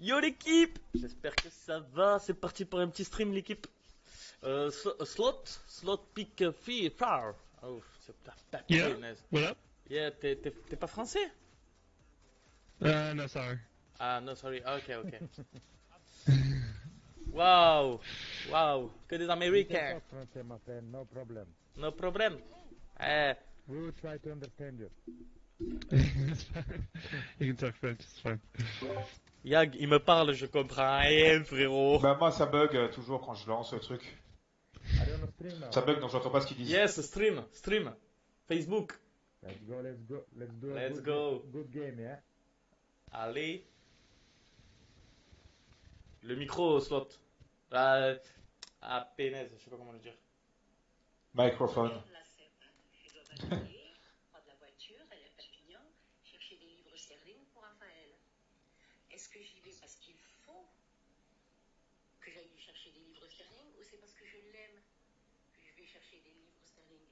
Yo l'équipe J'espère que ça va, c'est parti pour un petit stream l'équipe. Euh, sl- slot, slot pick fee, far. Oh, c'est pas Yeah. up? Yeah, t'es pas français? Uh, no, sorry. Ah non, sorry, Ah, ok, ok. Waouh, waouh, que des Américains, no problem. no problème. Eh, We will try to understand you. It's fine. You can talk French, it's fine. Yag, il me parle, je comprends rien, frérot. Bah moi ça bug euh, toujours quand je lance le truc. Ça bug donc j'entends pas ce qu'ils disent. Yes, stream, stream, Facebook. Let's go, let's go, let's do a Let's good, go. good game, yeah? Allez. Le micro, slot. Ah, ah, pénaise, je sais pas comment le dire. Microphone. La Seine. Je dois balayer, prendre la voiture, aller à Perpignan, chercher des livres sterling pour Raphaël. Est-ce que j'y vais parce qu'il faut que j'aille lui chercher des livres sterling ou c'est parce que je l'aime que je vais chercher des livres sterling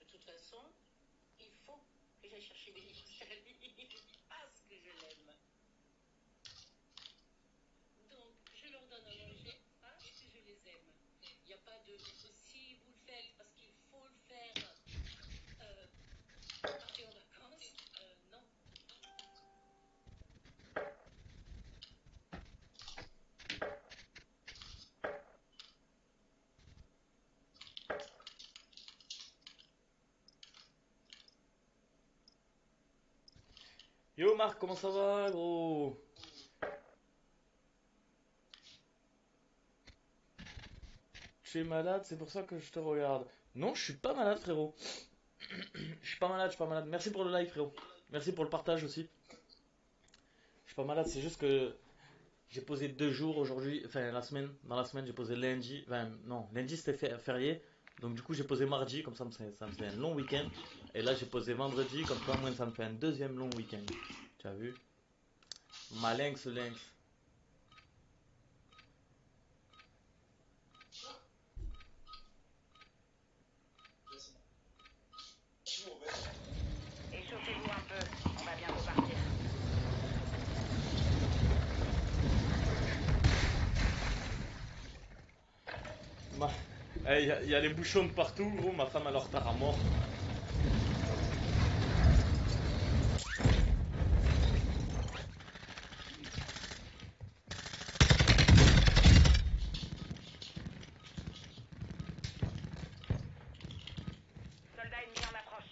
De toute façon, il faut que j'aille chercher des livres sterling parce que je l'aime. Donc, je leur donne à manger parce que je les aime. Il n'y a pas de si vous le faites parce qu'il faut le faire. Euh, partir en vacances euh, Non. Yo Marc, comment ça va, gros? Tu es malade, c'est pour ça que je te regarde. Non, je suis pas malade, frérot. Je suis pas malade, je suis pas malade. Merci pour le like, frérot. Merci pour le partage aussi. Je suis pas malade, c'est juste que j'ai posé deux jours aujourd'hui, enfin la semaine, dans la semaine j'ai posé lundi, enfin non, lundi c'était férié, donc du coup j'ai posé mardi, comme ça fait- ça me faisait un long week-end, et là j'ai posé vendredi, comme ça me fait un deuxième long week-end. Tu as vu? Ma lynx, lynx. Échauffez-vous un peu, on va bientôt partir. Ma... Il y, a- y a les bouchons de partout, gros, ma femme elle est en retard à mort. Soldat ennemi en approche.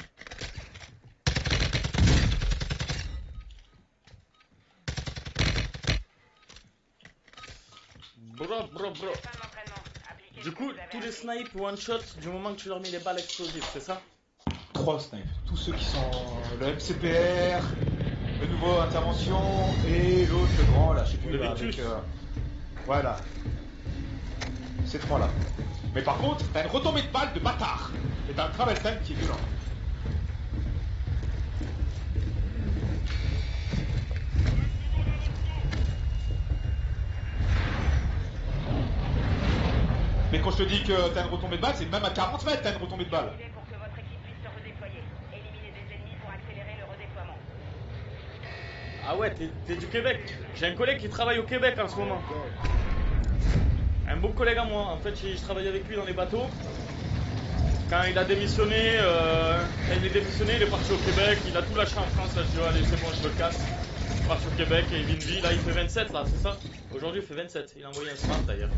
Bro, bro, bro. Fin de l'entraînement. Appliquez Du ce que coup, snipes one shot du moment que tu leur mets les balles explosives, c'est ça? Trois snipes. Tous ceux qui sont le MCPR, le nouveau intervention et l'autre le grand là, je sais plus Le là, avec, euh, Voilà. Ces trois là. Mais par contre, t'as une retombée de balle de bâtard. Et t'as un travel time qui est violent. Mais quand je te dis que t'as une retombée de balle, c'est même à 40 mètres t'as une retombée de balle. Utilisez pour que votre équipe puisse se redéployer. Éliminez des ennemis pour accélérer le redéploiement. Ah ouais, t'es du Québec. J'ai un collègue qui travaille au Québec en ce moment. Un beau collègue à moi. En fait, je je travaille avec lui dans les bateaux. Quand il a démissionné, euh, quand il est démissionné, il est parti au Québec. Il a tout lâché en France. Là, je dis, allez, c'est bon, je me casse. Il est parti au Québec et il vit une vie. Là, il fait 27, là, c'est ça? Aujourd'hui, il fait 27. Il a envoyé un smart d'ailleurs.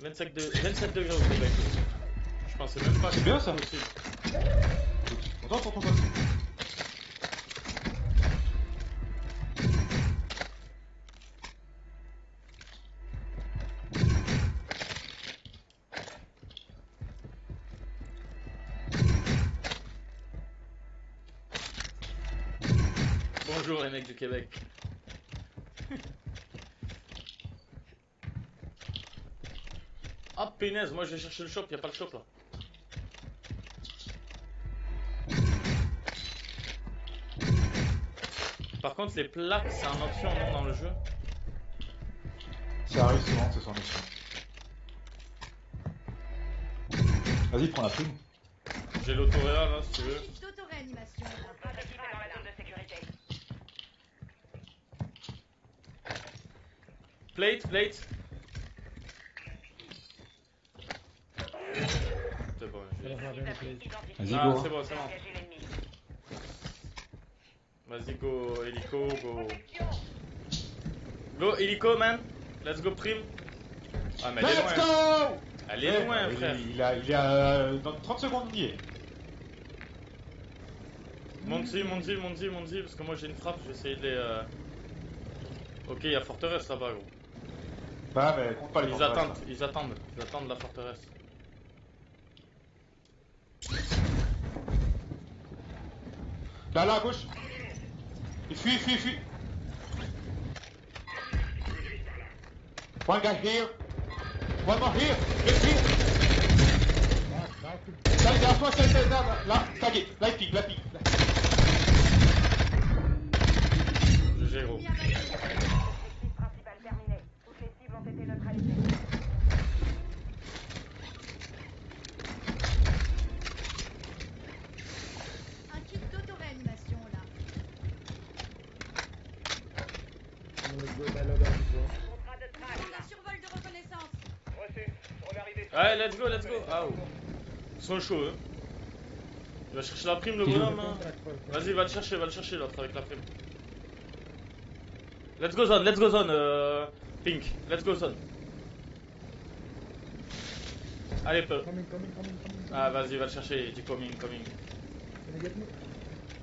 25 de... 27 degrés au Québec. Je pensais même pas que C'est bien, ça. possible. Attends, attends, attends. Bonjour les mecs du Québec. Pénaise, moi je vais chercher le shop, y a pas le shop là. Par contre les plaques c'est en option non dans le jeu? Ça arrive souvent, c'est son mission. Vas-y, prends la prime. J'ai l'autoréa là si tu veux. D'autoréanimation. Votre équipe est dans la zone de sécurité. Plate, plate. C'est Vas-y, Ah, go. c'est bon, c'est bon. Vas-y, go, hélico, go. Go, hélico, man. Let's go, prime. Ah, mais elle est Let's loin. go Elle est loin, frère. Il, a, il est à, dans 30 secondes, il y est. Monty, Monty, Monty, Monty, parce que moi j'ai une frappe, je vais essayer de les. euh, Ok, il y a forteresse là-bas, gros. Bah, mais compte pas les Ils attendent, là. ils attendent, ils attendent la forteresse. Là, là, à gauche. Il fuit, il fuit, il fuit. One guy here. One more here. Là, derrière toi, c'est, là, là, là. Là, il pique, là, il pique. GG, gros. Objectif principal terminé. Toutes les cibles ont été neutralisées. Un kit d'auto-réanimation là. I'm gonna go by loadout as well. Contrat de track On là. a survol de reconnaissance. Reçu. Sur l'arrivée. Allez, let's go, let's go. Ah, oh. Ils sont chauds, eux. Il va chercher la prime, le bonhomme. hein. Vas-y, va le chercher, va le chercher, l'autre, avec la prime. Let's go zone, let's go zone, euh, Pink. Let's go zone. Allez, peu. Coming, coming, coming, coming. Ah, vas-y, va le chercher, il dit coming, coming. Can you get me?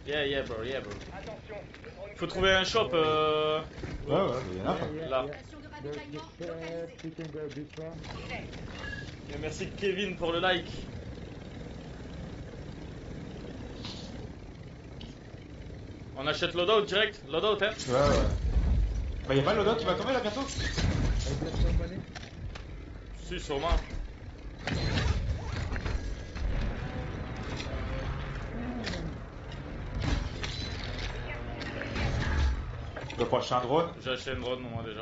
Yeah, yeah, bro, yeah, bro. Faut trouver un shop, euh... Ouais, ouais, il y en a Là. Et merci Kevin pour le like. On achète loadout direct Loadout, hein Ouais, ouais. Bah, y'a pas le loadout qui va tomber là bientôt. Si, sûrement. Le prochain drone? J'ai acheté une drone, moi, déjà.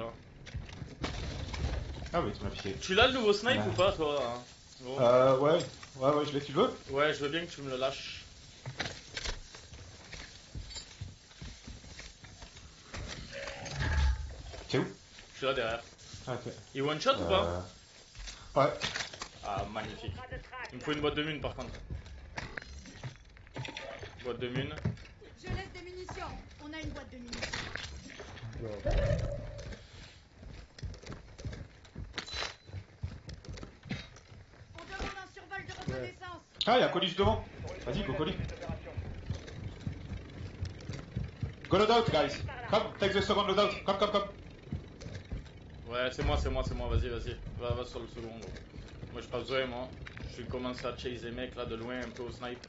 Ah oui, tu m'as piqué. Tu l'as le nouveau snipe Ouais. ou pas, toi hein? Euh, ouais. Ouais, ouais, je l'ai, tu veux? Ouais, je veux bien que tu me le lâches. C'est où Je suis là derrière. Ok. Il one shot ou pas Euh, Ouais. Ah, magnifique. Il me faut une boîte de mine par contre. Boîte de mine. Je laisse des munitions. On a une boîte de munitions. On demande un survol de reconnaissance. Ah, y'a un colis juste devant. Vas-y, go colis. Go loadout, guys. Come, take the second loadout. Come, come, come. Ouais, c'est moi, c'est moi, c'est moi. Vas-y, vas-y. Va, va sur le second. gros. Moi, j'ai pas besoin, moi. Je vais commencer à chase les mecs là de loin, un peu au snipe.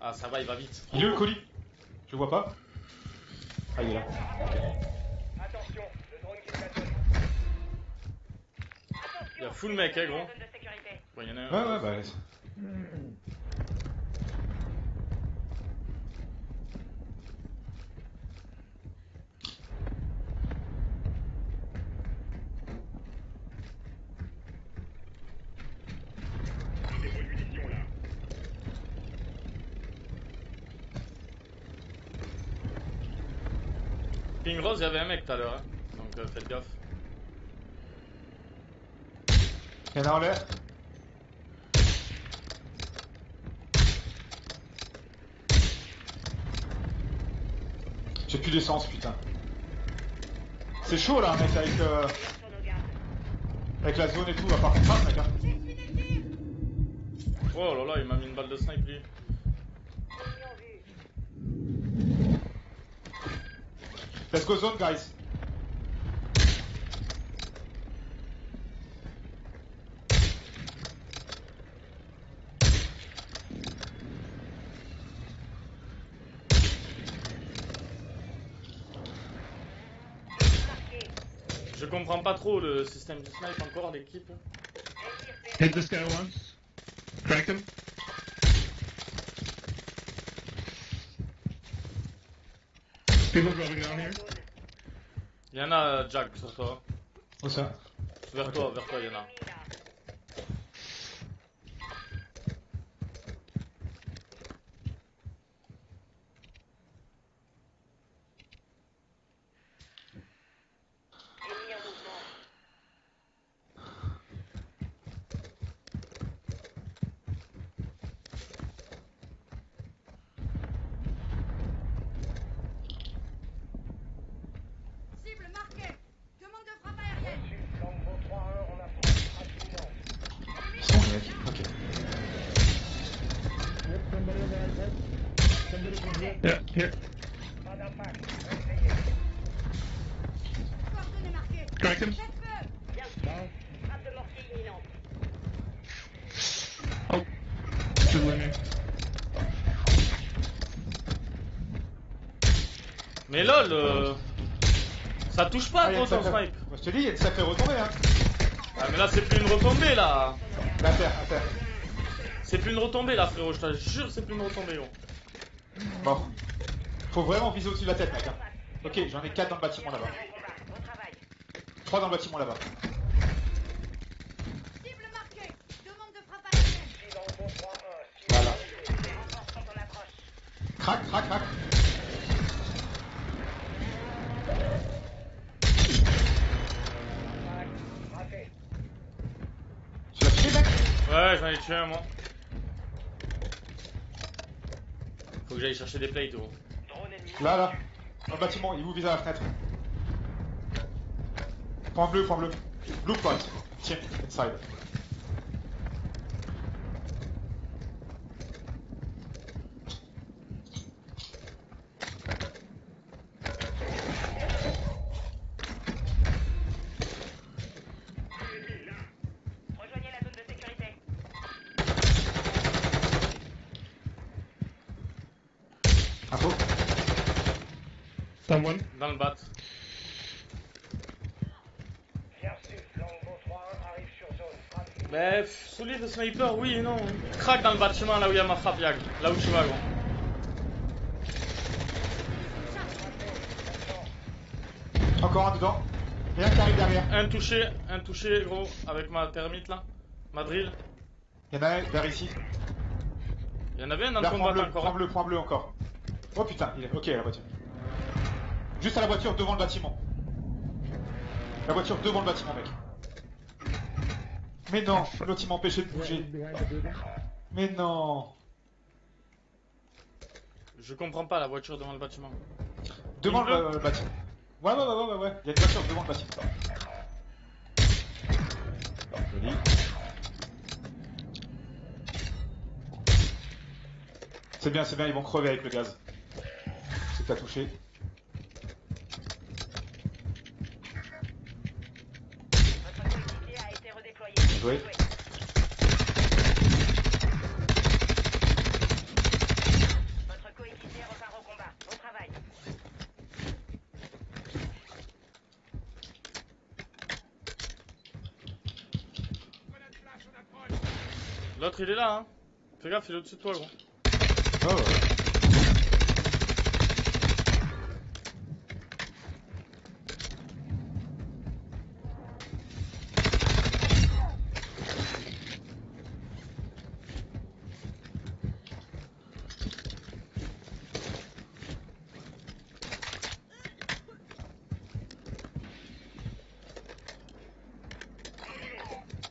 Ah, ça va, il va vite. Il est où le colis? Je le vois pas. Ah, il est là. Attention. Le drone qui est zone. Il y a full mec, hein, gros. Zone de sécurité. Ouais, y en a un. Ouais, ouais, bah. Il y avait un mec tout à l'heure. Hein. Donc euh, faites gaffe. Il y en a en l'air. J'ai plus d'essence, putain. C'est chaud là, mec, avec, euh, avec la zone et tout. Va par contre, mec. Hein. Oh là là, il m'a mis une balle de snipe lui. Let's go zone, guys. Je comprends pas trop le système du snipe encore, l'équipe. Hit this guy once. Cracked him. Υπάρχουν πολλοί που είναι εδώ πέρα. Υπάρχουν Jack, στο σώμα. Ποστά; Βέβαια. Euh, ça touche pas Ah, sacrée- snipe. Je te dis, il y a une sacrée retombée, hein. Ah mais là c'est plus une retombée là. Terre, terre. C'est plus une retombée là frérot, je te jure c'est plus une retombée gros. Bon. Faut vraiment viser au-dessus de la tête, mec. hein. Ok, j'en ai 4 dans le bâtiment là-bas. Combat. Au travail. 3 dans le bâtiment là-bas. Tué un moi. Faut que j'aille chercher des plates gros. Là, là. Le bâtiment, il vous vise à la fenêtre. Point bleu, point bleu. Blue point. Tiens, inside. Rejoignez la zone de sécurité. Info. Someone. Dans le bat. Bien reçu. Longbow 3-1 arrive sur zone. Frappe imminente. Mais pff, solide de sniper, oui et non. Crac dans le bâtiment là où il y a ma frappe Yag. Là où tu vas gros. Encore un dedans. Rien qui arrive derrière. Un touché, un touché gros avec ma thermite là. Ma drill. Il y en a un vers ici. Il y en avait un dans le combat bleu, encore. bleu, point bleu encore. Oh putain, il est. Ok, la voiture. Juste à la voiture devant le bâtiment. La voiture devant le bâtiment, mec. Mais non, l'autre il m'empêchait de bouger. Mais non. Je comprends pas la voiture devant le bâtiment. Devant le, le bâtiment. Ouais, ouais, ouais, ouais, ouais, ouais. Il y a une voiture devant le bâtiment. Joli. C'est bien, c'est bien, ils vont crever avec le gaz. C'est que t'as touché. Votre coéquipier a été redéployé. Joué. Votre coéquipier repart au combat. Au travail. L'autre il est là hein. Fais gaffe, il est au-dessus de toi gros. Oh, ouais.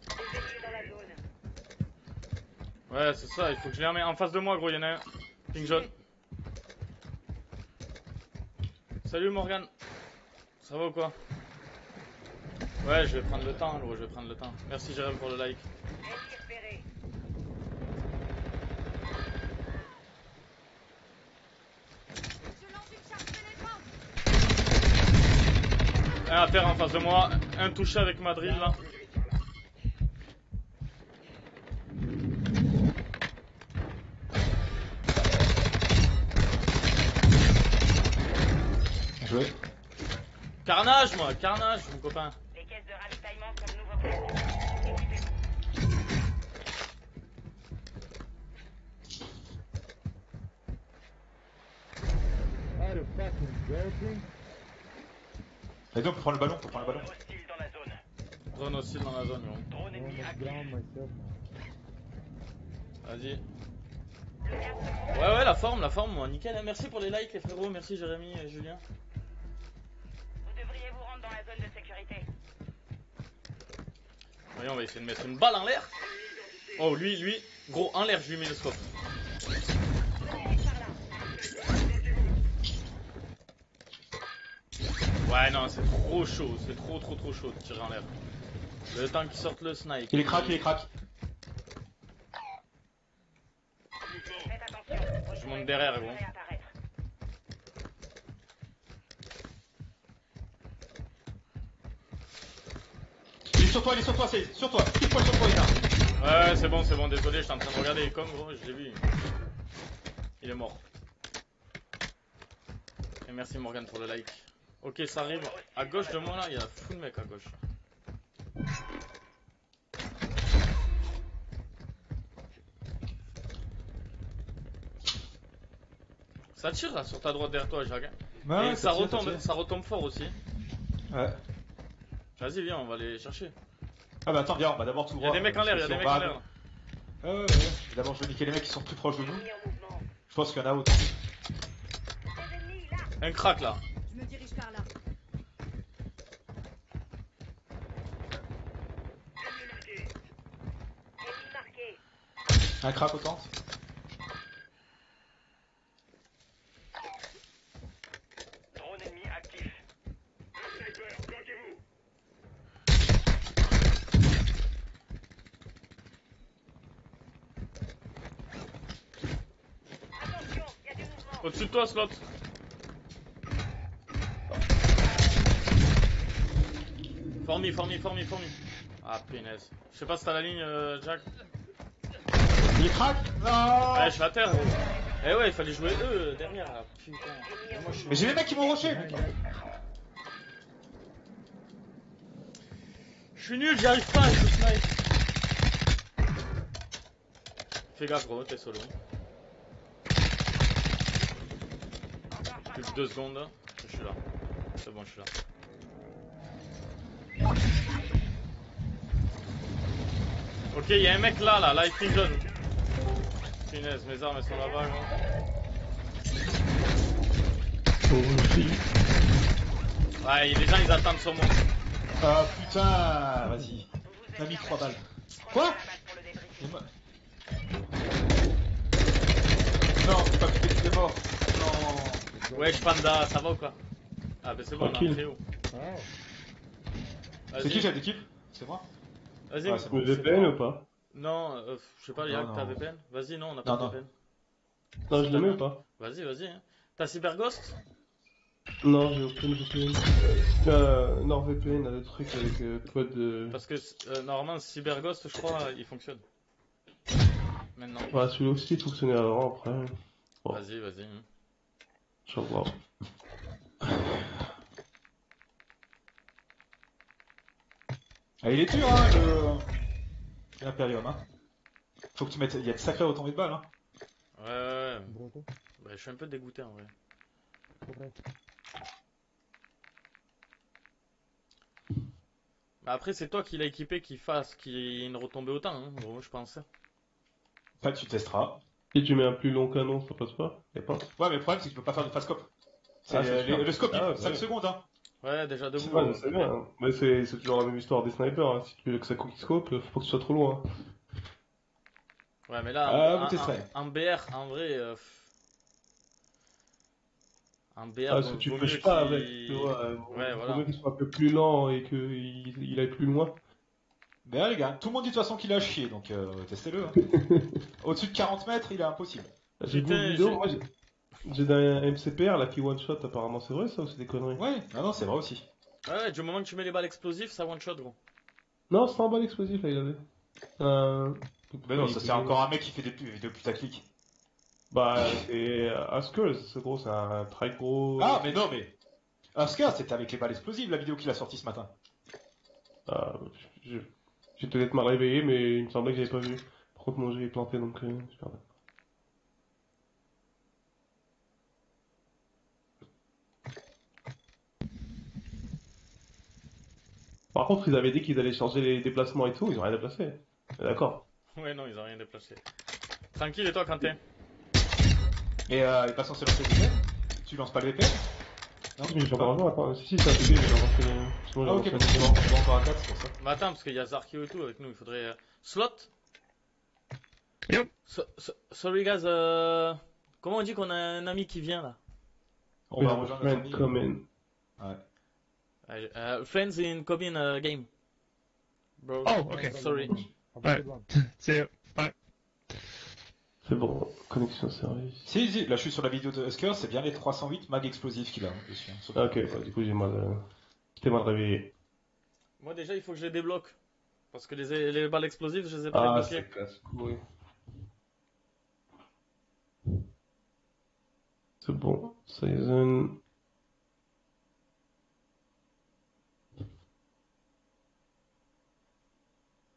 Des ennemis dans la zone. Ouais, c'est il faut que je les remette en face de moi gros, il y en a un. Ping jaune. Salut Morgan. Ça va ou quoi? Ouais, je vais prendre le temps gros, je vais prendre le temps. Merci Jérôme pour le like. Un à terre en face de moi, un touché avec ma drill là. Joué. Carnage moi, carnage mon copain. Les caisses de ravitaillement sont de nouveau? Allez, donc, prends le ballon, prendre le ballon. Hostile dans la zone. Drone aussi dans la zone. Drone ennemi. Vas-y. Ouais ouais la forme, la forme moi, nickel. hein. Merci pour les likes les frérots, merci Jérémy et Julien. Voyons, on va essayer de mettre une balle en l'air. Oh lui, lui, gros en l'air, je lui mets le scope. Ouais non, c'est trop chaud, c'est trop trop trop chaud de tirer en l'air. Le temps qu'il sorte le snipe. Il est crack, il est crack. Je monte derrière, gros. Sur toi, il est sur toi, c'est sur toi. Pile poil sur toi, Ina. Ouais, c'est bon, c'est bon, désolé, j'étais en train de regarder les coms, gros, je l'ai vu. Il est mort. Et merci Morgan pour le like. Ok, ça arrive. À gauche de moi là, il y a full mec à gauche. Ça tire là sur ta droite derrière toi, Jacques. hein. Et ça, retombe, ça retombe fort aussi. Ouais. Vas-y, viens, on va aller chercher. Ah bah attends, viens, on va d'abord tout Il y droit. a des mecs en l'air, il y a Si des mecs en l'air. là. Ouais, ouais, ouais. D'abord, je vais niquer les mecs qui sont plus proches de nous. Je pense qu'il y en a là Un crack là. Je me dirige par là. Un crack autant. Drone ennemi actif. Un sniper, bloquez-vous. Attention, il y a du mouvement. Au-dessus de toi, slot. Formi, formi, formi, formi. Ah, punaise. Je sais pas si t'as la ligne, euh, Jack. Il crack Non Ouais, je suis à terre. Eh ouais, il fallait jouer eux euh, derrière là. Putain. Et moi, je suis- Mais j'ai les mecs qui m'ont rushé Je suis nul, j'y arrive pas, je snipe. Fais gaffe, gros, t'es solo. Plus deux secondes. Je suis là. C'est bon, je suis là. Ok, il y a un mec là, là, là, il prison. Punaise, mes armes sont là-bas. Ouais, les gens ils attendent sur moi. Ah putain Vas-y. A mis êtes 3 balles. Quoi? Non, c'est pas que mort. Ouais, panda, ça va ou quoi? Ah, bah c'est bon, on a un trio. Wow. C'est qui chef d'équipe C'est moi? Vas-y. Ouais, c'est bon. Le VPN ou pas? Non, euh, je sais pas, Yann, non. t'as VPN? Vas-y, non, on a pas Non, de non. VPN. Non, je le mets ou pas Vas-y, vas-y. hein. T'as CyberGhost? Non, j'ai aucun VPN. Euh, NordVPN a des trucs avec euh, code de... Parce que euh, normalement, CyberGhost, je crois, il fonctionne. Maintenant. Ouais, celui-là aussi il fonctionnait avant, après. Bon. Vas-y, vas-y. hein. Je vais voir. Ah, il est dur, hein, le. L'Imperium, hein. Faut que tu mettes. Il y a de sacrées retombées de balles, hein. Ouais, ouais, ouais. Bah, je suis un peu dégoûté en vrai. Bah, après, c'est toi qui l'as équipé qui fasse qu'il y ait une retombée autant, hein, gros, je pense. Enfin, tu testeras. Si tu mets un plus long canon, ça passe pas Y a pas Ouais, mais le problème, c'est que tu peux pas faire de fast scope. C'est Ah, c'est euh, sûr. le scope, Ah, il 5 ouais. secondes, hein. Ouais, déjà debout. Ouais, sais bien. hein. Mais c'est c'est toujours la même histoire des snipers. Hein. Si tu veux que ça quickscope, faut pas que tu sois trop loin. Ouais, mais là, Ah, en, vous en- en BR, en vrai. euh, pff. En BR, Ah, vaut- si tu vaut pushes mieux pas qu'il- avec, tu vois. euh, Ouais, faut voilà. mieux qu'il soit un peu plus lent et qu'il il aille plus loin. Mais là, les gars, tout le monde dit de toute façon qu'il a chier, donc euh, testez-le. hein. Au-dessus de 40 mètres, il est impossible. J'ai vu une vidéo, j'ai- moi j'ai. J'ai un MCPR là qui one shot apparemment, c'est vrai ça ou c'est des conneries? Ouais, non, non, c'est vrai aussi. Ouais, ouais, du moment que tu mets les balles explosives, ça one shot, gros. Non, c'est un bon explosif là, il avait. Euh... Mais non, il- ça c'est encore un mec qui fait des pu- vidéos putaclic. Bah, c'est Askel, c'est gros, c'est un très gros. Ah, mais non, mais. Oscar, c'était avec les balles explosives la vidéo qu'il a sortie ce matin. Ah, je- J'ai peut-être mal réveillé, mais il me semblait que j'avais pas vu. Par contre, mon jeu est planté donc euh, je perdais. Par contre, ils avaient dit qu'ils allaient changer les déplacements et tout, ils ont rien déplacé. D'accord. Ouais, non, ils ont rien déplacé. Tranquille, et toi, Quentin? Et euh, il est pas censé lancer le Tu lances pas le VPN Non, Mais j'ai encore un jour, attends. Si, si, c'est un début, mais j'ai lancé. Sinon, Ah, ok, j'ai parce que un on va encore à 4, c'est pour ça. Bah attends, parce qu'il y a Zarkio et tout avec nous, il faudrait... euh, Slot Yep. So- so- sorry guys, euh... comment on dit qu'on a un ami qui vient là? On va rejoindre ami. come in. Ouais. Euh, euh, Friends in Cobin uh, game. Bro, Oh, ok. sorry. Ouais. C'est. Ouais. C'est bon, connexion service. Si, si, là je suis sur la vidéo de Husker, c'est bien les 308 mag explosifs qu'il a hein, dessus. hein, Ah, ok, bah, du coup, j'ai mal. Euh... J'étais mal réveillé. Moi déjà, il faut que je les débloque. Parce que les, les balles explosives, je les ai pas Ah, débloquées. c'est casse-couille. C'est bon. Season.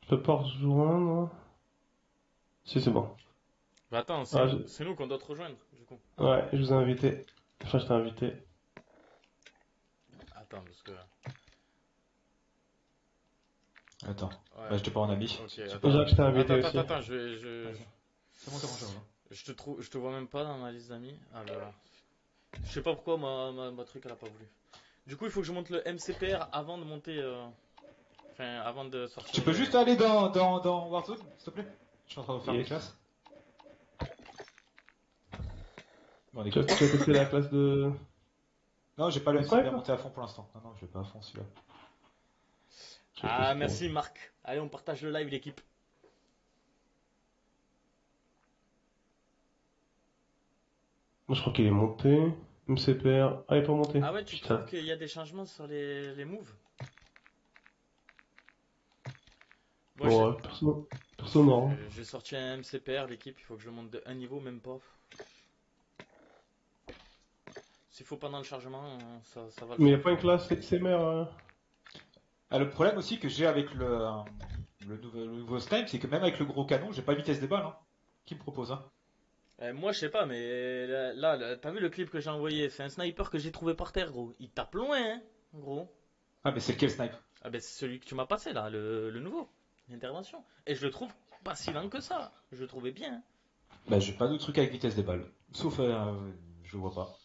Je peux pas rejoindre. Si, c'est bon. Bah attends, c'est Ah, je- c'est nous qu'on doit te rejoindre, du coup. Ouais, je vous ai invité. Enfin, je t'ai invité. Attends, parce que... Attends, Ouais. bah, je t'ai pas en ami. Ok, Jacques, attends. je t'ai invité attends, aussi. attends, attends, je vais... Je... C'est bon, c'est bon, c'est bon. Je te trouve, je te vois même pas dans ma liste d'amis. Ah bah là. Je sais pas pourquoi ma, ma, ma truc elle a pas voulu. Du coup, il faut que je monte le MCPR avant de monter. euh, Enfin, avant de sortir. Tu peux le- juste aller dans, dans, dans Warzone, s'il te plaît? Je suis en train de faire Yes. mes classes. Bon, Tu as, tu as testé la classe de. Non, j'ai pas le Ouais, monté à fond pour l'instant. Non, non, je vais pas à fond celui-là. Ah, merci Marc. Allez, on partage le live, l'équipe. Moi, je crois qu'il est monté. MCPR. Ah, il est pas monté. Ah ouais, tu Putain. trouves qu'il y a des changements sur les, les moves? Moi, Bon, ouais, perso, perso, non. j'ai- j'ai sorti un MCPR, l'équipe. Il faut que je monte de un niveau, même pas. S'il faut pendant le chargement, euh, ça, ça va le Mais il n'y a pas une classe XMR. euh Ah, le problème aussi que j'ai avec le, euh, le, nouveau, le nouveau c'est que même avec le gros canon, j'ai pas vitesse des balles. Hein. Qui me propose hein? Euh, moi, je sais pas, mais là, là, là, t'as vu le clip que j'ai envoyé? C'est un sniper que j'ai trouvé par terre, gros. Il tape loin, hein, gros. Ah, mais c'est lequel snipe? Ah ben, c'est celui que tu m'as passé, là, le, le nouveau. L'intervention. Et je le trouve pas si lent que ça. Je le trouvais bien. Bah, j'ai pas d'autre truc avec vitesse des balles. Sauf, euh, je vois pas.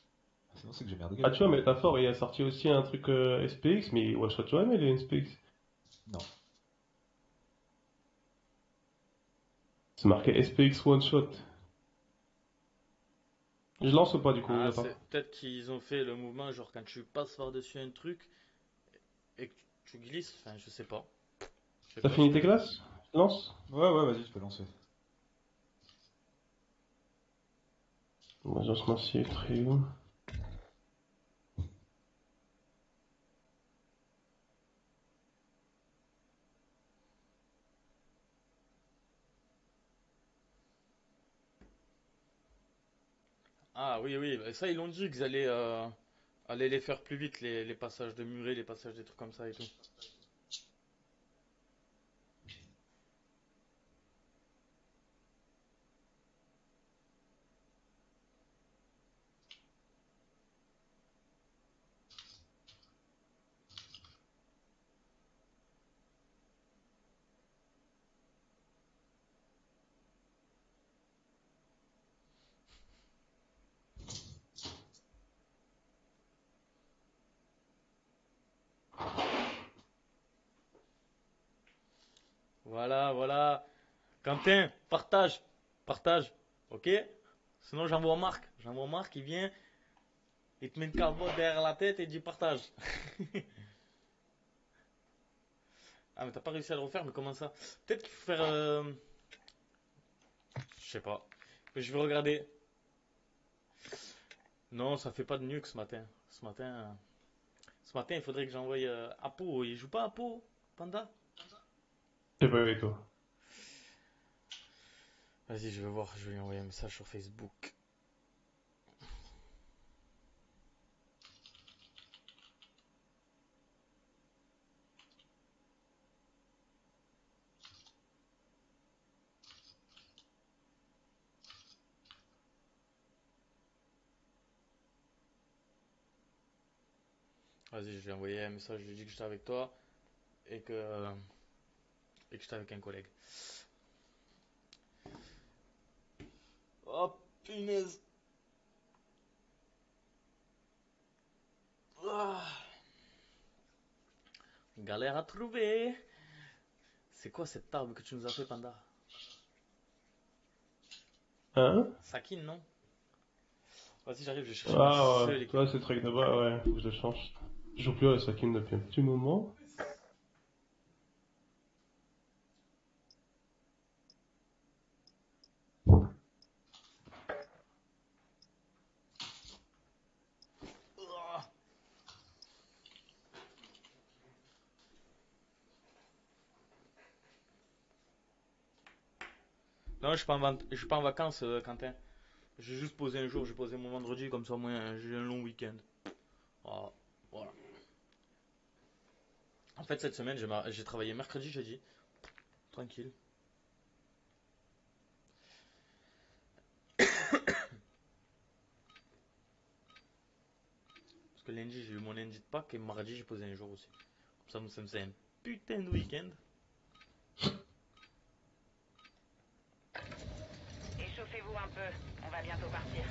C'est que j'ai merdé. Ah, tu vois, Métaphore, il a sorti aussi un truc euh, SPX, mais one shot jamais les SPX. Non. C'est marqué SPX one shot. Je lance ou pas du coup Ah, Peut-être qu'ils ont fait le mouvement, genre quand tu passes par-dessus un truc et que tu glisses. Enfin, je sais pas. Je T'as fini tes classes? Je lance Ouais, ouais, vas-y, tu peux lancer. Moi, j'en suis massif, trio. Ah oui, oui, bah, ça ils l'ont dit qu'ils allaient, euh, allaient les faire plus vite, les, passages de murets, les passages des trucs comme ça et tout. Voilà, voilà. Quentin, partage, partage, ok? Sinon j'envoie Marc, j'envoie Marc, il vient, il te met une carbone derrière la tête et il dit partage. ah mais t'as pas réussi à le refaire, mais comment ça? Peut-être qu'il faut faire... euh, Je sais pas. Je vais regarder. Non, ça fait pas de nuque ce matin. Ce matin, euh, ce matin il faudrait que j'envoie euh, Apo. Il joue pas Apo, Panda? Avec toi. Vas-y, je vais voir, je vais lui envoyer un message sur Facebook. Vas-y, je lui ai envoyé un message, je lui ai dit que j'étais avec toi et que et que j'étais avec un collègue. Oh punaise. Ah. Galère à trouver. C'est quoi cette arme que tu nous as fait, Panda? Hein? Sakin, non? Vas-y, j'arrive, je vais chercher Ah ouais, c'est le truc de bas, ouais, faut que je le change. Je joue plus à la Sakin depuis un petit moment. Je suis pas en, suis pas en vacances, euh, Quentin. J'ai juste posé un jour, j'ai posé mon vendredi, comme ça, moi, euh, j'ai un long week-end. Voilà. voilà. En fait, cette semaine, j'ai travaillé mercredi, jeudi. Tranquille. Parce que lundi, j'ai eu mon lundi de Pâques et mardi, j'ai posé un jour aussi. Comme ça, me fait un putain de week-end. On va bientôt partir.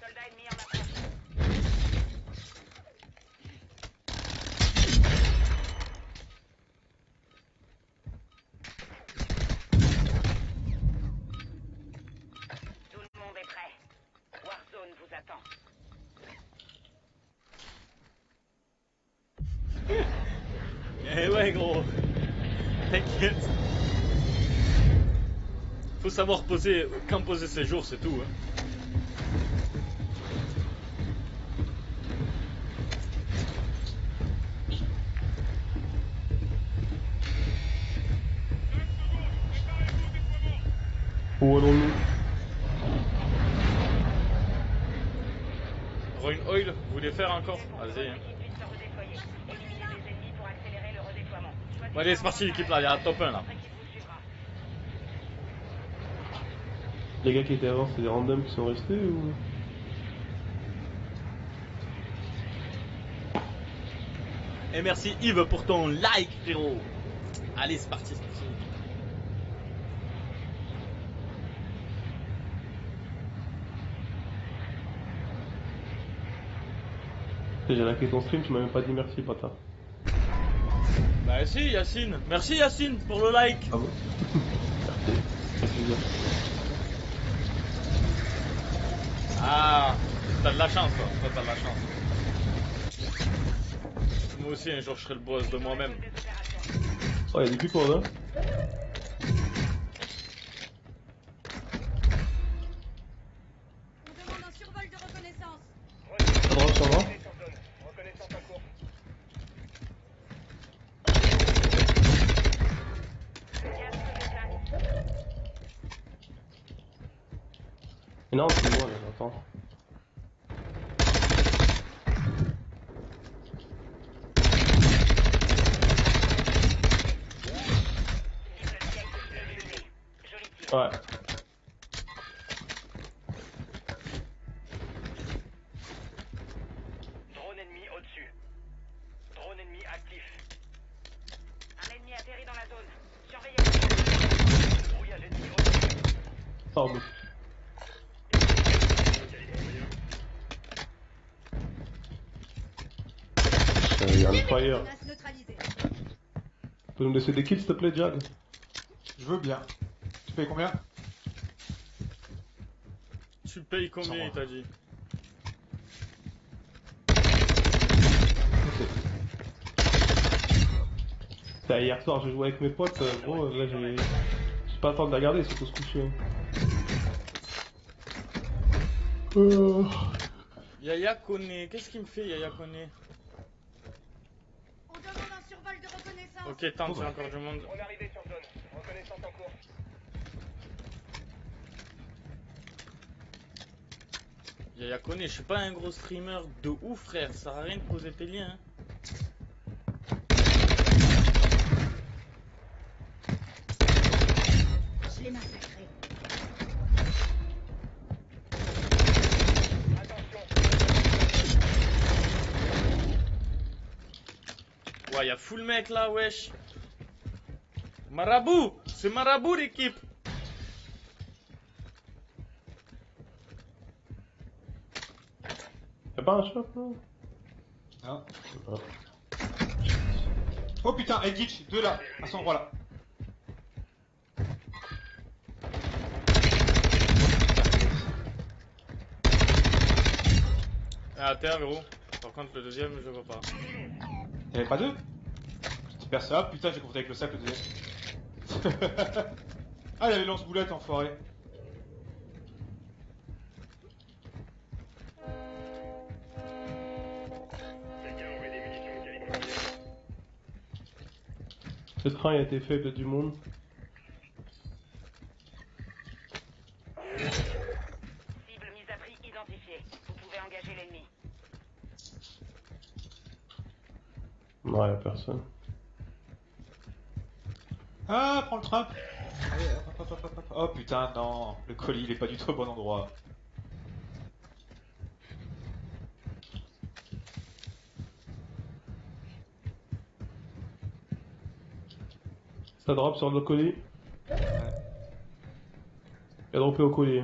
Soldat ennemi en approche. Tout le monde est prêt. Warzone vous attend. Ouais, gros. T'inquiète. Faut savoir poser, quand poser ses jours, c'est tout. Hein. Où allons-nous Roin Oil, vous voulez faire encore? Vas-y. hein. L'équipe puisse se redéployer. Éliminez les ennemis pour accélérer le redéploiement. Choisissez Bon, allez, c'est parti, l'équipe là, il y a un top 1 là. Les gars qui étaient avant, c'est des randoms qui sont restés ou? Et merci Yves pour ton like, frérot. Allez, c'est parti, c'est parti. J'ai liké ton stream, tu m'as même pas dit merci, pata. Bah si, Yacine. Merci Yacine pour le like. Ah bon Merci. Ah, t'as de la chance, toi. Toi, t'as de la chance. Moi aussi, un jour, je serai le boss de moi-même. Oh, y'a des people là On demande un survol de reconnaissance. À droite, ça va Reconnaissance en zone. Reconnaissance en cours. Gaz se déplace. Et non, c'est moi là, j'entends. Cible ciel éliminée. Joli tir. Ouais. Drone ennemi au-dessus. Drone ennemi actif. Un ennemi atterri dans la zone. Surveillez. Brouillage ennemi au-dessus. Pardon. Euh. Tu peux nous laisser des kills s'il te plaît, Jag Je veux bien. Tu payes combien? Tu payes combien, il t'a dit? Hier soir, je jouais avec mes potes, euh, gros, là j'ai. J'ai pas le temps de la regarder, c'est faut se coucher. hein. Euh... Yaya Kone, qu'est-ce qu'il me fait, Yaya Kone On demande un survol de reconnaissance. Ok, tente, j'ai encore du monde. On est arrivé sur zone. Reconnaissance en cours. Yaya Kone, je suis pas un gros streamer de ouf, frère. Ça sert à rien de poser tes liens. hein. Je l'ai massacré. Ouais, y'a full mec là, wesh. Marabout C'est Marabout l'équipe Y'a pas un shot, non? Non. Ah. Oh putain, hey Gitch, deux là, à cet endroit là. à terre, gros. Par contre, le deuxième, je le vois pas. Il y avait pas deux? Personne. Ah putain, j'ai confondu avec le sac le deuxième. ah, il y avait lance-boulette, enfoiré. Ce train a été fait de du monde. Cible mise à prix identifiée. Vous pouvez engager l'ennemi. Non, y'a personne. Ah, prends le train Allez, hop, hop, hop, hop, hop. Oh putain, non. Le colis, il est pas du tout au bon endroit. Ça drop sur le colis. Il a droppé au colis.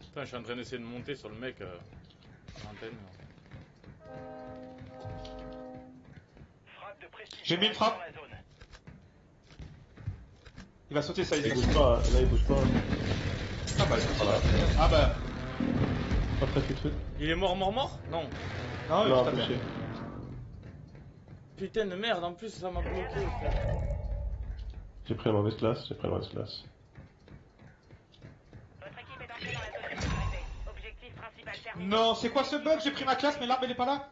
Putain, je suis en train d'essayer de monter sur le mec euh, J'ai mis une frappe. Il va sauter, ça, il Il bouge pas, là il bouge pas. Ah bah, c'est voilà. Ah bah. Pas très tout de suite. Il est mort, mort, mort? Non. Non, Non, il est touché. Putain de merde, en plus ça m'a bloqué. J'ai pris la mauvaise classe, j'ai pris la mauvaise classe. Votre équipe est entrée dans la zone de sécurité. Objectif principal terminé. Non, c'est quoi ce bug? J'ai pris ma classe, mais l'arme elle est pas là?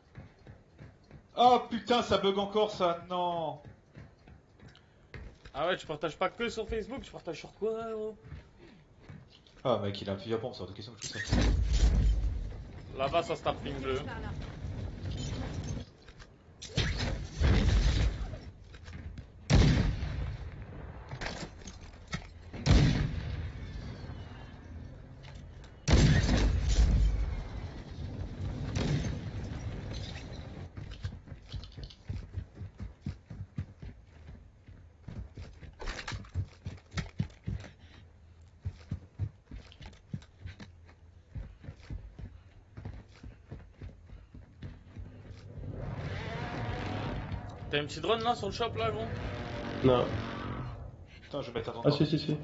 Oh putain, ça bug encore ça, non Ah ouais, tu partages pas que sur Facebook, tu partages sur quoi, gros? Ah mec, il a un fusil à pompe, c'est hors de question que je fais ça. Là-bas, ça se tape ligne bleue. T'as un petit drone là sur le shop là, gros Non. Putain, je vais mettre un Ah si si si.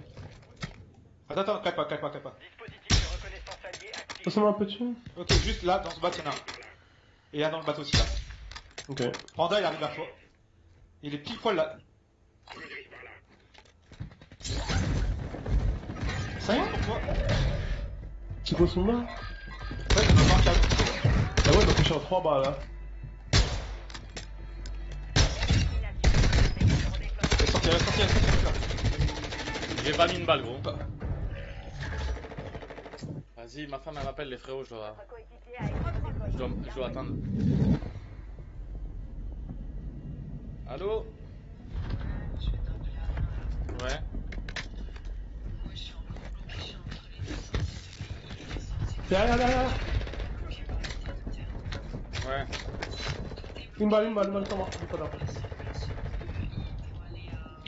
Attends, attends, claque pas, claque pas, claque pas. Dispositif de reconnaissance allié actif. Passe-moi un peu dessus. Ok, juste là, dans ce bateau, il y en a un. Et là, dans le bateau aussi, là. Ok. Panda, il arrive vers toi. Il est pile poil là. Ça y est, pour toi C'est quoi son nom? Ouais, je me marque là. Ah ouais, il m'a touché en 3 balles là. J'ai pas mis une balle, gros. Vas-y, ma femme elle m'appelle, les frérots, je dois, je dois, je dois attendre. Allô Ouais. Derrière, derrière. Ouais. Une balle, une balle, une balle, d'arme.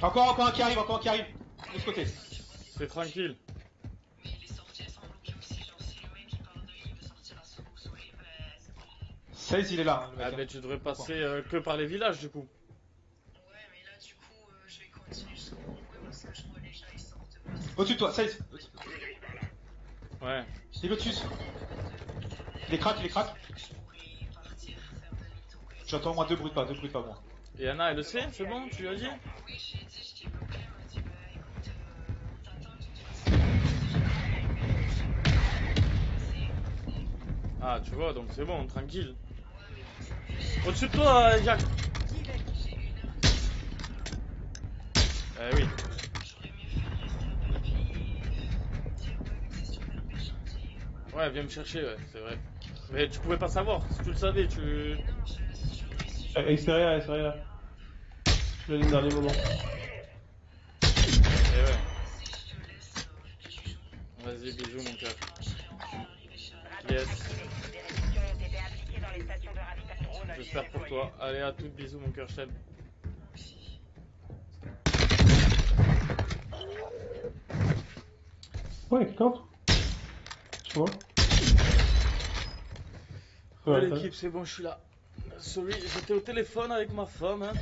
Encore, encore un qui arrive, encore un qui arrive. De ce côté. C'est tranquille. 16, il est là. hein, le Ah mec, ben hein. tu devrais passer euh, que par les villages du coup. Au-dessus de toi, 16. Ouais. C'est Lotus. Il est crack, il est crack. J'entends au moins deux bruits de pas, deux bruits de pas moi. Et Anna elle le sait, c'est bon, tu lui as dit? Ah tu vois, donc c'est bon, tranquille. Au-dessus de toi, euh, Jack Eh oui. Ouais, viens me chercher, ouais, c'est vrai. Mais tu pouvais pas savoir, si tu le savais, tu... Eh, Extérieur, extérieur. Je l'ai dit au dernier moment. Eh ouais. Vas-y, bisous mon cœur. Yes, j'espère pour toi. Allez, à toutes, bisous mon cœur, je t'aime. Ouais, quelqu'un Tu vois Ouais, l'équipe, c'est bon, je suis là. Sorry, j'étais au téléphone avec ma femme, hein.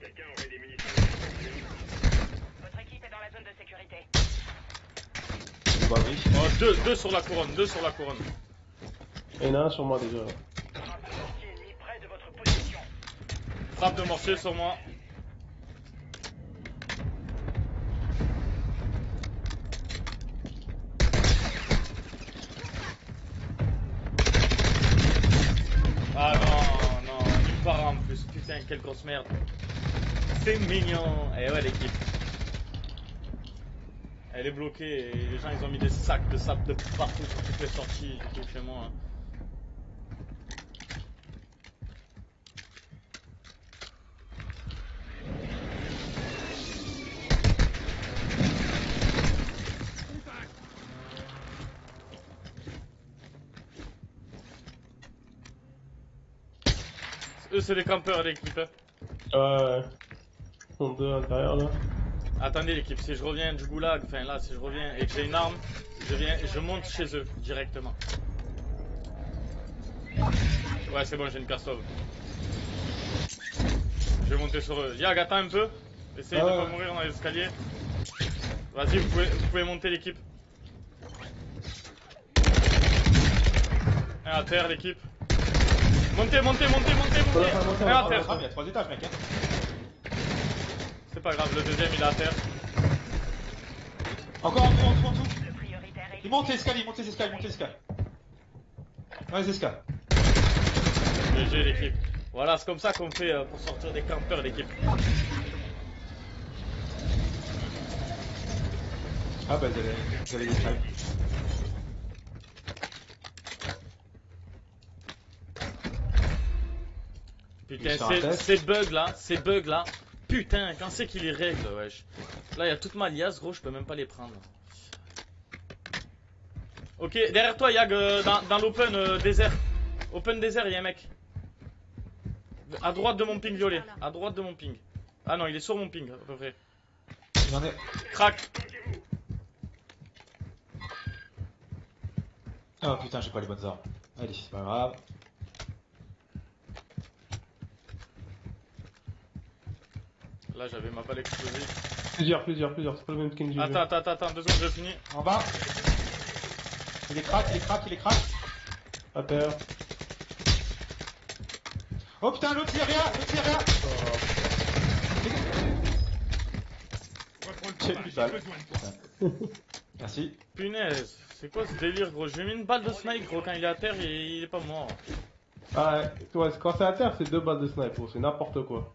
Quelqu'un aurait des munitions. Votre équipe est dans la zone de sécurité. Bah oui. Oh, deux, deux sur la couronne, deux sur la couronne. Il y en a un sur moi déjà. Frappe de mortier sur moi. Ah non, non, il part en plus. Putain, quelle grosse merde. C'est mignon. Et ouais, l'équipe. Elle est bloquée et les gens ils ont mis des sacs de sable de partout sur toutes les sorties du truc chez moi. hein. Eux c'est des campeurs l'équipe. hein. Ouais. Ils sont deux à l'intérieur là. Attendez l'équipe, si je reviens du goulag, enfin là si je reviens et que j'ai une arme, je viens, je monte chez eux directement. Ouais c'est bon j'ai une castove. Je vais monter sur eux. Yag attends un peu. Essayez Ah de pas mourir dans les escaliers. Vas-y vous pouvez, vous pouvez monter l'équipe. Un à terre l'équipe. Montez, montez, montez, montez, montez. À terre. Il y a trois étages, mec. Hein. C'est pas grave, le deuxième il est à terre. Encore en dessous, en dessous, en dessous. Il monte les escaliers, monte les escaliers, monte les escaliers. Les escaliers. GG l'équipe. Voilà, c'est comme ça qu'on fait euh, pour sortir des campeurs l'équipe. Ah bah, vous avez, vous avez les escaliers. Putain, ces, bugs là, ces bugs là, putain, quand c'est qu'ils les règlent, wesh. Là, il y a toute ma liasse, gros, je peux même pas les prendre. Ok, derrière toi, Yag, euh, dans, dans l'open euh, désert. Open désert, il y a un mec. À droite de mon ping violet. À droite de mon ping. Ah non, il est sur mon ping, à peu près. J'en ai. Crac. Oh putain, j'ai pas les bonnes armes. Allez, c'est pas grave. Là, j'avais ma balle explosive. Plusieurs, plusieurs, plusieurs. C'est pas le même skin que j'ai vu. Attends, attends, attends, deux secondes, je finis. En bas. Il est crack, il est crack, il est crack. À terre. Oh putain, l'autre rien, l'autre il est rien. J'ai plus de balles. Merci. Punaise, c'est quoi ce délire, gros? J'ai mis une balle de snipe, gros, quand il est à terre, il, il est pas mort. Ah ouais, ouais, quand c'est à terre, c'est deux balles de snipe, gros, c'est n'importe quoi.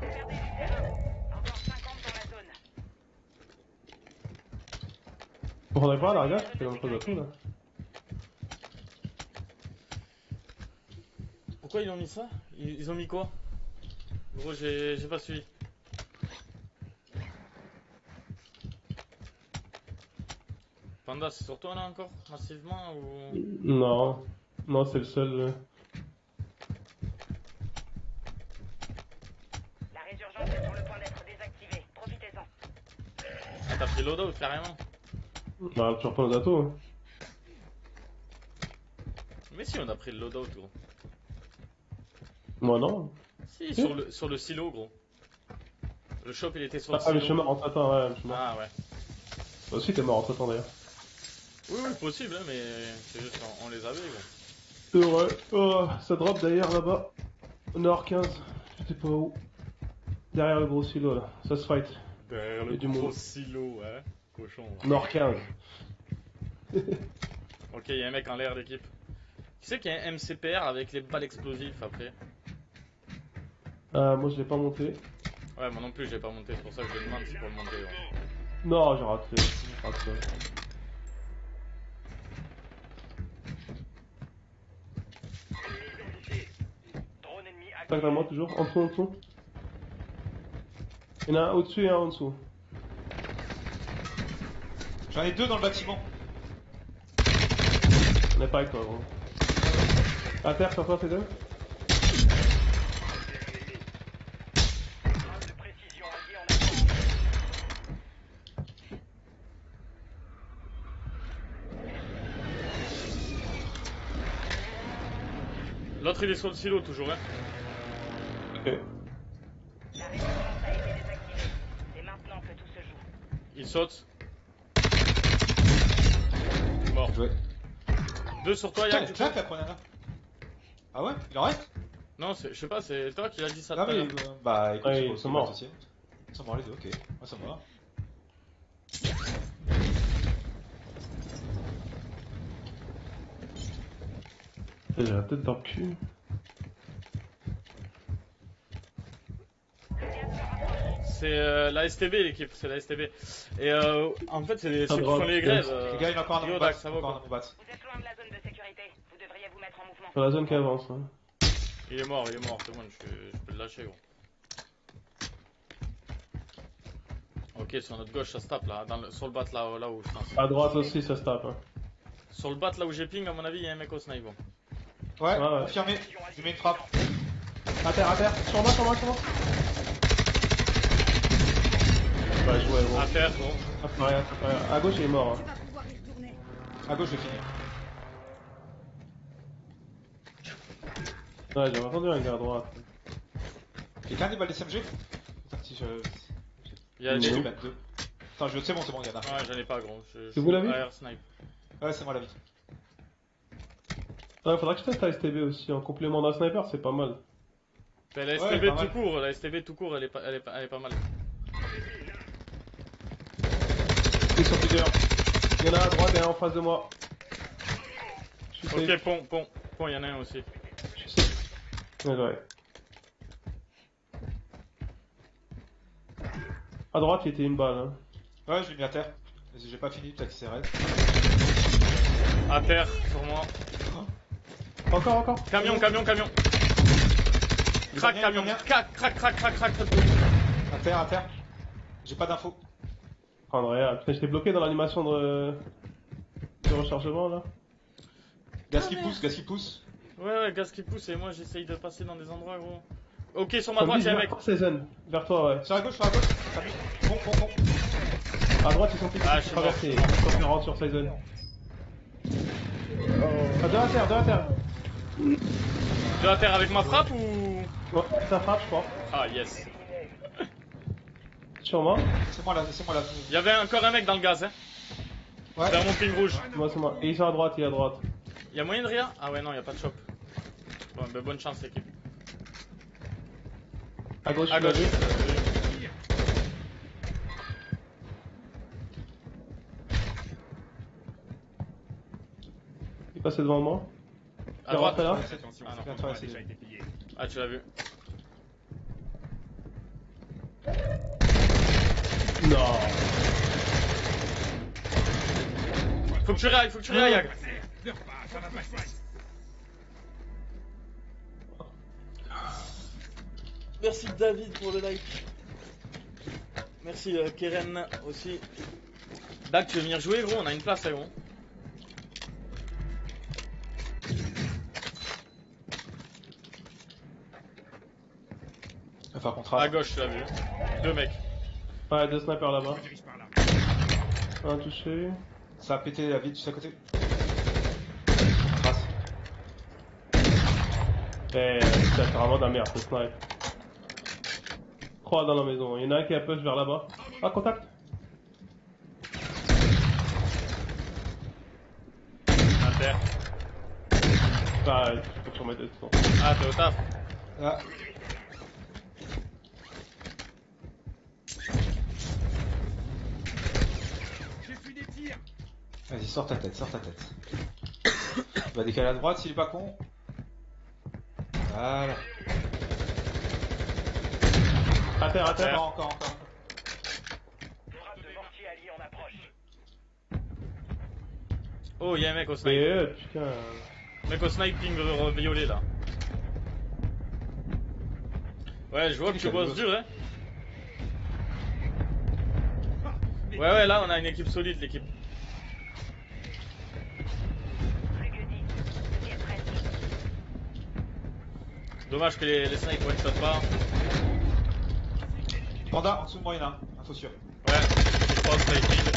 Perdez du terrain. Encore 50 dans la zone. Pas là, regarde, c'est pose à tout là. Pourquoi ils ont mis ça? Ils, ils ont mis quoi? Gros, j'ai pas suivi. Panda, c'est sur toi là encore? Massivement ou... Non, non, c'est le seul. La résurgence est sur le point d'être désactivée. Profitez-en. Ah, t'as pris loadout carrément Bah, tu reprends le bateau. Hein. Mais si, on a pris le loadout, gros. Moi non. Si, sur le, sur le silo, gros. Le shop, il était sur le Ah, mais je suis silo. mort entre temps, ouais, je suis mort. Ah ouais. Toi aussi, t'es mort entre temps d'ailleurs. Oui, oui, possible, hein, mais c'est juste, on, on les avait, gros. C'est vrai. Oh, ça drop d'ailleurs là-bas. Nord 15. Je sais pas où. Derrière le gros silo là. Ça se fight. Derrière le gros silo, hein. Cochon. Nord 15. Ok, il y a un mec en l'air d'équipe. Tu sais qu'il y a un MCPR avec les balles explosives après? Ah, moi je l'ai pas monté. Ouais, moi non plus, j'ai pas monté, c'est pour ça que je le demande si pour le monter. ouais. Non, j'ai raté. Raté. Tac dans moi toujours. En dessous, en dessous. Il y en a un au-dessus et un en dessous. J'en ai deux dans le bâtiment. On est pas avec toi, gros. À terre, sur toi, c'est deux. L'entrée des soins de silo, toujours, hein. Ok. La résistance a été désactivée. C'est maintenant que tout se joue. Il saute. Mort. Joué. Deux sur toi, Yann. claque la première là. Ah ouais Il en reste? Non, c'est- je sais pas, c'est toi qui l'as dit ça Ah à mais. euh, Bah écoute, ils sont morts. Ils sont morts les deux, ok. Moi ça me va. J'ai la tête dans le cul. C'est euh, la STB l'équipe, c'est la STB. Et euh, en fait, c'est les- ceux qui drop, font les yes. grèves. euh, Les gars, il ça va Encore un quoi dans mon bat. Vous êtes loin de la zone de sécurité. Vous devriez vous mettre en mouvement. Sur la zone qui avance. Hein. Il est mort, il est mort, c'est bon, je, je peux le lâcher gros. Ok, sur notre gauche ça se tape là, dans le- sur le bat là, là où je pense. À droite aussi, ça se tape. Hein. Sur le bat là où j'ai ping, à mon avis, il y a un mec au snipe. ouais. confirmé. Je mets une frappe. À terre, à terre. Sur moi, sur moi, sur moi. Joué, gros. À terre, gros. Ça fait rien, ça fait rien. À gauche, il est mort. Hein. À gauche, je finis. Ouais, j'ai entendu un gars à droite. Quelqu'un des balles SMG Putain, si je. Il y a des. Mettre deux. Attends, je... c'est bon, c'est bon, il y en a. Ouais, j'en ai pas gros. Je, C'est vous, la vie? snipe. Ouais, c'est moi la vie. Ouais, faudra que je teste la STB aussi. En complément d'un sniper, c'est pas mal. Mais la STB pas tout mal. court, la STB tout court, elle est pas, elle est pas, elle est pas mal. Ils sont plusieurs. Il y en a à droite et un en face de moi. Ok, pont, pont, pont, il y en a un aussi. Je suis safe. Ouais, ouais. À droite, il était une balle. Hein. Ouais, je l'ai mis à terre. Vas-y, J'ai pas fini, c'est raide. À terre, sur moi. Encore, encore. Camion, camion, camion. Crac, camion. Crac, crac, crac, crac, crac. crac. À terre, à terre. J'ai pas d'infos. Andrea, putain, j'étais bloqué dans l'animation de... de rechargement là. Gaz qui pousse, gaz qui pousse. Ouais, ouais, gaz qui pousse et moi j'essaye de passer dans des endroits gros. Ok, sur ma Comme droite, il y a un vers mec. Vers toi, ouais. Sur la gauche, sur la gauche. Bon, bon, bon. À droite, ils sont tous Ah, je suis traversés. Sont rentrent sur Cézanne. Ah, deux à terre, deux à terre. De la terre avec ma frappe ou? Ouais, ça frappe, je crois. Ah, yes. Moi. C'est moi là, c'est moi là. Il y avait encore un mec dans le gaz, hein. Ouais. Vers mon ping rouge. Moi, c'est moi. Et ils sont à droite, il est à droite. Il y a moyen de rien Ah ouais, non, il y a pas de shop. Bon, ben, bonne chance, l'équipe. À gauche, À gauche. Il est passé devant moi. À droite. là. Ah essaye. Ah, tu l'as vu. Non. Faut que tu réailles, faut que tu réailles, Yag. Merci David pour le like. Merci euh, Keren aussi. Dak, tu veux venir jouer gros? On a une place là gros. Enfin, contrat. À gauche, tu l'as vu. Deux mecs. Ouais, deux snipers là-bas. Un touché. Ça a pété la vie juste à côté. Trace. Eh, c'est vraiment de la merde ce snipe. Trois dans la maison. Il y en a un qui a push vers là-bas. Ah, contact. Terre. Bah, faut que je remette dessus. Ah, t'es au taf. Là. Vas-y, sors ta tête, sors ta tête. Il va décaler à droite s'il est pas con. Voilà. À terre, à terre. Encore, encore, encore. Frappe de mortier allié en approche. Oh, il y a un mec au Mais snipe. euh, putain. Mec au sniping violet là. Ouais, je vois que tu bosses dur, hein. Ouais, ouais, là on a une équipe solide, l'équipe. Dommage que les, les snipes one shot pas. Panda, en dessous de moi, il y en a un. Info sûr. Ouais, je crois que sniping.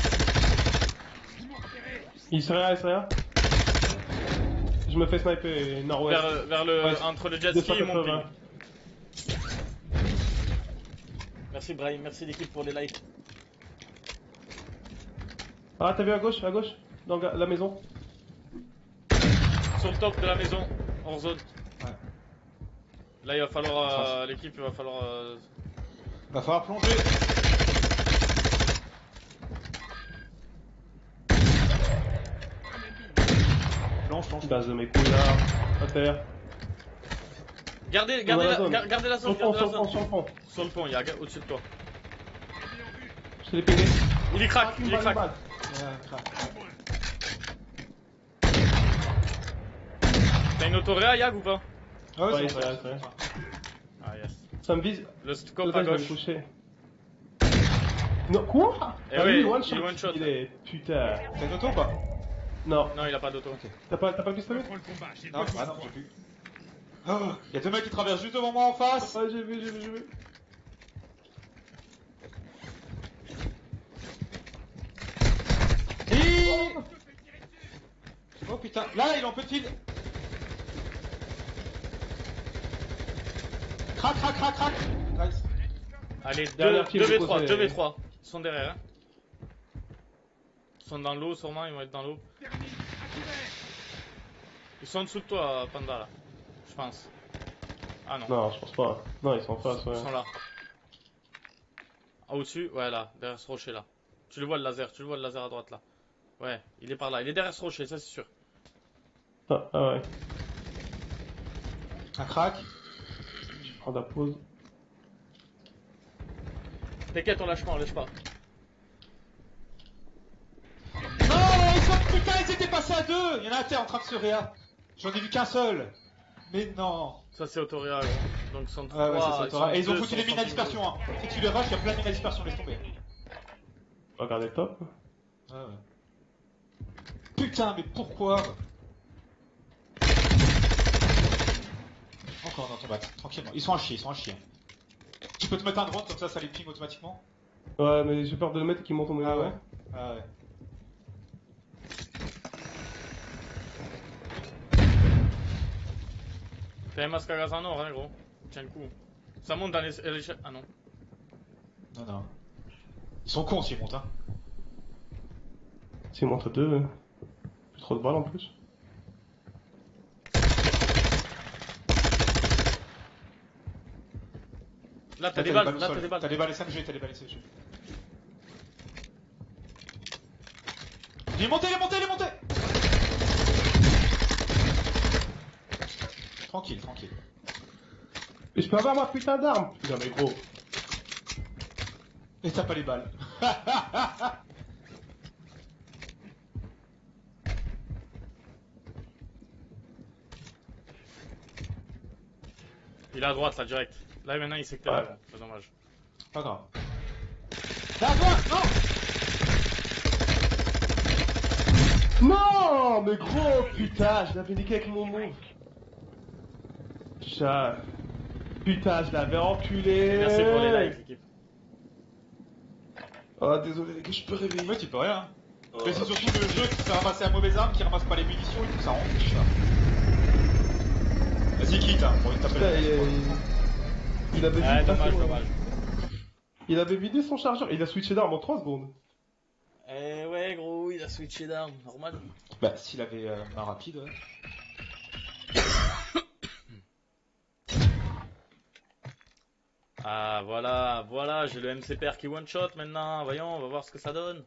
Il serait là, il serait là. Je me fais sniper nord-ouest. Vers, vers le, Ouais, entre le jet ski et mon 280. ping. Merci Brahim, merci l'équipe pour les likes. Ah, t'as vu à gauche, à gauche Dans la maison? Sur le top de la maison, hors zone. Là, il va falloir. euh, L'équipe, il va falloir. euh, Va falloir plonger. Plonge, plonge. Base de mes couilles là, à terre. Gardez, gardez, la la, gardez la Sur zone, le pont, gardez sur la le pont, zone. sur le pont. Sur le pont, il y a au-dessus de toi. Je te l'ai payé. Il y craque, il y Une balle, une craque. balle. Ouais, crac. T'as une autoréa, Yag ou pas? Ah ouais, c'est vrai, c'est vrai. Ah, yes. Ça me vise. Le scope à je vais me gauche. coucher. Non, quoi? Eh Ah oui, one il shot. one shot. Il est putain. T'as une auto ou pas? Non, Non, il a pas d'auto. t'as pas, t'as pas le pistolet Non, ah non, j'ai plus. Oh, y a deux mecs qui traversent juste devant moi en face. Ouais, j'ai vu, j'ai vu, j'ai vu. Oh putain, là, là, il est en petit. Crac, crac, crac, crac. Nice. Allez, 2 Derrière qui, le 2v3, côté- 2v3. Ils sont derrière. Hein. Ils sont dans l'eau, sûrement, ils vont être dans l'eau. Ils sont en dessous de toi, Panda, là. Je pense. Ah non, Non, je pense pas. Non, ils sont en face, ouais. ils sont là. Ah, au-dessus Ouais, là, derrière ce rocher, là. Tu le vois, le laser, tu le vois, le laser à droite, là. Ouais, il est par là, il est derrière ce rocher, ça c'est sûr. Ah, ah ouais. Un crack. Prends la pause. T'inquiète, on lâche pas, on lâche pas. Non, ils sont putain, ils étaient passés à deux. Il y en a un terre en train de se réa. J'en ai vu qu'un seul. Mais non. Ça c'est Autoria, gros. Donc ils sont Ah ouais, ils sont ça. Et ils ont foutu les mines à 100 dispersion. Hein. Si tu les rushes, il y a plein de mines à dispersion, laisse tomber. Regardez top. Ouais, ouais. Putain, mais pourquoi? Encore dans ton bac, tranquillement. Ils sont à chier, ils sont à chier. Tu peux te mettre un drone comme ça, ça les ping automatiquement Ouais, mais j'ai peur de le mettre qui monte au milieu. Ah ouais Ah ouais. T'as un masque à gaz en or, hein, gros. Tiens le coup. Ça monte dans l'échelle. Ah non. Non, non. Ils sont cons s'ils montent, hein. S'il monte à deux, ouais. Plus trop de balles en plus. Là t'as des balles, là t'as des balles. T'as des balles SMG, t'as des balles SMG. Il est monté, il est monté, il est monté Tranquille, tranquille. Mais je peux avoir ma putain d'arme Putain, mais gros. Et t'as pas les balles. Il est à droite là direct. Là maintenant il sait que t'es Ouais. C'est dommage. Pas grave. Non Non, mais gros, putain, je l'avais niqué avec mon move. Putain, putain, je l'avais enculé. Merci pour les likes l'équipe. Oh, désolé, les gars, je peux réveiller. Ouais, tu peux rien. Mais c'est surtout le jeu qui fait ramasser la mauvaise arme, qui ramasse pas les munitions et tout ça fou, ça. Vas-y, quitte, hein, pour une taper il, avait Ah vidé- dommage, c'est bon. dommage. Il avait vidé son chargeur, il a switché d'arme en 3 secondes. Eh ouais gros, il a switché d'arme, normal. Bah, s'il avait euh, un rapide, ouais. Ah voilà, voilà, j'ai le MCPR qui one shot maintenant. Voyons, on va voir ce que ça donne.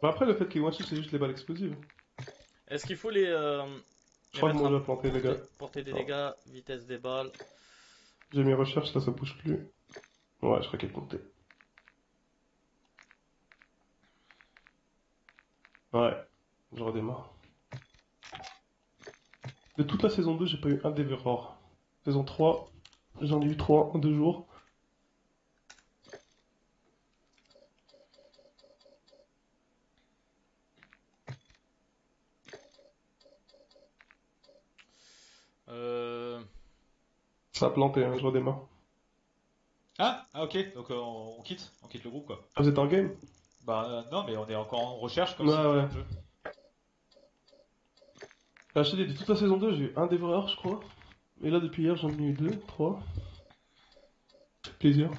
Bah après, le fait qu'il one shot, c'est juste les balles explosives. Est-ce qu'il faut les, euh, Je les crois que gars. portée des dégâts, vitesse des balles J'ai mes recherches, là, ça bouge plus. Ouais, je crois est planté. Ouais, je redémarre. De toute la saison 2, j'ai pas eu un déverror. Saison 3, j'en ai eu 3 en 2 jours. Ça a planté, hein, je redémarre. Ah, ah ok, donc euh, on, quitte, on quitte le groupe quoi. Ah, vous êtes en game? Bah euh, non, mais on est encore en recherche comme Ouais, ça. ouais. J'ai acheté des- toute la saison 2, j'ai eu un dévoreur, je crois. Et là, depuis hier, j'en ai eu deux, trois. Plaisir.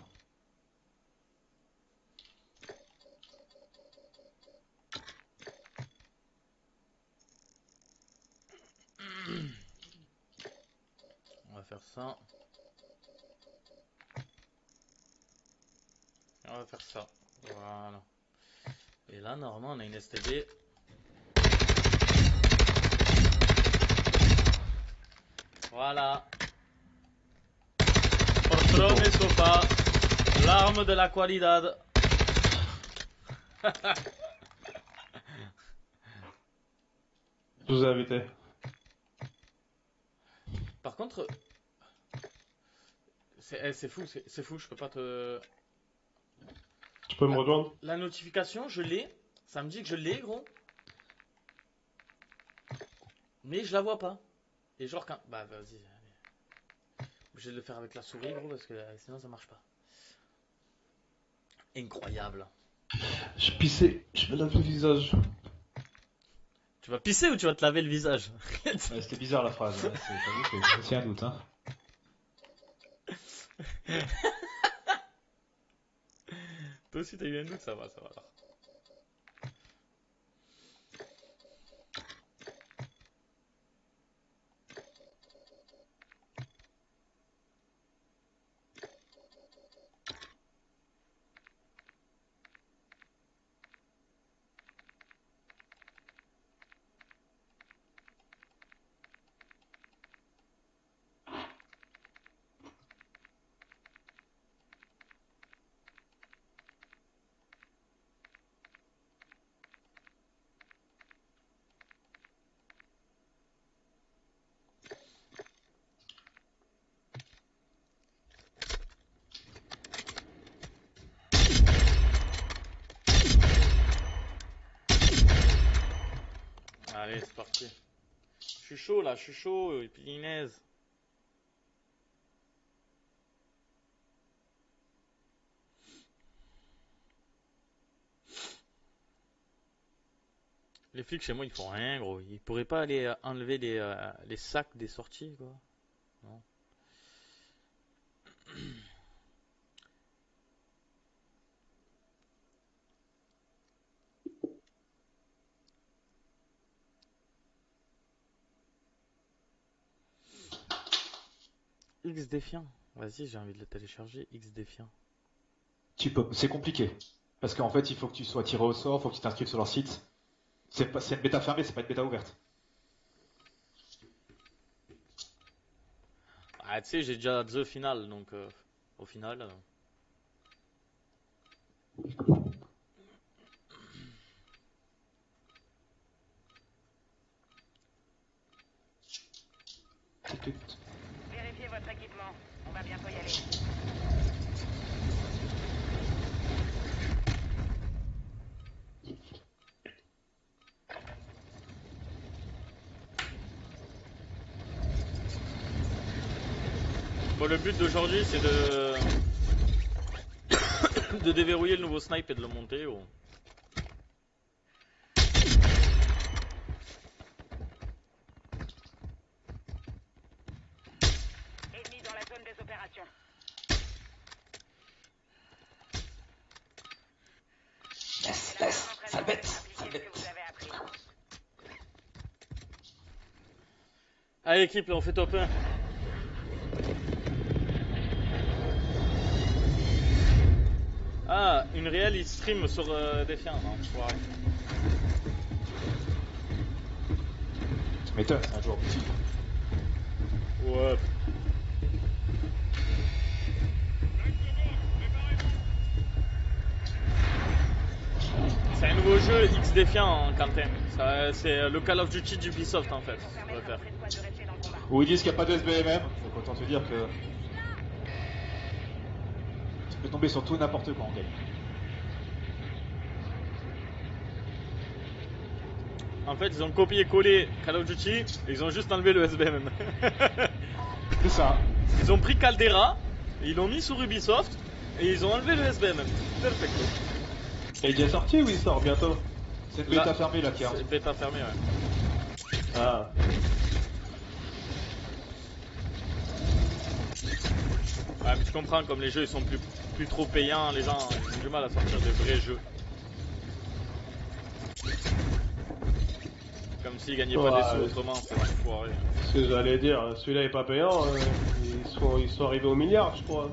On va faire ça. On va faire ça. Voilà. Et là, normalement, on a une STB. Voilà. Portrone sofa. L'arme de la qualidad. Je vous ai invité. Par contre, c'est eh, fou, c'est fou, je peux pas te. Tu peux me rejoindre La notification, je l'ai. Ça me dit que je l'ai, gros. Mais je la vois pas. Et genre quand. Bah vas-y. Obligé de le faire avec la souris, gros, parce que euh, sinon ça marche pas. Incroyable. Je pissais, je me lave le visage. Tu vas pisser ou tu vas te laver le visage? Ouais, C'était bizarre la phrase. hein. C'est- un doute. Hein. Toi aussi t'as eu un doute, ça va, ça va. alors. Allez, c'est parti. Je suis chaud là, je suis épinaise. Les flics chez moi ils font rien gros, ils pourraient pas aller euh, enlever les, euh, les sacs des sorties quoi. X défiant. Vas-y, j'ai envie de le télécharger. X défiant. Tu peux. C'est compliqué. Parce qu'en fait, il faut que tu sois tiré au sort, il faut que tu t'inscrives sur leur site. C'est pas, c'est une bêta fermée, c'est pas une bêta ouverte. Ah, tu sais, j'ai déjà The Final, donc euh, au final. euh, le but d'aujourd'hui c'est de... de déverrouiller le nouveau snipe et de le monter. Ou... Allez équipe, on fait top 1. Ah, une réelle, il stream sur euh, Défiant. Non, enfoiré. Tu m'étonnes, c'est un joueur petit. Ouais. C'est un nouveau jeu X défiant en Quentin. Ça, C'est le Call of Duty d'Ubisoft en fait. Où ils disent qu'il n'y a pas de SBMM, donc autant te dire que. Tu peux tomber sur tout n'importe quoi en game. En fait, ils ont copié-collé Call of Duty et ils ont juste enlevé le SBMM. C'est ça. ils ont pris Caldera, et ils l'ont mis sur Ubisoft et ils ont enlevé le SBMM. Perfecto. Et il est sorti ou il sort bientôt? C'est une bêta Là, fermée là qui. C'est bêta fermée, ouais. Ah. Ouais, mais tu comprends, comme les jeux ils sont plus, plus trop payants, les gens ils ont du mal à sortir des vrais jeux. Comme s'ils gagnaient Ouais, pas des sous autrement, c'est enfoiré. Ce que j'allais dire, celui-là est pas payant, euh, ils, sont, ils sont arrivés au milliard, je crois.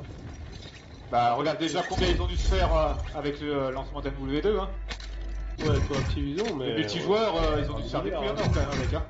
Bah regarde déjà combien ils ont dû se faire euh, avec le euh, lancement d'MW2 hein. Ouais, toi Activision, mais. Les multijoueurs, euh, ils ont dû se faire des milliard, couilles en hein. quand même avec hein.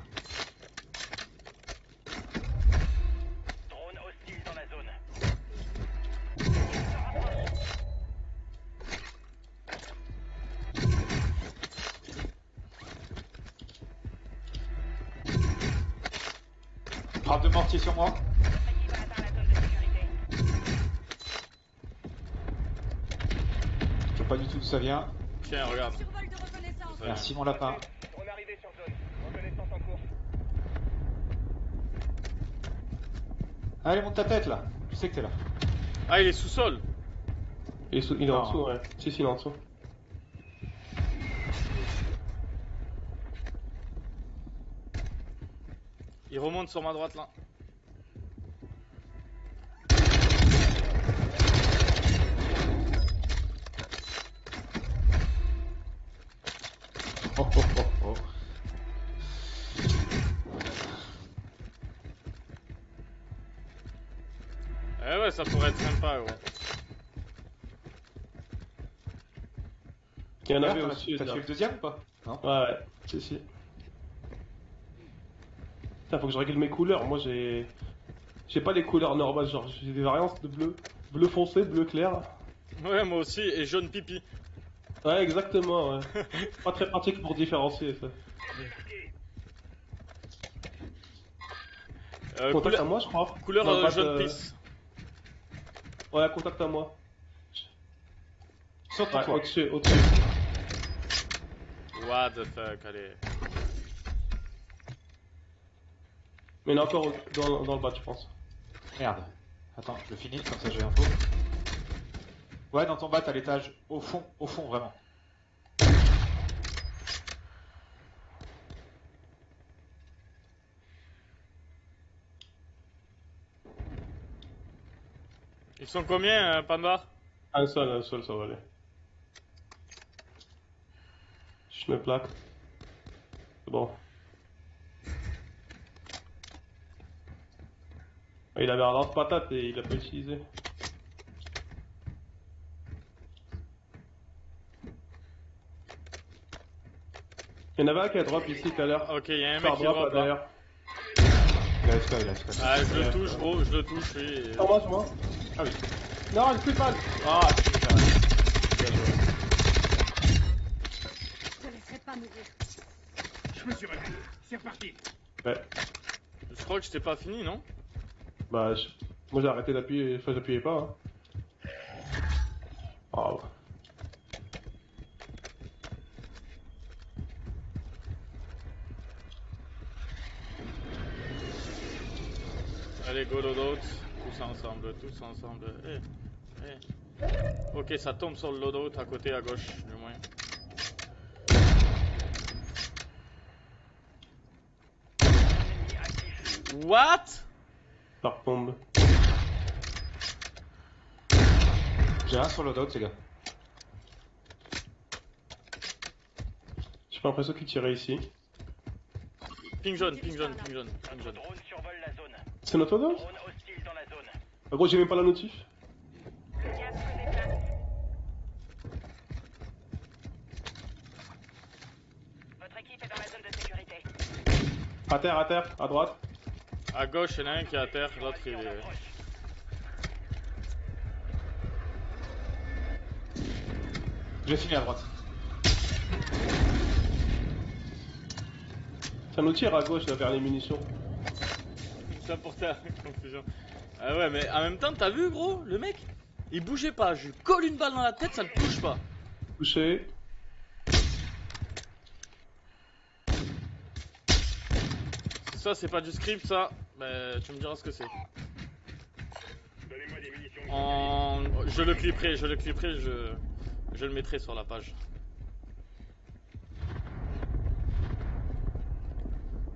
Mon lapin. Drone arrivé sur zone. Reconnaissance en cours. Allez monte ta tête là. Je sais que t'es là. Ah, il est sous-sol. Il est, sous- il est en dessous, ouais. Si, si, il est en dessous. Il remonte sur ma droite là. Gros. Il y en avait T'as- aussi. T'as tué le deuxième ou pas? Non Ouais, ouais, si, si. Putain, faut que je règle mes couleurs. Moi, j'ai. J'ai pas les couleurs normales, genre j'ai des variantes de bleu. Bleu foncé, bleu clair. Ouais, moi aussi, et jaune pipi. Ouais, exactement, ouais. pas très pratique pour différencier ça. Euh, Contact couleur à moi, je crois. couleur Non, euh, jaune de- pisse. Ouais, contact à moi. Saute Ouais, toi. au-dessus, au-dessus. What the fuck, allez. Mais il est encore au- dans, dans le bas, je pense. Merde. Attends, je le finis, comme ça j'ai l'info. Ouais, dans ton bas, t'as l'étage au fond, au fond, vraiment. Ils sont combien, euh, Panda Un seul, un seul, ça va aller. Je me plaque. C'est bon. Ah, Il avait un lance-patate et il l'a pas utilisé. Il y en avait un qui a drop ici tout à l'heure. Ok, il y a un mec qui drop drop là là. derrière. Il a il a. Ah, je le touche, gros, je le touche, oui. et- Sur moi, sur moi. Ah oui. Non, une plus de balle. Ah, putain. Bien joué. Je te laisserai pas mourir. Ouais. Je crois que c'était pas fini, non? Bah, je- moi j'ai arrêté d'appuyer, enfin j'appuyais pas. Hein. Ouais. Allez, go loadout. Tous ensemble, tous ensemble. Eh, eh. Ok, ça tombe sur le loadout à côté, à gauche, du moins. What? Ça retombe. J'ai un sur le loadout, les gars. J'ai pas l'impression qu'il tirait ici. Ping jaune, ping jaune, ping jaune, ping jaune. C'est notre hostile dans la zone. En gros, j'ai même pas la notif. Le gaz se déplace. Votre équipe est dans la zone de sécurité. À terre, à terre, à droite. À gauche, il y en a un qui est à terre, l'autre il est. J'ai fini à droite. Ça nous tire à gauche là, vers les munitions. Ça pour ta confusion. Ah ouais, mais en même temps, t'as vu, gros, le mec Il bougeait pas, je lui colle une balle dans la tête, ça le touche pas. Touché. Ça, c'est pas du script, ça, bah, tu me diras ce que c'est. Donnez-moi des munitions. En... Je le clipperai, je le clipperai, je... je le mettrai sur la page.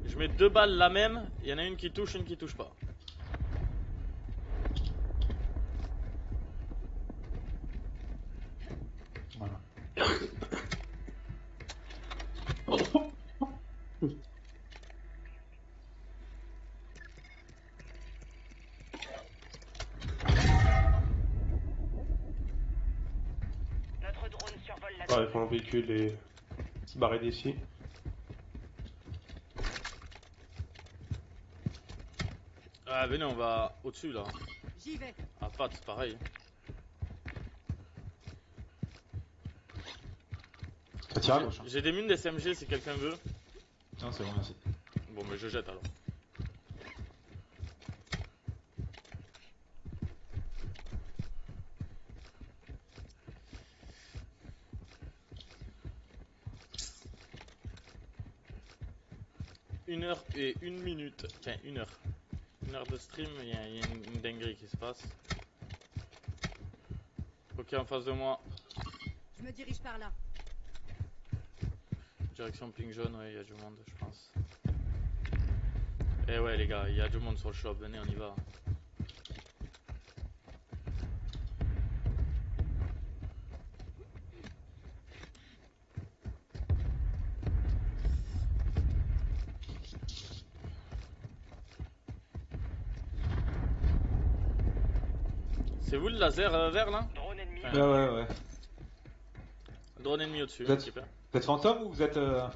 Je mets deux balles la même, il y en a une qui touche, une qui touche pas. Ouais, enfin, un véhicule et se barrer d'ici. Ah, venez, on va au-dessus là. J'y vais. Ah, Pat, pareil. Ça tire à gauche. hein. J'ai des mines d'SMG si quelqu'un veut. Non, c'est bon, merci. Bon, mais je jette alors. Une heure et une minute. Enfin, une heure. Une heure de stream, il y a, il y a une, une dinguerie qui se passe. Ok, en face de moi, Je me dirige par là. Direction ping jaune, ouais, il y a du monde, je pense. Eh ouais, les gars, il y a du monde sur le shop, venez, on y va. C'est vous le laser euh, vert là? Drone ennemi. Ouais. Ouais, ouais, ouais. Drone ennemi au-dessus. Super. Vous êtes fantôme ou vous êtes. euh,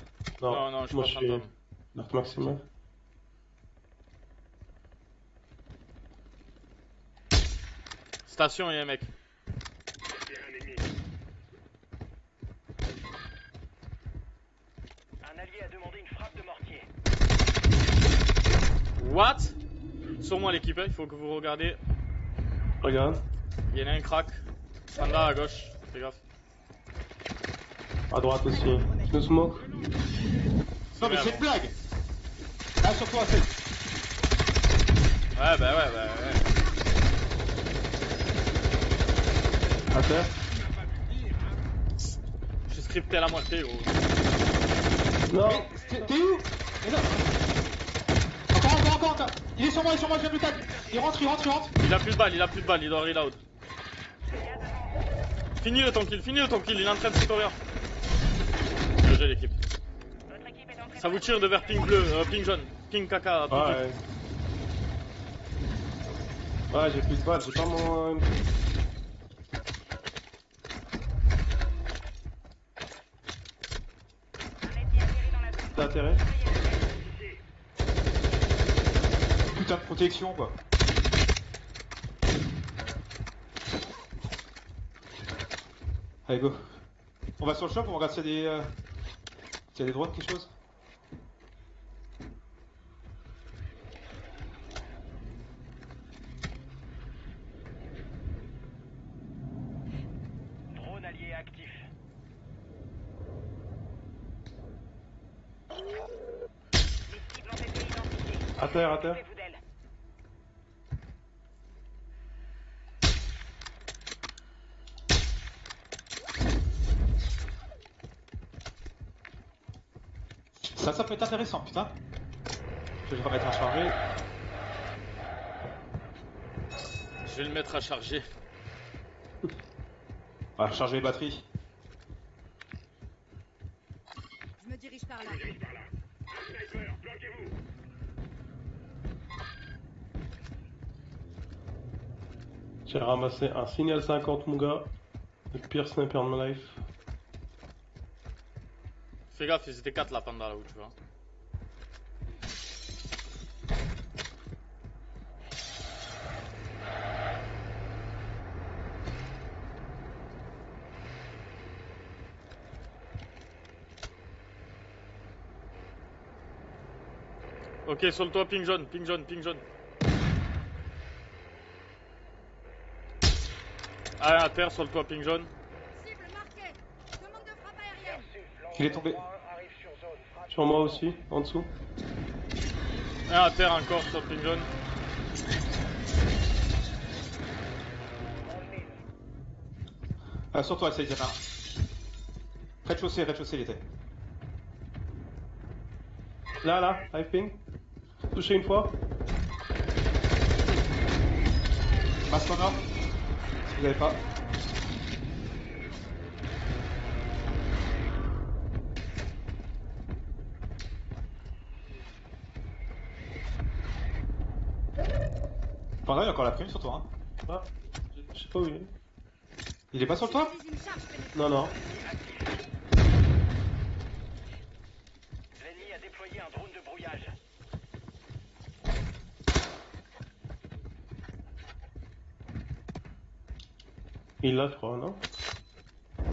Non, Non, non, je suis moi pas je suis fantôme. Dark Maxima. Station, il y a un mec. Un allié a demandé une frappe de mortier. What? Sur moi l'équipe, hein, il faut que vous regardiez. Regarde, Il y en a un crack. Panda à gauche, fais gaffe. À droite aussi. No smoke. Non, mais c'est une blague Ah, sur toi, c'est. Ouais, bah ouais, bah ouais. À terre. Je suis scripté à la moitié, gros. Non. Mais t'es où? Mais non. Encore, encore, encore, encore Il est sur moi, il est sur moi, je viens de le tag Il rentre, il rentre, il rentre Il a plus de balles, il a plus de balles, il doit reload. Finis-le ton kill, finis-le ton kill, il est en train de tutorial. GG l'équipe. Votre équipe est entrée Ça vous tire de vers ping bleu, euh, ping jaune, ping caca. de Ouais. Ouais, j'ai plus de balles, j'ai pas mon. Atterri zone. T'as intérêt Putain de protection, quoi. Allez, go. On va sur le shop, on regarde s'il y a des. euh, S'il y a des droits, quelque chose Drone allié actif. Les cibles ont été identifiées. À terre, à terre. Occupez-vous d'elles. Ça, ça peut être intéressant, putain. Je vais le remettre à charger. Je vais le mettre à charger. On va recharger les batteries. Je me dirige par là. J'ai ramassé un signal 50, mon gars. Le pire sniper de ma life. Fais gaffe, ils étaient 4 là, panda là où tu vois. Ok, sur le toit, ping jaune, ping jaune, ping jaune. Ah, à terre, sur le toit, ping jaune. Cible marquée. Demande de frappe aérienne. Il est tombé. sur moi aussi, en dessous. Un à terre encore sur le ping jaune. Ah, sur toi, essaye, Diana. Rez-de-chaussée, rez-de-chaussée, il était. Là, là, high ping touché une fois. Passe en or. Si vous avez pas. Pardon, il y a encore la prime sur toi. Hein. Ah, je sais pas où il est. Il est pas sur toi? Non, non. L'ennemi a déployé un drone de brouillage. Il l'a, je crois, non Toutes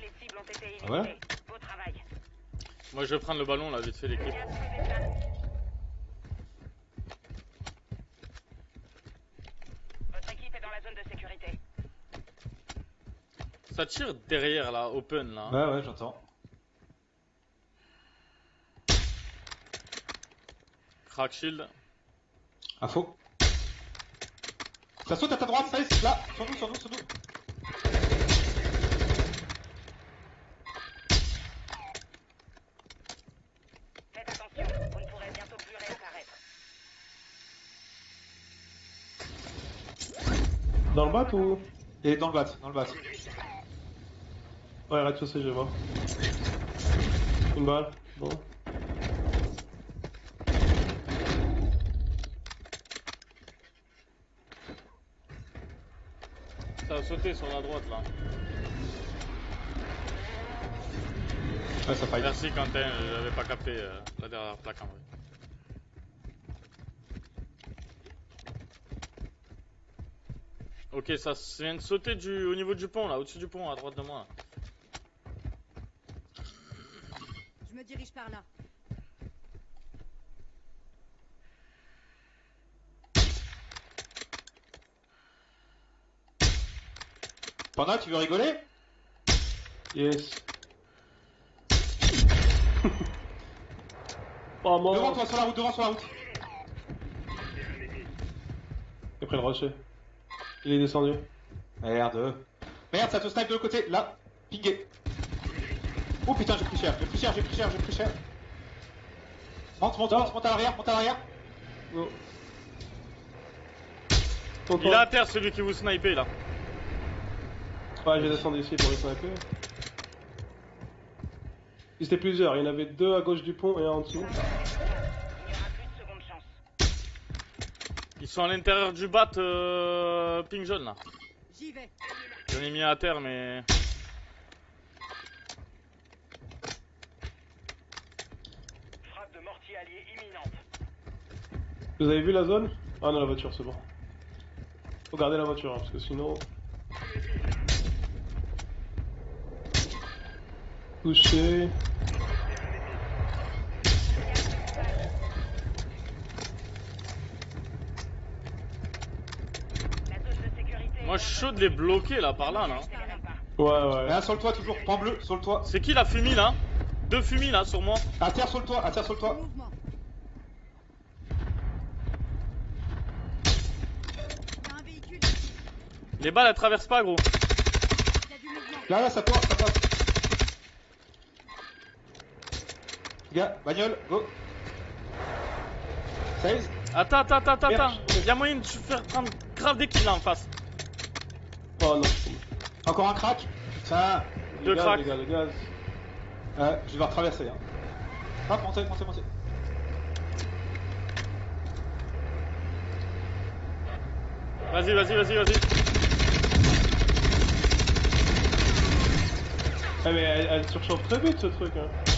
les cibles ont été élimitées. Ah ouais Beau travail. Moi je vais prendre le ballon là, vite fait l'équipe. Bien trouvé des flammes. Votre équipe est dans la zone de sécurité. Ça tire derrière là, open là. Ouais, ouais, j'entends. Crack shield. Info. Ça saute à ta droite, ça est, là, sur nous, sur nous, sur nous. Faites attention, vous ne pourrez bientôt plus réapparaître. Dans le bat ou Et dans le bat, dans le bat. Ouais, rez-de-chaussée, je vois. Une balle, bon. A sauté sur la droite là. Ouais, ça fight. Merci Quentin, j'avais pas capté euh, la dernière plaque en vrai. Ok, ça vient de sauter du, au niveau du pont là, au-dessus du pont à droite de moi. Je me dirige par là. Panda, tu veux rigoler? Yes. oh, Devant mort toi, sur la route, devant, sur la route. Il a pris le rocher. Il est descendu. Merde. Merde, ça te snipe de l'autre côté, là. Pingé. Oh putain, j'ai pris cher, j'ai pris cher, j'ai pris cher, j'ai pris cher. Monte, monte, monte, monte à l'arrière, monte à l'arrière. Go. Il est à terre celui qui vous snipait là. Ouais, je vais descendre ici pour les sniper. Ils étaient plusieurs, il y en avait deux à gauche du pont et un en dessous. Il n'y aura plus de seconde chance. Ils sont à l'intérieur du bat euh, ping jaune là. J'y vais. J'en ai mis à terre mais... Frappe de mortier allié imminente. Vous avez vu la zone? Ah non, la voiture, c'est bon. Faut garder la voiture, hein, parce que sinon... Touché. La zone de sécurité. Moi je suis chaud de les bloquer là par là là. Ouais, ouais. Là, sur le toit, toujours. Point bleu, sur le toit. C'est qui la fumée là? Deux fumis là sur moi. À terre sur le toit, à terre sur le toit. Les balles elles traversent pas gros. Là, là, ça passe, ça passe. Gars, bagnole, go. 16. Attends, attends, attends, attends. Y'a moyen de se faire prendre grave des kills là en face. Oh non. Encore un crack. Putain. Deux cracks. les gars, gaz. Ouais, je vais devoir traverser. Hein. Hop, montez, montez, montez. Vas-y, vas-y, vas-y, vas-y. Eh mais elle, elle surchauffe très vite ce truc hein.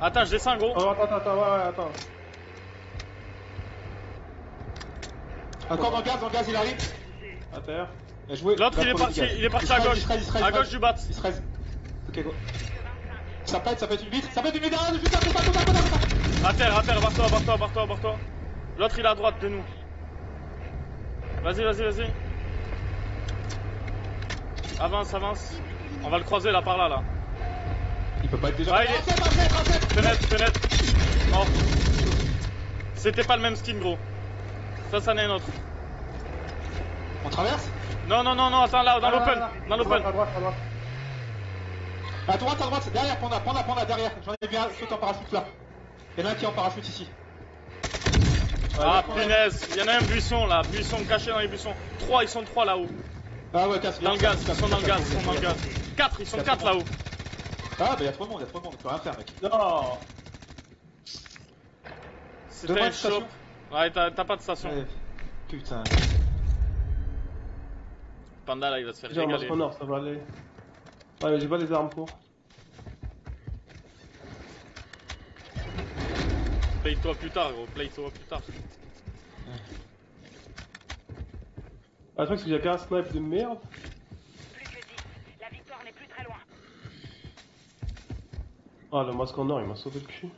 Attends, je descends gros. Oh attends, attends, attends, ouais, ouais, attends. Encore dans le gaz, dans le gaz, il arrive. À terre. L'autre il est parti, il est parti à gauche. À gauche du bat. Il se reste. Ok, go. Ça pète, ça pète une bite. Ça pète une bite derrière, juste à côté, à côté, à côté, à côté. À terre, à terre, barre-toi, barre-toi, barre-toi, barre-toi. L'autre il est à droite de nous. Vas-y, vas-y, vas-y. Avance, avance. On va le croiser là par là là. Il peut pas être déjà. Ah, il est-. Fenêtre, fenêtre. Mort. C'était pas le même skin gros. Ça, ça n'est un autre. On traverse Non, non, non, non, attends là, dans Ah, l'open. Dans l'open. à droite, à droite. À droite, à droite, derrière, panda, panda, panda, derrière. J'en ai bien un saute en parachute là. Il y en a un qui est en parachute ici. Ah punaise, il y en a un buisson là, buisson caché dans les buissons. Trois, ils sont trois là-haut. Ah ouais, casse Dans le gaz, ils sont dans le gaz, ils sont dans le gaz. Quatre, ils sont quatre là-haut. Ah, bah y'a trop de monde, y'a trop de monde, on peut rien faire, mec. Non C'était une. Ouais, t'as pas de station. Putain. Panda là, il va se faire J'ai régaler. J'ai un ça va aller. Ouais, mais j'ai pas les armes pour. Play-toi plus tard, gros, play-toi plus tard. Ah, le truc, c'est que j'ai qu'un snipe de merde. Ah, le masque en or, il m'a sauvé le cul.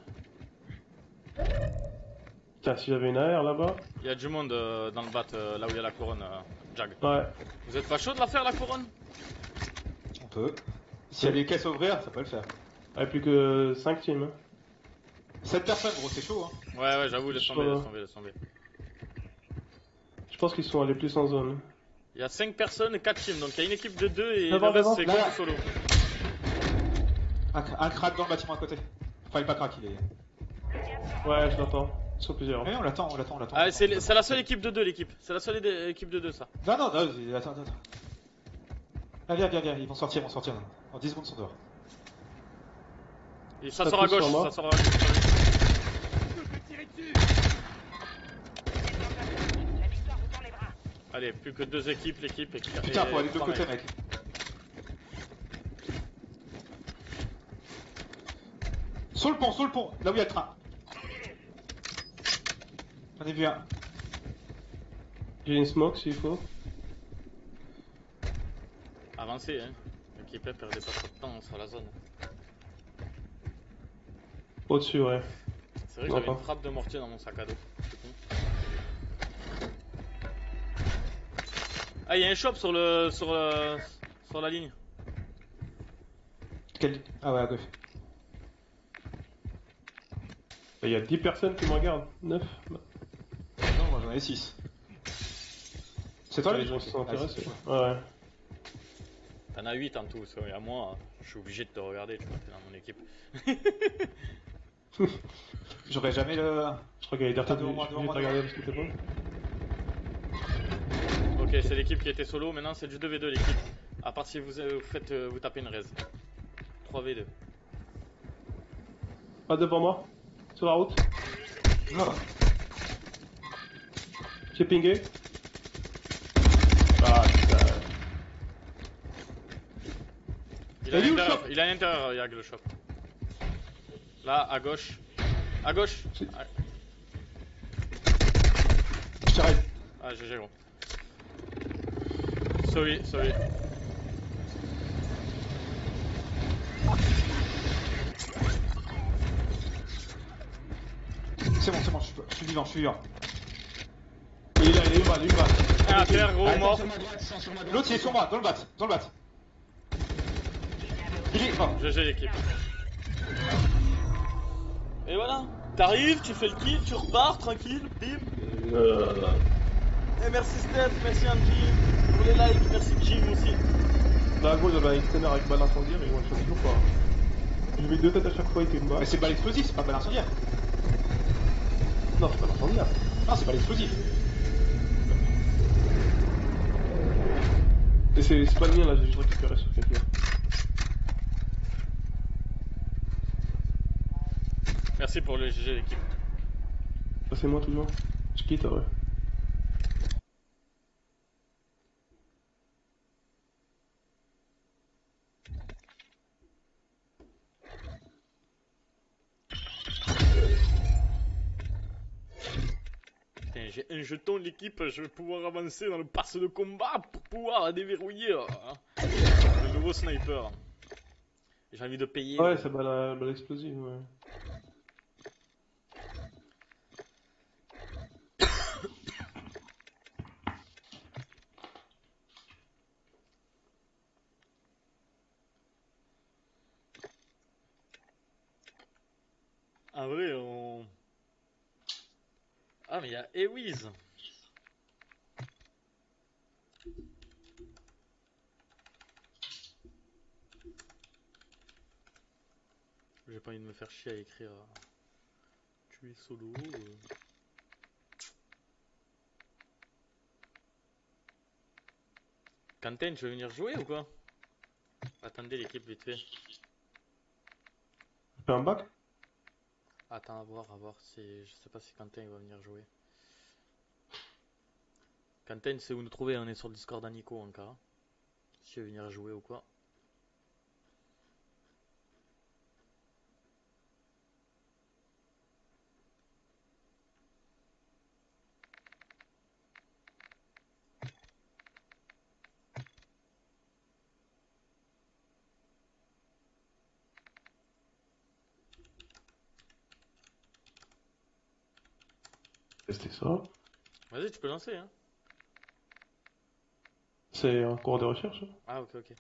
Putain, si j'avais une AR là-bas. Il y a du monde euh, dans le bat, euh, là où il y a la couronne, euh, Jag. Ouais. Vous êtes pas chaud de la faire, la couronne? On peut. S'il y a des caisses à ouvrir, ça peut le faire. Avec plus que 5 teams. hein. 7 personnes, gros, c'est chaud, hein. Ouais, ouais, j'avoue, laisse tomber, laisse pas. tomber, laisse tomber. Je pense qu'ils sont allés plus en zone. Il y a 5 personnes et 4 teams, donc il y a une équipe de 2 et le reste c'est solo. Un, un crack dans le bâtiment à côté. Enfin, il est pas crack, il est. Ouais, je l'entends. Ils sont plusieurs. Mais on l'attend, on l'attend, on l'attend. Ah, c'est la seule équipe de 2, l'équipe. C'est la seule équipe de 2, ça. Non, non, non, attends, attends. attends. Ah, viens, viens, viens, ils vont sortir, ils vont sortir. En 10 secondes, ils sont dehors. Et ça Ça sort à gauche, ça sort à gauche. Allez, plus que 2 équipes, l'équipe. Et... Putain, faut aller de l'autre côté, mec. Sur le pont, sur le pont, là où il y a le train. J'en ai vu un. J'ai une smoke s'il faut. Avancez, hein. L'équipe, perdait pas trop de temps sur la zone. Au-dessus, ouais. C'est vrai que j'avais une frappe de mortier dans mon sac à dos. Ah, il y a un shop sur le. sur, le- sur la ligne. Quel... Ah ouais, à gauche. Il y a 10 personnes qui me regardent. 9. Non, moi j'en ai 6. C'est toi les le gens qui sont Ah, intéressés. Ouais, ouais. T'en as 8 en tout, ça, et à moi, je suis obligé de te regarder, tu vois, t'es dans mon équipe. J'aurais jamais le. Je crois qu'il y a des devant moi, de devant moi, regarder parce que t'es pas. Ok, c'est l'équipe qui était solo, maintenant c'est du 2v2 l'équipe. À part si vous, euh, vous faites, euh, vous tapez une raise. 3v2. Pas devant moi. Sur la route. Non. J'ai pingé. Ah putain. Il est à l'intérieur, il est à l'intérieur, Yag, le shop. Là, à gauche. À gauche Ah, Je t'arrête. Ah, GG gros. Sorry, sorry. C'est bon, c'est bon, je suis, je suis vivant, je suis vivant. Il est là, il est où, il est où, Un à terre, gros, Allez, mort. L'autre il est sur moi, dans le bat, dans le bat. Il est. Oh. GG l'équipe. Et voilà. T'arrives, tu fais le kill, tu repars, tranquille, bim. Euh, Et merci Steph, merci Angie pour les likes, merci Jim aussi. Là, gros, j'avais un extender avec balle incendiaire et moi je fais toujours pas. J'ai mis deux têtes à chaque fois avec une balle. Mais c'est pas l'explosif, c'est pas balle incendiaire. Non, c'est pas l'incendiaire. Non, c'est pas l'explosif. Et c'est pas le mien là, j'ai juste récupéré sur quelqu'un. Merci pour le GG l'équipe. Ça c'est moi toujours. Je quitte, ouais. J'ai un jeton de l'équipe, je vais pouvoir avancer dans le passe de combat pour pouvoir déverrouiller euh, le nouveau sniper. J'ai envie de payer. Ouais, c'est balle, à- balle explosive, ouais. En vrai, on. Ah, mais il y a Ewiz. J'ai pas envie de me faire chier à écrire. euh, Tu es solo. euh. Quentin, tu veux venir jouer ou quoi? Attendez l'équipe vite fait. Fais un bac? À voir, à voir si. Je sais pas si Quentin va venir jouer. Quentin, c'est où nous trouver, on est sur le Discord à Nico encore. Si tu veux venir jouer ou quoi. Tester ça. Vas-y, tu peux lancer, hein. C'est un cours de recherche. hein. Ah, ok, ok.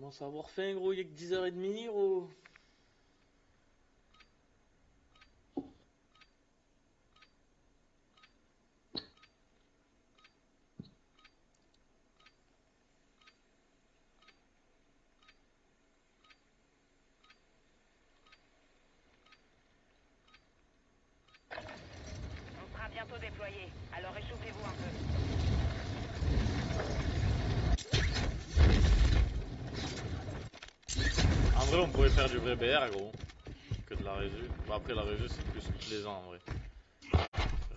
Commence à avoir faim, gros. Il est que 10h30, gros. On sera bientôt déployé, alors échauffez-vous un peu. En vrai, on pourrait faire du vrai BR, gros. Que de la résu. Bon, après, la résu, c'est plus plaisant, en vrai.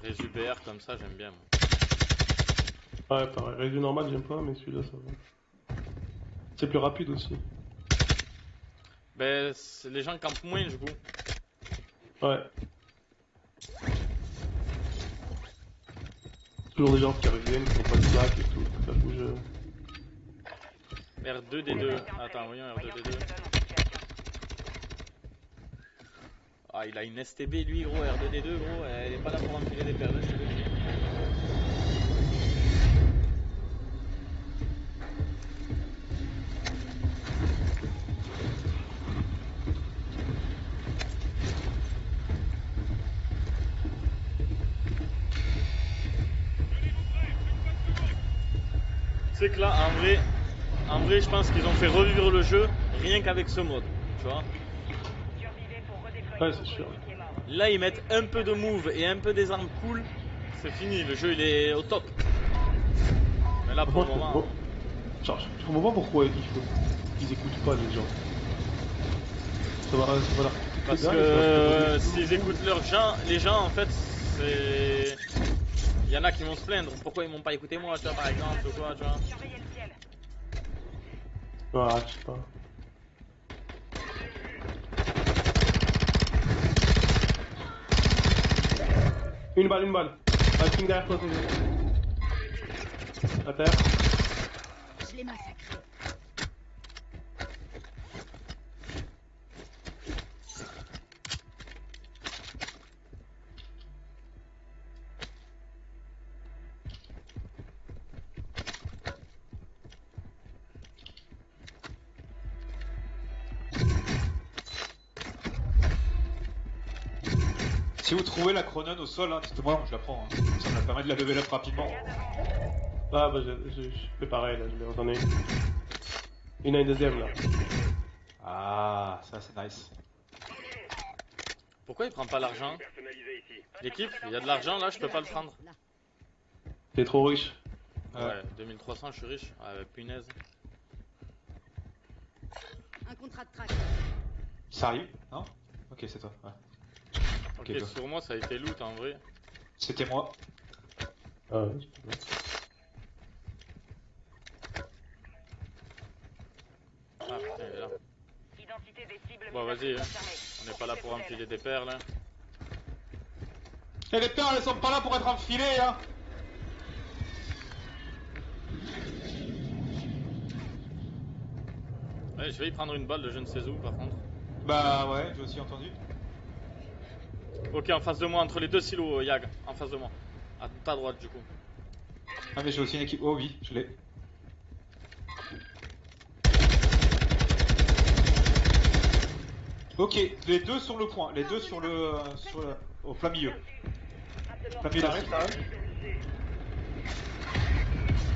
Résu BR, comme ça, j'aime bien, moi. Ouais, pareil. Résu normal, j'aime pas, mais celui-là, ça va. C'est plus rapide aussi. Ben, c'est- les gens campent moins, du coup. Ouais. Toujours des gens qui reviennent, qui font pas de slack et tout. Ça bouge. euh. R2D2. Attends, voyons Voyons ce que R2D2. ça donne en situation. Ah, il a une STB, lui, gros. R2D2, gros. Elle est pas là pour enfiler des perles. C'est que là, en vrai, en vrai, je pense qu'ils ont fait revivre le jeu rien qu'avec ce mode, tu vois. Ouais, c'est sûr. Là, ils mettent un peu de move et un peu des armes cool. C'est fini, le jeu il est au top. Mais là, pour le je moment. Genre, je comprends pas pourquoi ils écoutent pas les gens. Ça va, ça va leur Parce que s'ils écoutent leurs gens, les gens en fait, c'est. Il y en a qui vont se plaindre. Pourquoi ils m'ont pas écouté moi, tu vois, par exemple, ou quoi, tu vois. Ah, je sais pas. Une balle, une balle. Un ping derrière toi, Tony. À terre. Je l'ai massacré. Trouvez la chronone au sol, hein, dites-moi, je la prends. hein. Ça me permet de la lever up rapidement. Ah, bah, je, je, je fais pareil, là, je vais retourner. Il y en a une deuxième, là. Ah, ça c'est nice. Pourquoi il prend pas l'argent? L'équipe, il y a de l'argent là, je peux pas le prendre. T'es trop riche. Ouais, 2300, je suis riche. Ah, punaise. Un contrat de track. Ça arrive Non? Ok, c'est toi. Ouais. Ok, sur moi ça a été loot en vrai. C'était moi. Ah, ouais, c'est pas mal. Ah putain, il est là. Identité des cibles Bon, vas-y, hein. On n'est pas là pour enfiler des perles. hein. Et les perles, elles sont pas là pour être enfilées, hein Ouais, je vais y prendre une balle de je ne sais où par contre. Bah ouais, j'ai aussi entendu. Ok, en face de moi, entre les deux silos, euh, Yag. En face de moi. À ta droite du coup. Ah mais j'ai aussi une équipe. Oh oui, je l'ai. Ok, les deux sur le point, les deux sur le, euh, sur le- au plein milieu. Plein milieu.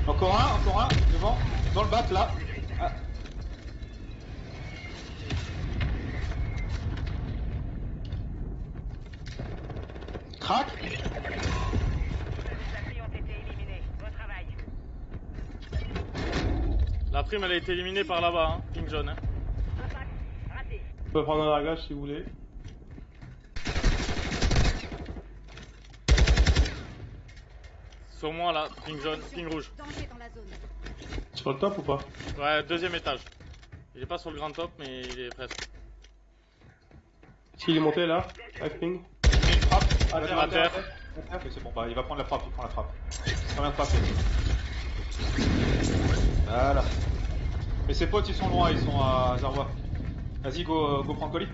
Encore un, encore un, devant, dans le bat là. Ah. Crac. La prime, elle a été éliminée par là-bas, hein. Ping jaune. Hein. Impact. Raté. Je peux prendre un largage si vous voulez. Sur moi, là. Ping jaune, ping rouge. Sur le top ou pas? Ouais, deuxième étage. Il est pas sur le grand top, mais il est presque. S'il est monté là, avec ping. À terre, à. Ok, c'est bon, bah il va prendre la frappe, il prend la frappe. Très bien frappé. Voilà. Mais ses potes ils sont loin, ils sont à Zarwa. Vas-y, go, go prendre colis.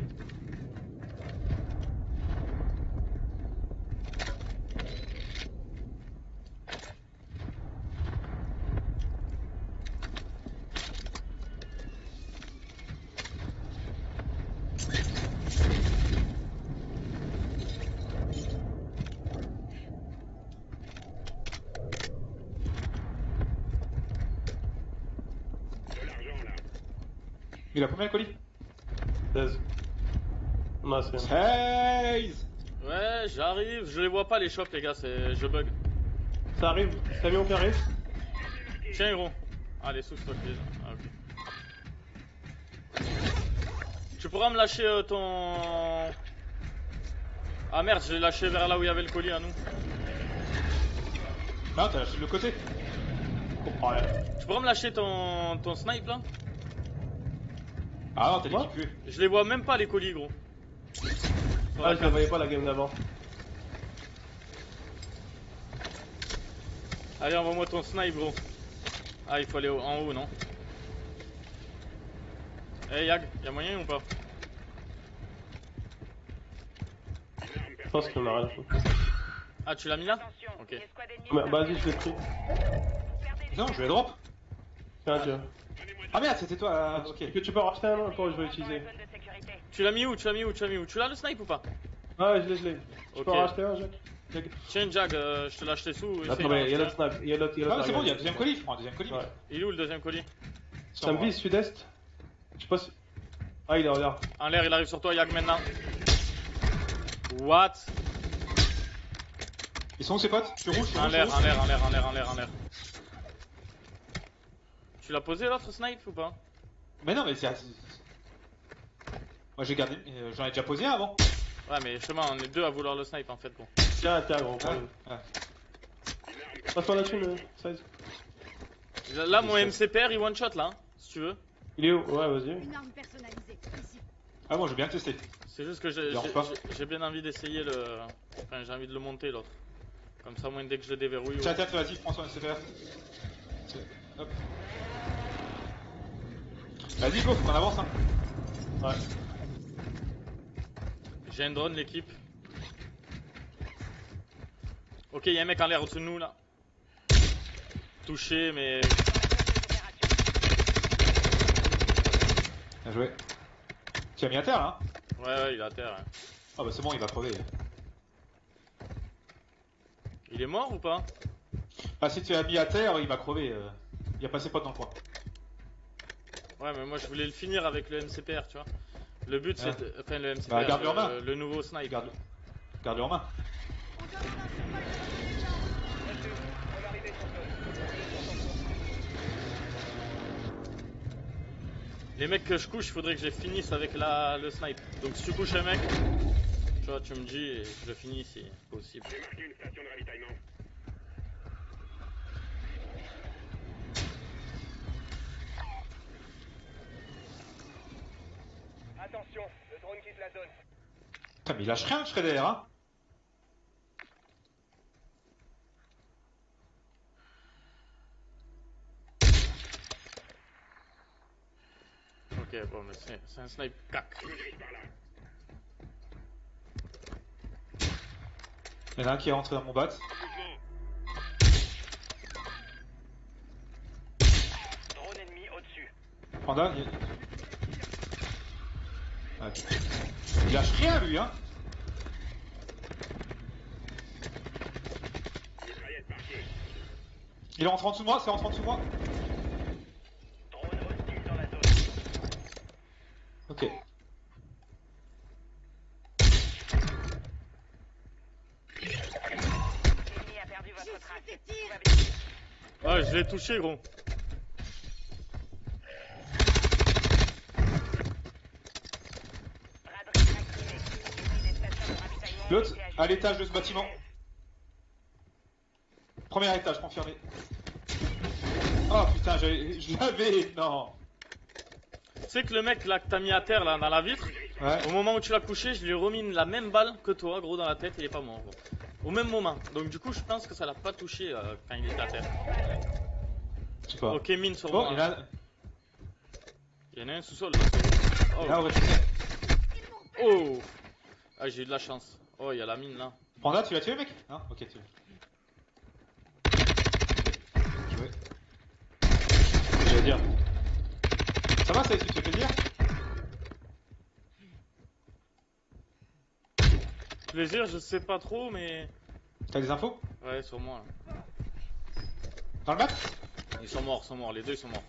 Il a combien le colis? 16. On a assez. 16 Ouais, j'arrive. Je les vois pas, les shops, les gars. C'est... Je bug. Ça arrive, camion qui arrive. Tiens, gros. Allez, sous-stock déjà. Ah, ok. Tu pourras me lâcher euh, ton. Ah merde, je l'ai lâché vers là où il y avait le colis à nous. Non, t'as lâché de le côté. Comprends rien. Tu pourras me lâcher ton, ton snipe là? Ah non, t'as Quoi l'équipe Je les vois même pas les colis, gros. Ah, je la voyais pas la game d'avant. Allez, envoie-moi ton snipe, gros. Ah, il faut aller en haut, non Eh, Yag, y'a moyen ou pas Je pense qu'on a rien. Ah, tu l'as mis là. Ok. S'approche. Vas-y, je l'ai pris. Non, je vais drop. Tiens, tiens. Ah merde, c'était toi. ah, ok. Que tu peux en racheter un Quand je vais sécurité. Tu l'as mis où Tu l'as mis où Tu l'as mis où? Tu l'as le snipe ou pas? Ah ouais, je l'ai, je l'ai. Tu peux en racheter un, Jacques Tiens, Jag, euh, je te lâche tes sous. Attends, mais il y a l'autre snap. Il y a l'autre. il y a Ah, c'est bon, il y a un largage. deuxième colis. Je prends un deuxième colis. Il est où le deuxième colis? Vise sud-est. Je sais pas si. Ah, il est en l'air. En l'air, il arrive sur toi, Yag, maintenant. What? Ils sont où ses potes? Tu rouges tu En l'air, rouges en l'air, en l'air, en l'air, en l'air, en l'air. Tu l'as posé l'autre snipe ou pas? Mais non, mais c'est. Moi j'ai gardé. euh, J'en ai déjà posé un avant. Ouais, mais chemin, on est deux à vouloir le snipe en fait, gros. Tiens, tiens, gros. Passe-moi la thune, euh, 16. Là, là, mon MCPR, il one shot là, hein, si tu veux. Il est où? Ouais, vas-y. Une arme personnalisée. Ici. Ah bon, j'ai bien testé. C'est juste que j'ai bien envie d'essayer le. Enfin, j'ai envie de le monter l'autre. Comme ça, au moins dès que je le déverrouille. Tiens, ouais. tiens, vas-y, prends son SFR. Hop. Vas-y, go, faut qu'on avance. Hein. Ouais. J'ai un drone, l'équipe. Ok, y'a un mec en l'air au-dessus de nous là. Touché, mais. Bien joué. Tu as mis à terre là hein Ouais, ouais, il est à terre. hein. Ah bah c'est bon, il va crever. Il est mort ou pas? Ah, si tu l'as mis à terre, il va crever. euh. Il a pas ses potes dans le coin. Ouais, mais moi je voulais le finir avec le MCPR, tu vois. Le but c'est. Ah. de- Enfin, le MCPR, Bah, garde-le en main. le, le nouveau snipe. Garde-le. Garde-le en main. Les mecs que je couche, il faudrait que je les finisse avec la, le snipe. Donc si tu couches un mec, tu vois, tu me dis et je le finis si possible. J'ai marqué une station de ravitaillement. Attention, le drone quitte la zone. Putain, mais il lâche rien le Shredder, hein Ok, bon, mais c'est un snipe là. Il y en a un qui est rentré dans mon bat. Drone ennemi au-dessus. Panda, il... Ah, il lâche rien lui, hein. Il est en dessous de moi, c'est en dessous de moi. La zone. Ok. L'ennemi a perdu votre J'ai trace. fait des tirs. Tout va bien. Ouais, je l'ai touché, gros. L'autre, à l'étage de ce bâtiment. Premier étage, confirmé. Oh putain, j'avais- je l'avais, non. Tu sais que le mec là que t'as mis à terre là dans la vitre, Ouais. au moment où tu l'as couché, je lui ai remis la même balle que toi, gros, dans la tête, il est pas mort. gros. Au même moment. Donc du coup, je pense que ça l'a pas touché euh, quand il était à terre. Je sais pas. Ok, mine sur Oh, moi. il y en a, Il y en a un sous-sol Oh. rez-de-chaussée. oh. Ah, j'ai eu de la chance. Oh, il y a la mine là. Panda, tu l'as tué, mec? Non? Ok, tu l'as. Joué. J'allais dire. Ça va, ça, tu te fais plaisir? Plaisir, je sais pas trop, mais. T'as des infos? Ouais, sur moi là. Dans le bac Ils sont morts, ils sont morts, les deux ils sont morts.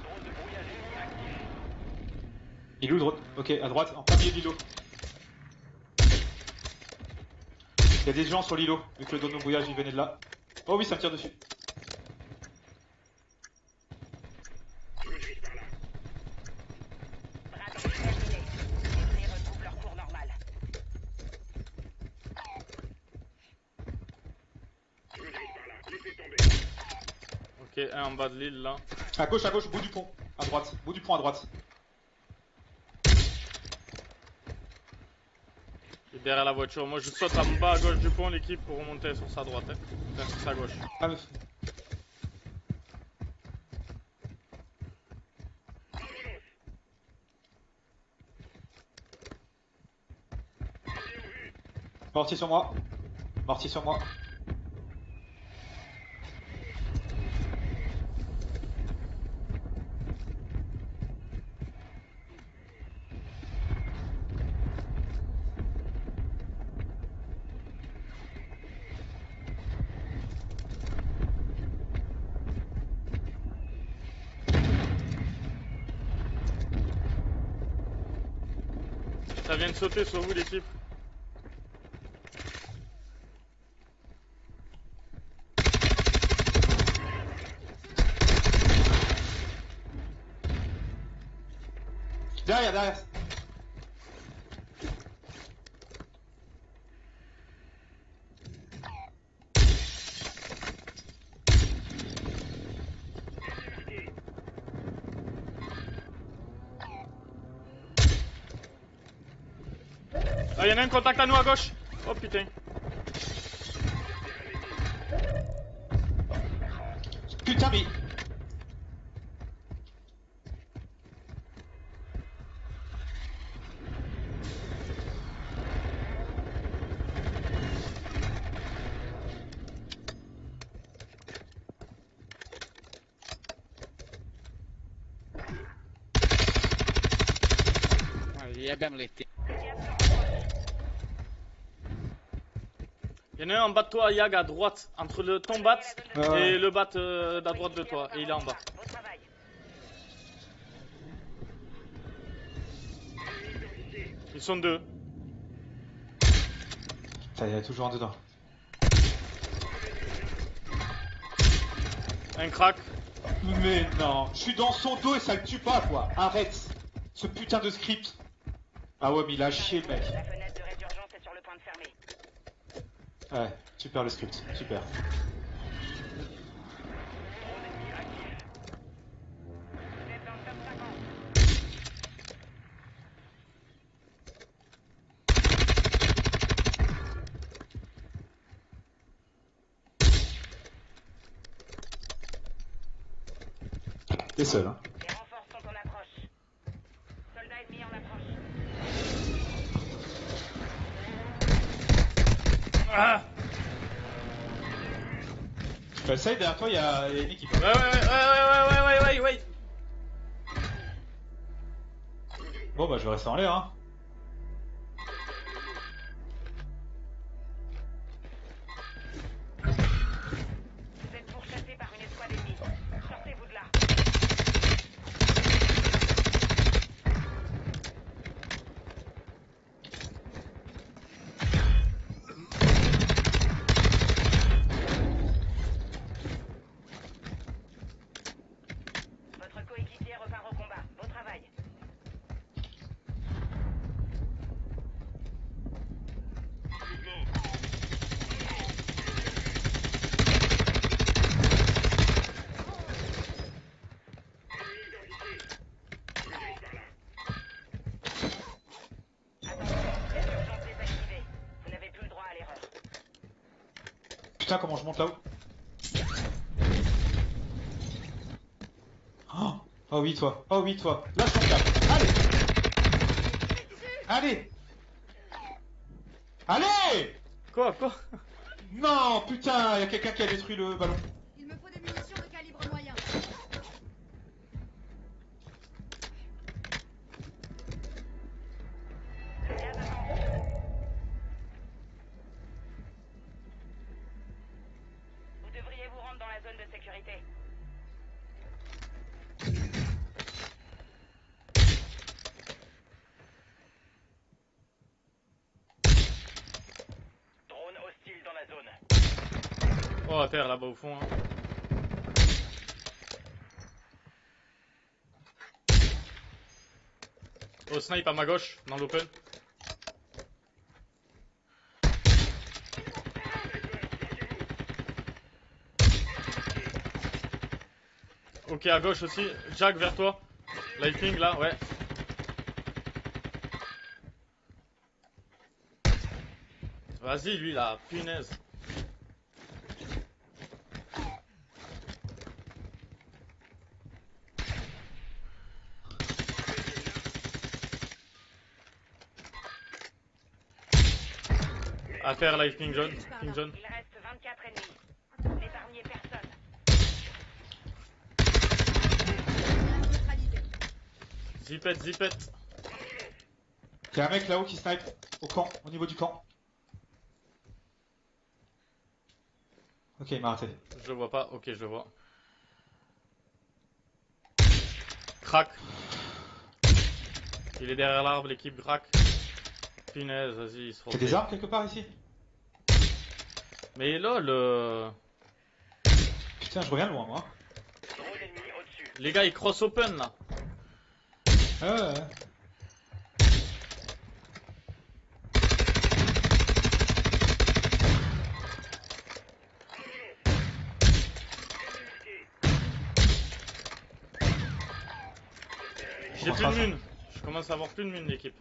Drone de brouillage ennemi actif. Il est où, drone Ok, à droite, en plein milieu de l'îlot. Il y a des gens sur l'îlot, vu que le drone de brouillage il venait de là. Oh oui, ça me tire dessus. Ok, un en bas de l'île là. À gauche, à gauche, bout du pont. À droite, bout du pont à droite. Derrière la voiture. Moi je saute en bas à gauche du pont, l'équipe pour remonter sur sa droite. Hein. Sur sa gauche. Ah, sur moi. Mortier sur moi. De sauter sur vous l'équipe. Derrière, derrière. Y'en a un contact à nous à gauche. Oh putain. Putain, mais. Y'en a un en bas de toi, Yag, à droite. Entre le, ton bat ouais. et le bat euh, d'à droite de toi. Et il est en bas. Ils sont deux. Putain, il y a toujours un dedans. Un crack. Mais non, je suis dans son dos et ça le tue pas, quoi. Arrête. Ce putain de script. Ah ouais, mais il a chié, le mec. Ouais, super le script, super. T'es seul, hein Essaye, derrière toi, il y, a il y a une équipe. Ouais, ouais, ouais, ouais, ouais, ouais, ouais, ouais, ouais. Bon, bah, je vais rester en l'air, hein. Monte là-haut oh, oh oui, toi. Oh oui, toi. Lâche ton câble. Allez Allez Allez Quoi, quoi? Non, putain, y a quelqu'un qui a détruit le ballon. Là-bas au fond. hein. Oh, snipe à ma gauche, dans l'open. Ok, à gauche aussi. Jack, vers toi. Lightning là, ouais. Vas-y, lui là, punaise. À terre, Lightning John. King John. Il reste 24 ennemis. N'épargnez personne. Zipette, zipette. Y'a un mec là-haut qui snipe au camp, au niveau du camp. Ok, il m'a raté. Je le vois pas, ok, je le vois. Crac. Il est derrière l'arbre, l'équipe crack. Punaise, vas-y, se T'as des armes quelque part ici Mais là, le... Putain, je reviens loin moi. Les gars, ils cross open là. Ah ouais, ouais. J'ai plus de mine. Je commence à avoir plus de mine, l'équipe.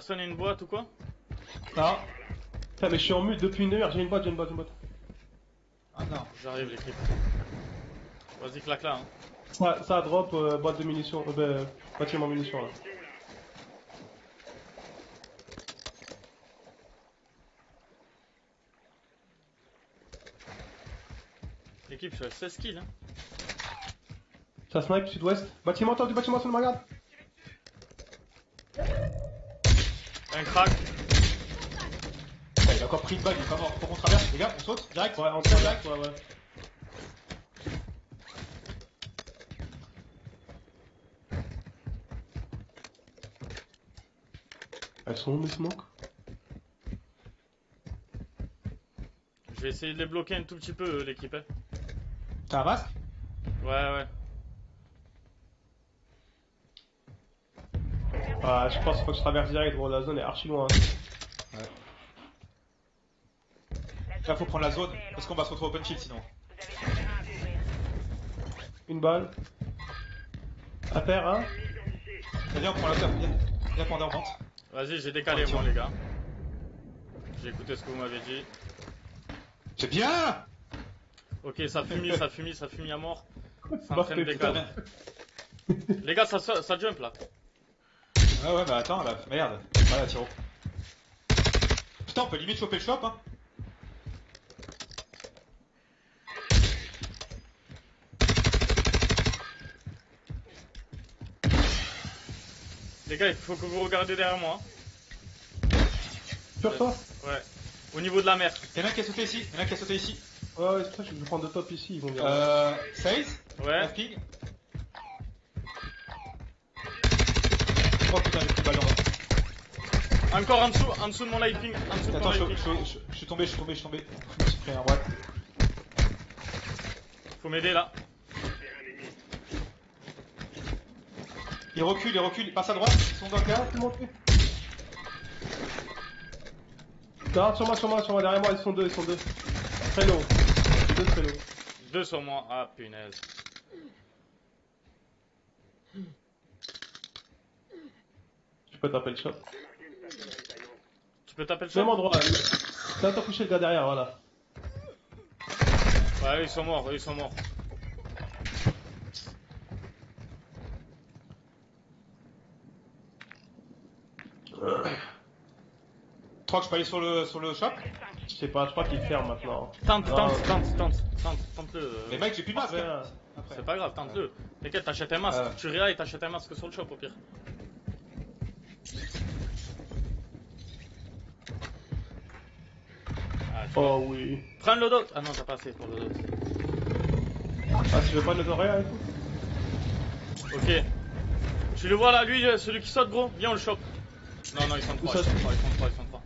Personne a une boîte ou quoi? Non. Putain, mais je suis en mute depuis une heure, j'ai une boîte, j'ai une boîte, une boîte. Ah non. J'arrive, l'équipe. Vas-y, claque là. Hein. Ça, ça drop euh, boîte de munitions, euh, ben, bâtiment munitions là. L'équipe, je suis à 16 kills. Hein. Ça snipe sud-ouest. Bâtiment, top du bâtiment sur le regarde. Un crack. Il a encore pris une balle, il est pas mort. Faut qu'on traverse, les gars, on saute, direct Ouais, en saute direct, ouais, ouais. Elles sont où mes smokes Je vais essayer de les bloquer un tout petit peu, euh, l'équipe. hein. T'as un masque? Ouais, ouais. Ah, je pense qu'il faut que je traverse direct, gros, la zone est archi loin. hein. La Là, faut de prendre la zone, parce qu'on va se retrouver open shield sinon. Une balle. À terre, hein Viens, on prend la terre, viens. Viens, on monte. Vas-y, j'ai décalé, Ouais, moi, les gars. J'ai écouté ce que vous m'avez dit. C'est bien Ok, ça fume, ça fume, ça fume à mort. Ça entraîne des putain. gars. Les gars, ça, ça jump là. Ah ouais, bah attends, là, merde. Voilà, tiro. Putain, on peut limite choper le shop, hein. Les gars, il faut que vous regardiez derrière moi. Sur toi Ouais. Au niveau de la mer. Y'en a un qui a sauté ici, y'en a un qui a sauté ici. Ouais, ouais, c'est ça, je vais prendre de top ici, ils vont bien. Euh. Seize Ouais. Oh putain, le- Encore en dessous, en dessous de mon lighting. En dessous de mon Attends, je, lighting. je- je- je suis tombé, je suis tombé, je suis tombé. Je me suis pris un watt. Faut m'aider là. Il recule, il recule, il passe à droite, ils sont dans le cas. c'est monté. Non, sur moi, sur moi, sur moi, derrière moi, ils sont deux, ils sont deux. Très low. Deux très low. Deux sur moi. Ah punaise. Peux taper le shot. Tu peux taper le Même shot endroit. C'est à toi coucher le gars derrière, voilà. Ouais, ils sont morts, ils sont morts. Tu crois que je peux aller sur le, sur le shop Je sais pas, je crois qu'il ferme maintenant. Tente, Non. tente, tente, tente, tente, tente-le. euh. Mais mec, j'ai plus de masque. Hein. C'est pas grave, tente-le. T'inquiète, t'achètes un masque. Ouais. Tu riras et t'achètes un masque sur le shop au pire. Ah. Oh oui. Prends le loadout Ah non, t'as pas assez pour le loadout. Ah, tu veux pas le doré et tout Ok. Tu le vois là, lui, euh, celui qui saute, gros Viens, on le chope. Non, non, ils sont trois, ils sont trois, ils sont trois, ils sont trois.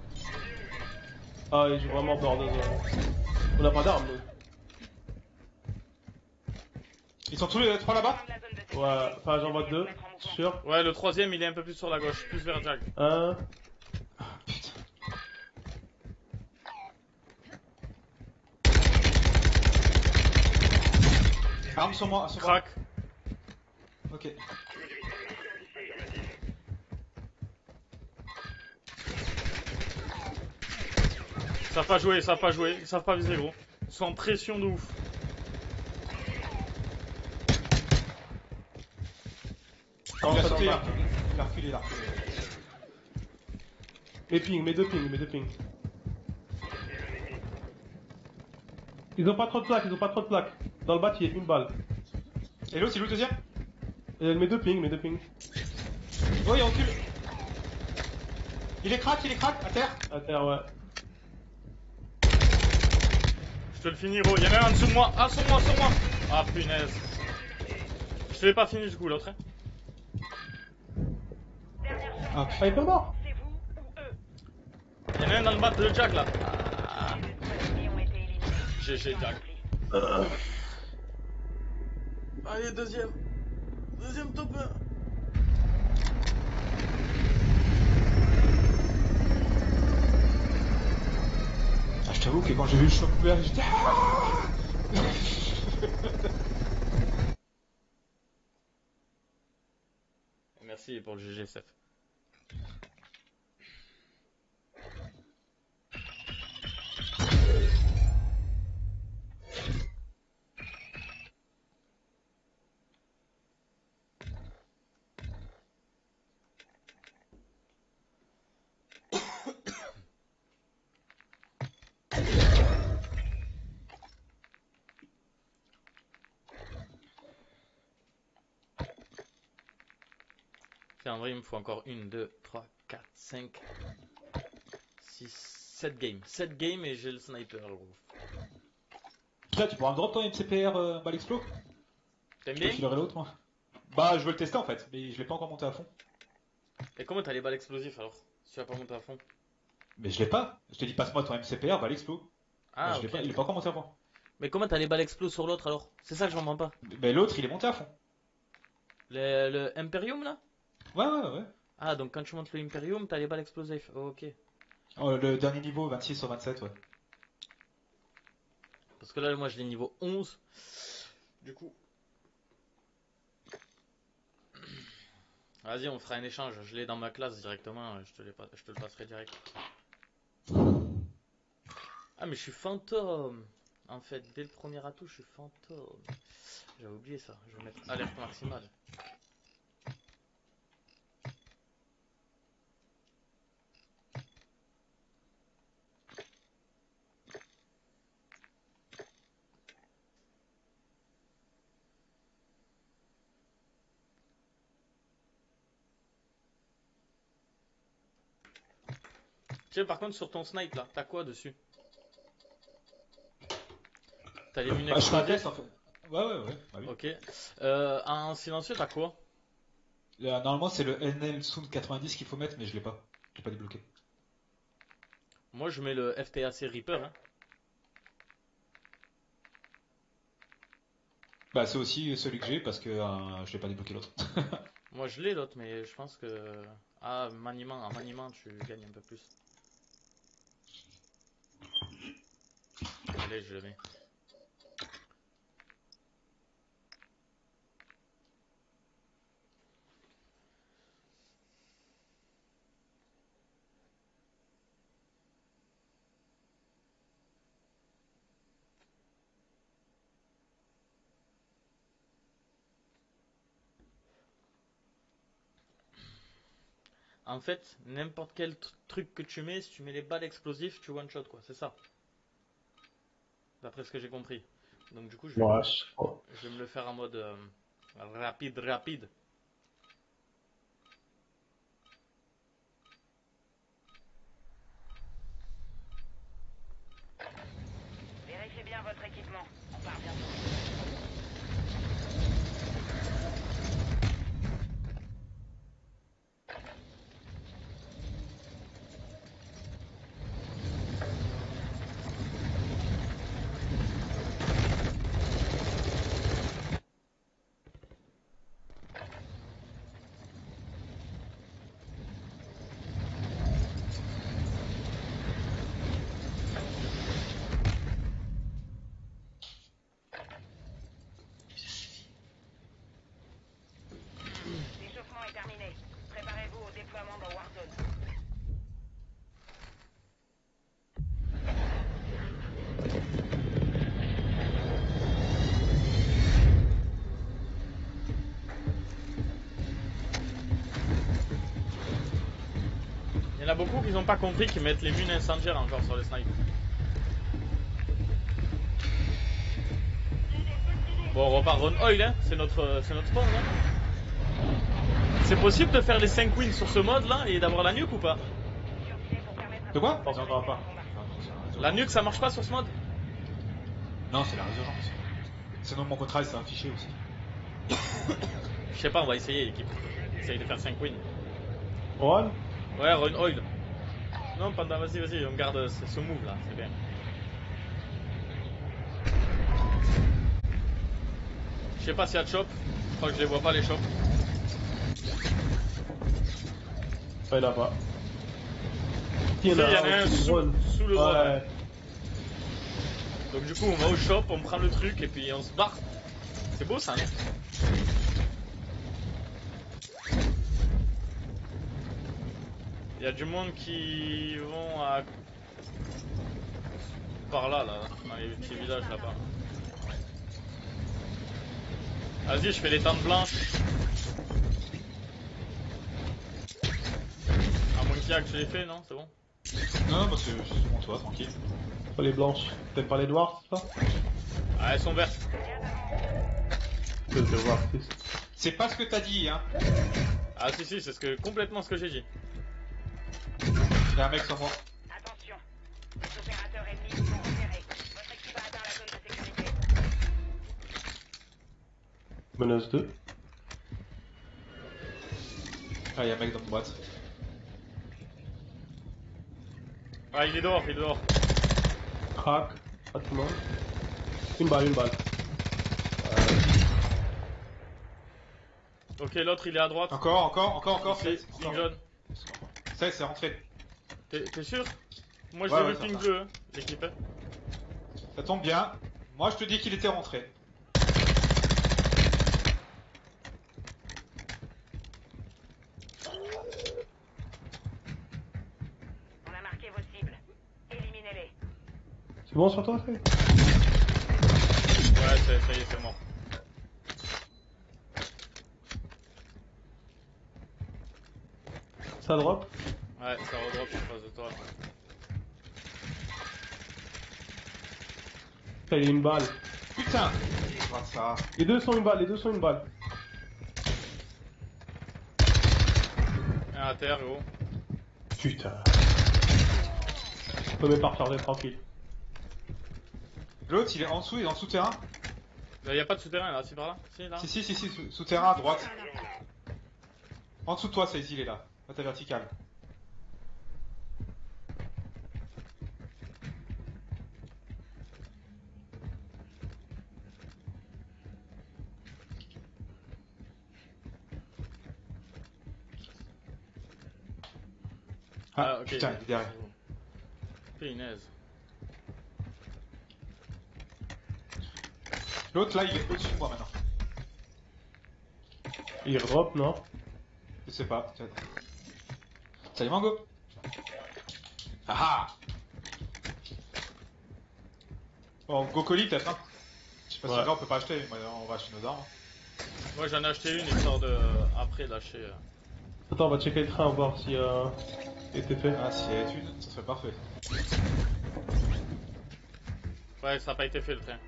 Ah, il joue vraiment bord de. On a pas d'armes, nous. Ils sont tous les trois là-bas? Ouais, enfin j'en vois deux. Sûr. Ouais, le troisième, il est un peu plus sur la gauche, plus vers Jack. Un. Arme sur moi, sur moi. Crac. Ok. Ils savent pas jouer, ils savent pas jouer, ils savent pas viser, gros. Ils sont en pression de ouf. Non, il a ça sauté, il a tombe. reculé. Il a reculé, il a reculé. Mes pings, mes deux pings, mes deux pings. Ils ont pas trop de plaques, ils ont pas trop de plaques. Dans le bat, il y a une balle. Et l'autre, c'est le deuxième Et mes deux pings, mes deux pings. Oh, il recule. Il est crack, il est crack, à terre. À terre, ouais. Je te le finis, gros. Il y en a un en dessous de moi. Ah, sur moi, sur moi. Ah, punaise. Je te l'ai pas fini du coup, l'autre. hein. Ah, Ah, il est pas mort C'est vous ou eux. Il y en a un dans le bat de Jack là. Ah. GG Jack. Accompli. Allez, deuxième. Deuxième top 1. Ah, je t'avoue que quand j'ai vu le choc ouvert, j'étais. Ah Merci pour le GG, Seth. En vrai, il me faut encore 1, 2, 3, 4, 5, 6, 7 games. 7 games et j'ai le sniper, gros. Là, tu pourras me drop ton MCPR euh, balle explo T'aimes Je bien filerai l'autre, moi. Bah, je veux le tester en fait, mais je l'ai pas encore monté à fond. Et comment t'as les balles explosives alors? Si tu vas pas monter à fond? Mais je l'ai pas. Je te dis, passe-moi ton MCPR balle explo. Ah, je l'ai pas, il est pas encore monté à fond. Mais comment t'as les balles explos sur l'autre alors? C'est ça que je comprends pas. Mais l'autre, il est monté à fond. Le, le Imperium là? Ouais, ouais, ouais. Ah, donc quand tu montes le Imperium, t'as les balles explosives. Oh, ok. Oh, le dernier niveau, 26 sur 27, ouais. Parce que là, moi, je l'ai niveau 11. Du coup. Vas-y, on fera un échange. Je l'ai dans ma classe directement. Je te, pas... je te le passerai direct. Ah, mais je suis fantôme. En fait, dès le premier atout, je suis fantôme. J'avais oublié ça. Je vais mettre alerte maximale. Tiens, par contre, sur ton snipe là, t'as quoi dessus? T'as les munitions je fais un test en fait. Ouais, ouais, ouais. Bah, oui. Ok. Euh, en silencieux, t'as quoi? Là, normalement, c'est le NL Sound 90 qu'il faut mettre, mais je l'ai pas. Je l'ai pas débloqué. Moi, je mets le FTAC Reaper. Hein. Bah, c'est aussi celui que j'ai parce que euh, je l'ai pas débloqué l'autre. Moi, je l'ai l'autre, mais je pense que. Ah, maniement, en maniement, tu gagnes un peu plus. En fait, n'importe quel truc que tu mets, si tu mets les balles explosives, tu one shot quoi, c'est ça. D'après ce que j'ai compris. Donc du coup, je vais, Ouais, je- je vais me le faire en mode euh, rapide, rapide. Vérifiez bien votre équipement. On part bientôt. L'échauffement est terminé. Préparez-vous au déploiement dans Warzone. Il y en a beaucoup qui n'ont pas compris qu'ils mettent les mines incendiaires encore sur les snipes. Bon, on repart Run Oil, hein. c'est notre, c'est notre spawn. Hein. C'est possible de faire les 5 wins sur ce mode là et d'avoir la nuke ou pas? De quoi? Pas encore, pas. La nuke ça marche pas sur ce mode? Non, c'est la résurgence. Sinon, mon contrat, c'est affiché aussi. Je sais pas, on va essayer l'équipe. Essaye de faire 5 wins. One Ouais, Run Oil. Non, Panda, vas-y, vas-y, on garde ce, ce move là, c'est bien. Je sais pas s'il y a de shop. Je crois que je les vois pas les shops. Ouais, il y en a pas. Si, il y en a un sous le sous. Ouais. Donc du coup, on va au shop, on prend le truc et puis on se barre. C'est beau ça, non? Il y a du monde qui vont à... Par là, là, dans les petits villages là-bas. Vas-y, je fais les tentes blanches. À moins qu'il y a que je l'ai fait, non C'est bon? Non, non, bah, c'est c'est bon, toi, tranquille. Pas les blanches. Peut-être pas les noirs, c'est ça? Ah, elles sont vertes. Je vais voir. C'est pas ce que t'as dit, hein. Ah si si, c'est ce que complètement ce que j'ai dit. Il y a un mec sur moi. Attention. Les opérateurs ennemis sont repérés. Votre équipe a atteint la zone de sécurité. Menace 2. Ah, il y a un mec dans une boîte. Ah, il est dehors, il est dehors. Crack. Bâtiment. Une balle, une balle. Ok, l'autre il est à droite. Encore, encore, encore, encore. C'est jaune. Ça, c'est rentré. T'es sûr? Moi j'ai ouais, ça ping bleu, hein, l'équipe. Ça tombe bien. Moi, je te dis qu'il était rentré. On a marqué vos cibles. Éliminez-les. C'est bon sur toi, ça Ouais, ça y est, c'est mort. Ça drop? Ouais, ça redrop en face de toi. Ça, il y a une balle. Putain Ah, ça. Les deux sont une balle, les deux sont une balle. Un à terre, gros. Putain. Je peux même pas recharger tranquille. L'autre, il est en dessous, il est le souterrain. Là, y a pas de souterrain là, c'est par là? Si, là Si, si, si, si, souterrain à droite. En dessous de toi, Saïs, il est là. À ta verticale. Ah, ok. putain, il est derrière. Punaise. L'autre, là, il est au-dessus de moi maintenant. Il drop, non? Je sais pas. peut-être. Salut Mango Ah ah Bon, Gokoli peut-être, hein Je sais pas si là on peut pas acheter, mais on va acheter nos armes. Moi j'en ai acheté une histoire de. Après lâcher. euh. Attends, on va checker le train, voir s'il a fait. Ah, si elle est une, ça serait parfait. Ouais, ça n'a pas été fait le train.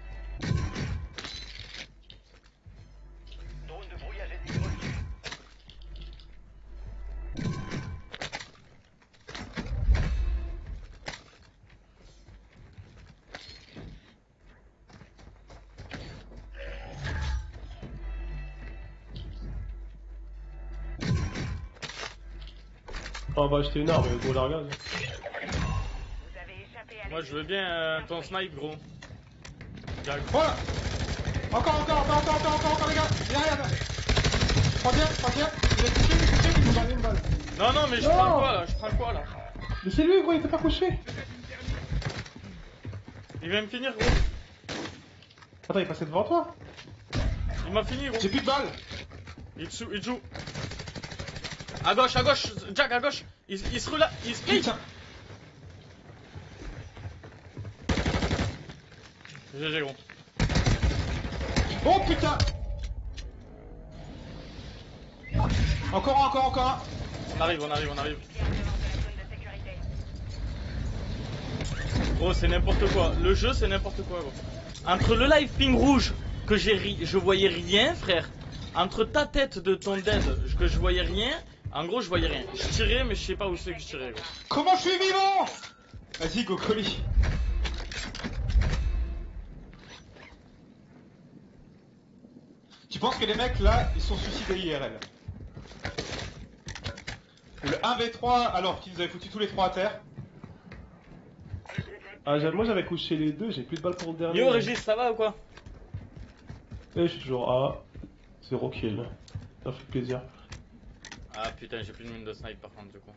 On va acheter une arme, gros largage. Moi, je veux bien euh, ton snipe, gros. Jack. Voilà Encore, encore, encore, encore, encore, encore, encore, les gars Derrière, là Troisième, troisième, il est touché, il est touché, il nous a une balle. Non, non, mais je Non. prends quoi là Je prends quoi là Mais c'est lui, gros, il était pas couché. Il vient me finir, gros. Attends, il est passé devant toi Il m'a fini, gros. J'ai plus de balles Il te, sou- il te joue. À gauche, à gauche, Jack, à gauche. Il, il se relâche, il se. Putain GG, gros. Oh putain Encore un, encore, encore un On arrive, on arrive, on arrive. Gros, c'est n'importe quoi. Le jeu, c'est n'importe quoi, gros. Entre le live ping rouge, que j'ai ri... je voyais rien, frère. Entre ta tête de ton dead, que je voyais rien. En gros, je voyais rien. Je tirais, mais je sais pas où c'est que je tirais, gros. Comment je suis vivant? Vas-y, go colis Tu penses que les mecs là, ils sont suicidés IRL Le 1v3 alors qu'ils nous avaient foutu tous les trois à terre. Ah, moi j'avais couché les deux, j'ai plus de balles pour le dernier. Yo, Régis, ça va ou quoi? Et je suis toujours à 0 kill. Ça fait plaisir. Ah putain, j'ai plus de mine de snipe par contre, du coup.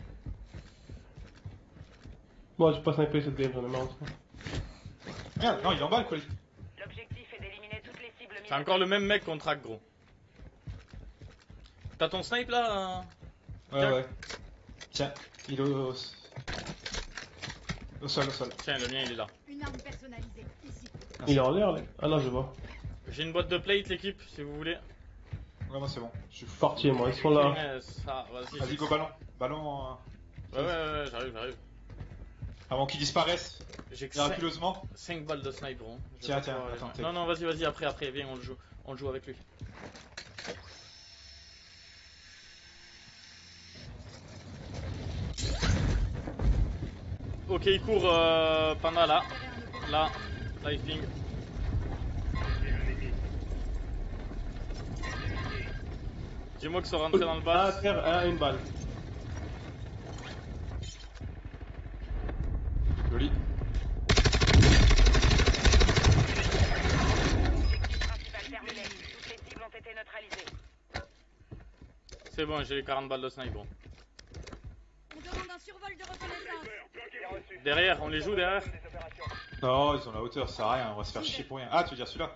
Moi, j'ai pas snipé cette game, j'en ai marre. Merde, non, il est en bas le colis. L'objectif est d'éliminer toutes les cibles C'est encore le même mec qu'on traque, gros. T'as ton snipe là euh Ouais, Tiens. ouais. Tiens, il est au... Au sol, au sol. Tiens, le mien il est là. Une arme personnalisée, ici. Il est en l'air, là. Ah non, je vois. J'ai une boîte de plate, l'équipe, si vous voulez. Ouais, moi c'est bon. Je suis. Parti, moi, ils sont là. Ça, vas-y. Vas-y, go ballon. Ballon euh, Ouais, ouais, ouais, j'arrive, j'arrive. avant qu'il disparaisse J'ai miraculeusement. 5 balles de snipe, gros. Je vais Tiens, pas tiens, attends, t'es- Non, non, vas-y, vas-y, après, après, viens, on le joue. On le joue avec lui. Ok, il court euh, Panda là. Là, ping. Dis-moi que ça rentre dans le Ah, bas. terre, ah, une balle. Joli. principales terminées. Toutes les cibles ont été neutralisées. C'est bon, j'ai les 40 balles de snipe, gros. On demande un survol de reconnaissance. Derrière, on les joue derrière. Non, ils ont la hauteur, ça sert à rien, on va se faire chier pour rien. Ah, tu veux dire celui-là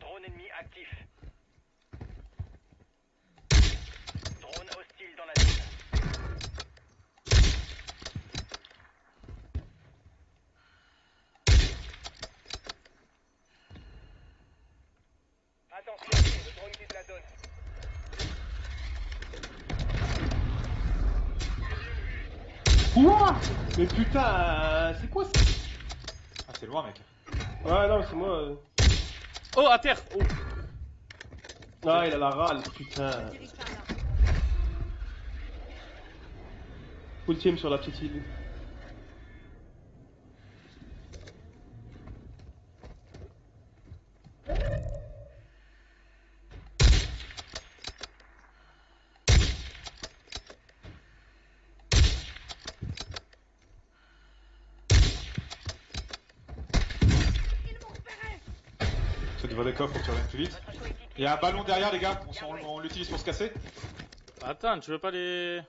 Drone ennemi actif. Drone hostile dans la zone. Quitte la. Quoi Mais putain, euh, c'est quoi ça Ah, c'est loin, mec. Ouais, non, c'est moi. euh. Oh, à terre oh. Ah, il a la râle, putain. Dirige par là. Full team sur la petite île. Que plus vite. Il y a un ballon derrière, les gars. On, l'utilise pour se casser Attends, tu veux pas les.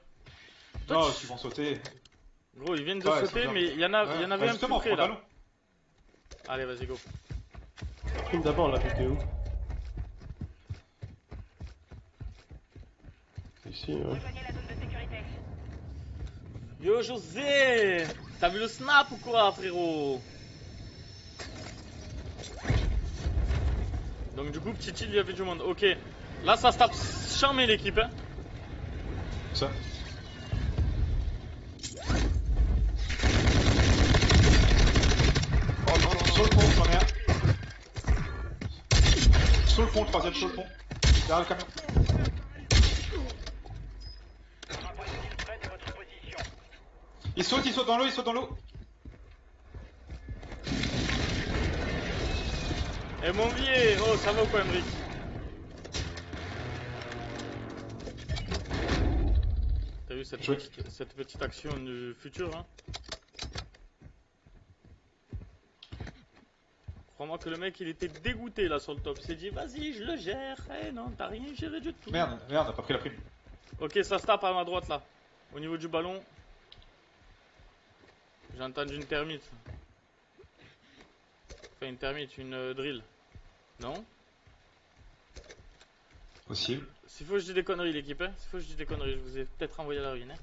Non, ils vont sauter. Gros, ils viennent de Ouais, sauter, mais il y en, a, il y Ouais. en avait Bah, un près là. ballon. Allez, vas-y, go. Film d'avant, la vidéo. Ici, ouais. Yo, José T'as vu le snap ou quoi, frérot? Donc, du coup, petit île, il y avait du monde. Ok. Là, ça se tape charmé l'équipe. Hein. ça. Sur le pont, un. Sur le pont, troisième sur le pont. Derrière le camion. Il saute, il saute dans l'eau, il saute dans l'eau. Eh mon vieil Oh, ça va ou quoi, Emric T'as vu cette petite, cette petite action du futur, hein Crois-moi que le mec, il était dégoûté là sur le top. Il s'est dit, vas-y, je le gère. Eh non, t'as rien géré du tout. Merde, merde, a pas pris la prime. Ok, ça se tape à ma droite là. Au niveau du ballon. J'ai entendu une termite. Une termite, une euh, drill. Non Possible. S'il faut que je dise des conneries, l'équipe, hein. S'il faut que je dise des conneries, je vous ai peut-être envoyé à la ruine, hein.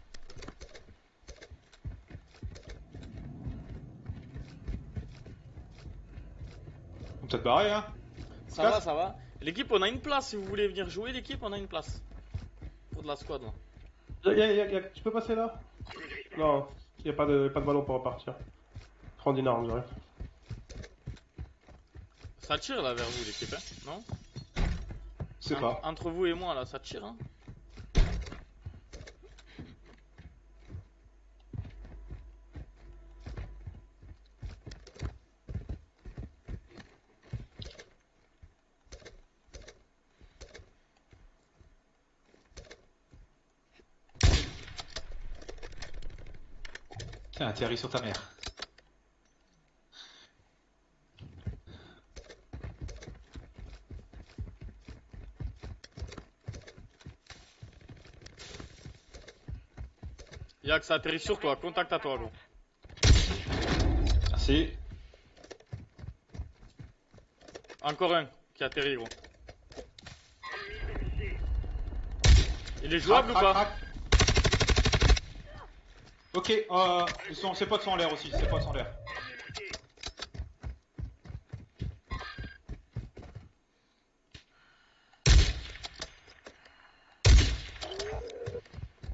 Peut-être barrer, hein. Ça va, ça va. L'équipe, on a une place. Si vous voulez venir jouer, l'équipe, on a une place. Pour de la squad, là. Y a- y a- y a- Tu peux passer là? Non, y a pas de, pas de ballon pour repartir. Prends une arme, j'arrive. Ça tire là vers vous, l'équipe, hein. Non En- pas. Entre vous et moi, là, ça tire, hein. Tiens, atterri sur ta mère. Y'a que ça atterrit sur toi. Contact à toi, gros. Merci. Encore un qui atterrit, gros. Il est jouable Crac, ou crac, pas? crac. Ok, euh, ils sont, ses potes sont en l'air aussi, ses potes sont en l'air.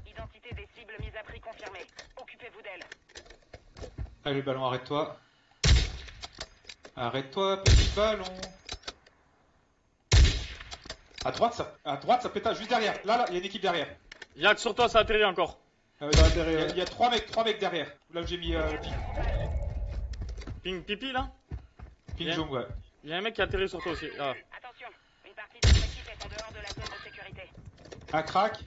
Identité des cibles mises à prix confirmée. Occupez-vous d'elles. Allez, le ballon, arrête-toi. Arrête-toi, petit ballon. À droite, ça, à droite, ça pétage juste derrière. Là, là, il y a une équipe derrière. Y'a que sur toi, ça atterrit encore. Euh, va il y, a- il y a trois mecs, trois mecs derrière. Là où j'ai mis euh, le ping, Ping pipi, là? Ping jaune, ouais. Y'a un mec qui atterrit sur toi aussi. Ah. Attention, une partie de votre équipe est en dehors de la zone de sécurité. Un crack.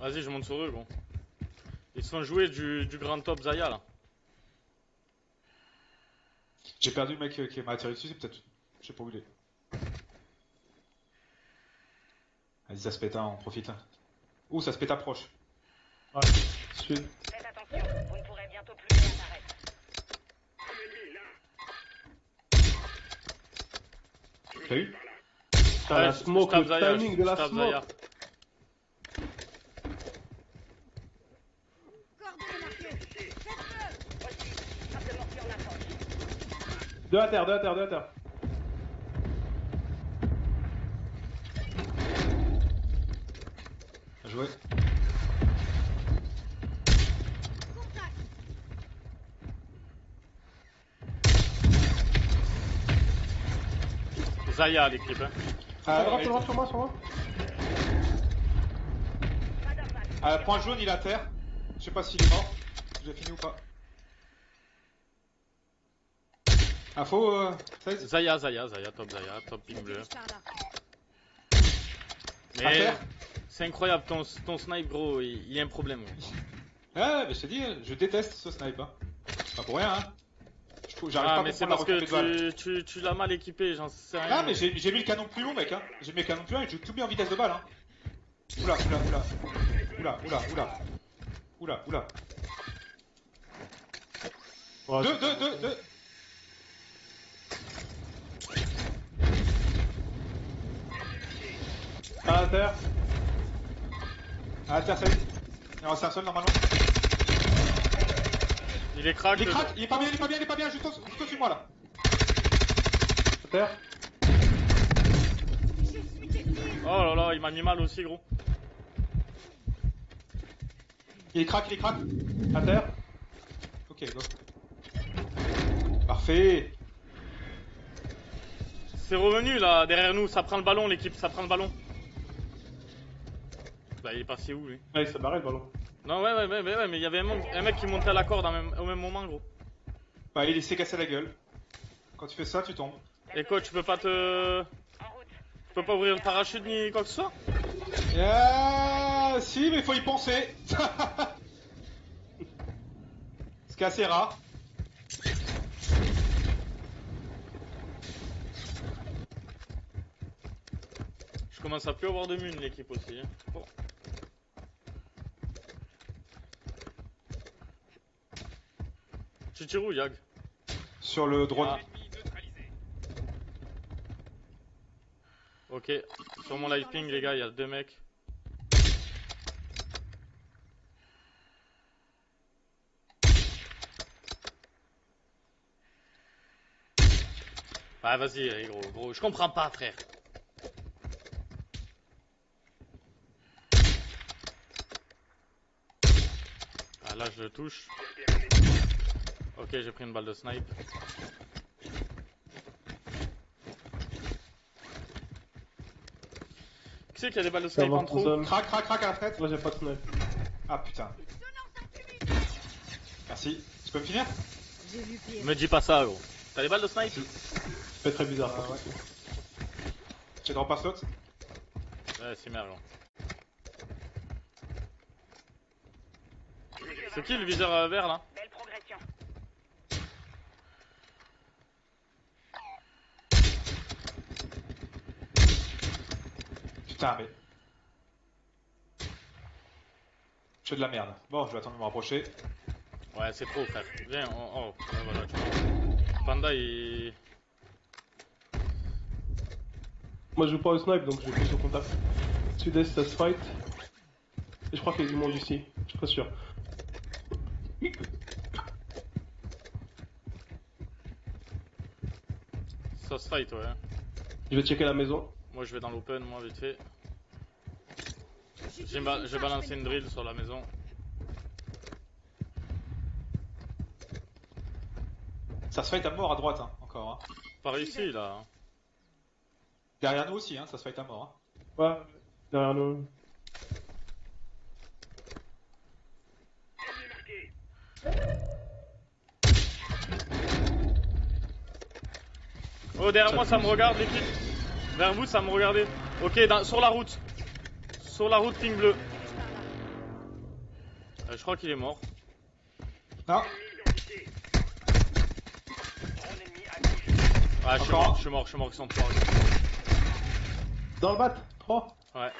Vas-y, je monte sur eux, gros. Ils se font jouer du, du grand top Zaya, là. J'ai perdu le mec qui m'a attiré dessus, c'est peut-être. Je sais pas où il est. Vas-y, ça se pète, hein, on profite. Ouh, ça se pète approche. Ouais. Faites attention, vous ne pourrez bientôt plus réapparaître. T'as eu? Putain, la smoke, le Zaya, timing de la smoke. Zaya. Coordonnées marquées. Faites-le Reçu. Frappe de mortier en approche. Deux à terre, deux à terre, deux à terre. Bien joué. Zaya, l'équipe, hein. Ah, Sur moi, sur moi, sur ah, point jaune, il est à terre. Je sais pas s'il est mort. J'ai fini ou pas? Info, euh, Zaya, Zaya, Zaya, top Zaya, top ping bleu. Mais c'est incroyable, ton, ton, snipe gros, il, y a un problème. Ouais, ouais mais je t'ai dit, je déteste ce snipe. Hein. Pas pour rien, hein. J'arrive ah, pas mais c'est parce que tu, tu, tu l'as mal équipé, j'en sais rien. Ah, mais j'ai mis le canon plus long, mec. Hein. J'ai mis le canon plus long et j'ai tout mis en vitesse de balle. Hein. Oula, oula, oula. Oula, oula, oula. Oula, oula. 2, 2, 2, 2. À terre. Ah, terre, est. Il en reste un seul normalement. Il est crack. Il est crack, il est pas bien, il est pas bien, il est pas bien, juste, au- juste au-dessus de moi là. À terre. Oh là là, il m'a mis mal aussi, gros. Il est crack, il est crack. À terre. Ok, go. Parfait. C'est revenu là, derrière nous, ça prend le ballon l'équipe, ça prend le ballon. Bah il est passé où lui? Ah, il s'est barré le ballon. Non ouais ouais ouais, ouais, ouais, mais il y avait un, mec qui montait à la corde au même moment gros. Bah, il s'est cassé la gueule. Quand tu fais ça, tu tombes. Et quoi, tu peux pas te... Tu peux pas ouvrir le parachute ni quoi que ce soit? Ah, si, mais faut y penser. Ce qui est assez rare. Je commence à plus avoir de mune l'équipe aussi. hein. Bon. Tu tires où Yag Sur le drone. Ok, sur mon live ping les gars, il y a deux mecs. Ah vas-y allez, gros, gros, je comprends pas frère. Ah là je le touche. Ok j'ai pris une balle de snipe. Qui c'est qui a des balles de snipe en trop. Crac, crac, crac à la fenêtre. Moi, j'ai pas de snipe. Ah putain. Merci. Tu peux me finir? Me dis pas ça gros. T'as des balles de snipe? Fait très bizarre. Ah, ça. ouais. Tu drop pas flotte Ouais c'est merde gros. C'est qui le viseur euh, vert là? Putain, mais. Je fais de la merde. Bon, je vais attendre de me rapprocher. Ouais c'est trop frère. Viens, oh, oh. ouais, voilà. Panda il... Moi, je joue pas au snipe, donc je vais plus au contact. Sud-est, ça se fight. Et je crois qu'il y a du monde ici. Je suis pas sûr. Ça se fight ouais. Je vais checker la maison. Moi je vais dans l'open moi vite fait. J'ai ba- j'ai balancé une drill sur la maison. Ça se fight à mort à droite, hein, encore. Hein. Par ici là. Derrière nous aussi, hein, ça se fight à mort. Hein. Ouais, derrière nous. Oh derrière moi ça me regarde l'équipe. Vers vous ça me regardait. Ok dans- sur la route. Sur la route ping bleu. Euh, je crois qu'il est mort. Non Drone ennemi actif. Ouais je suis mort, je suis mort, je suis mort, ils sont trois. Dans le bat 3 Ouais.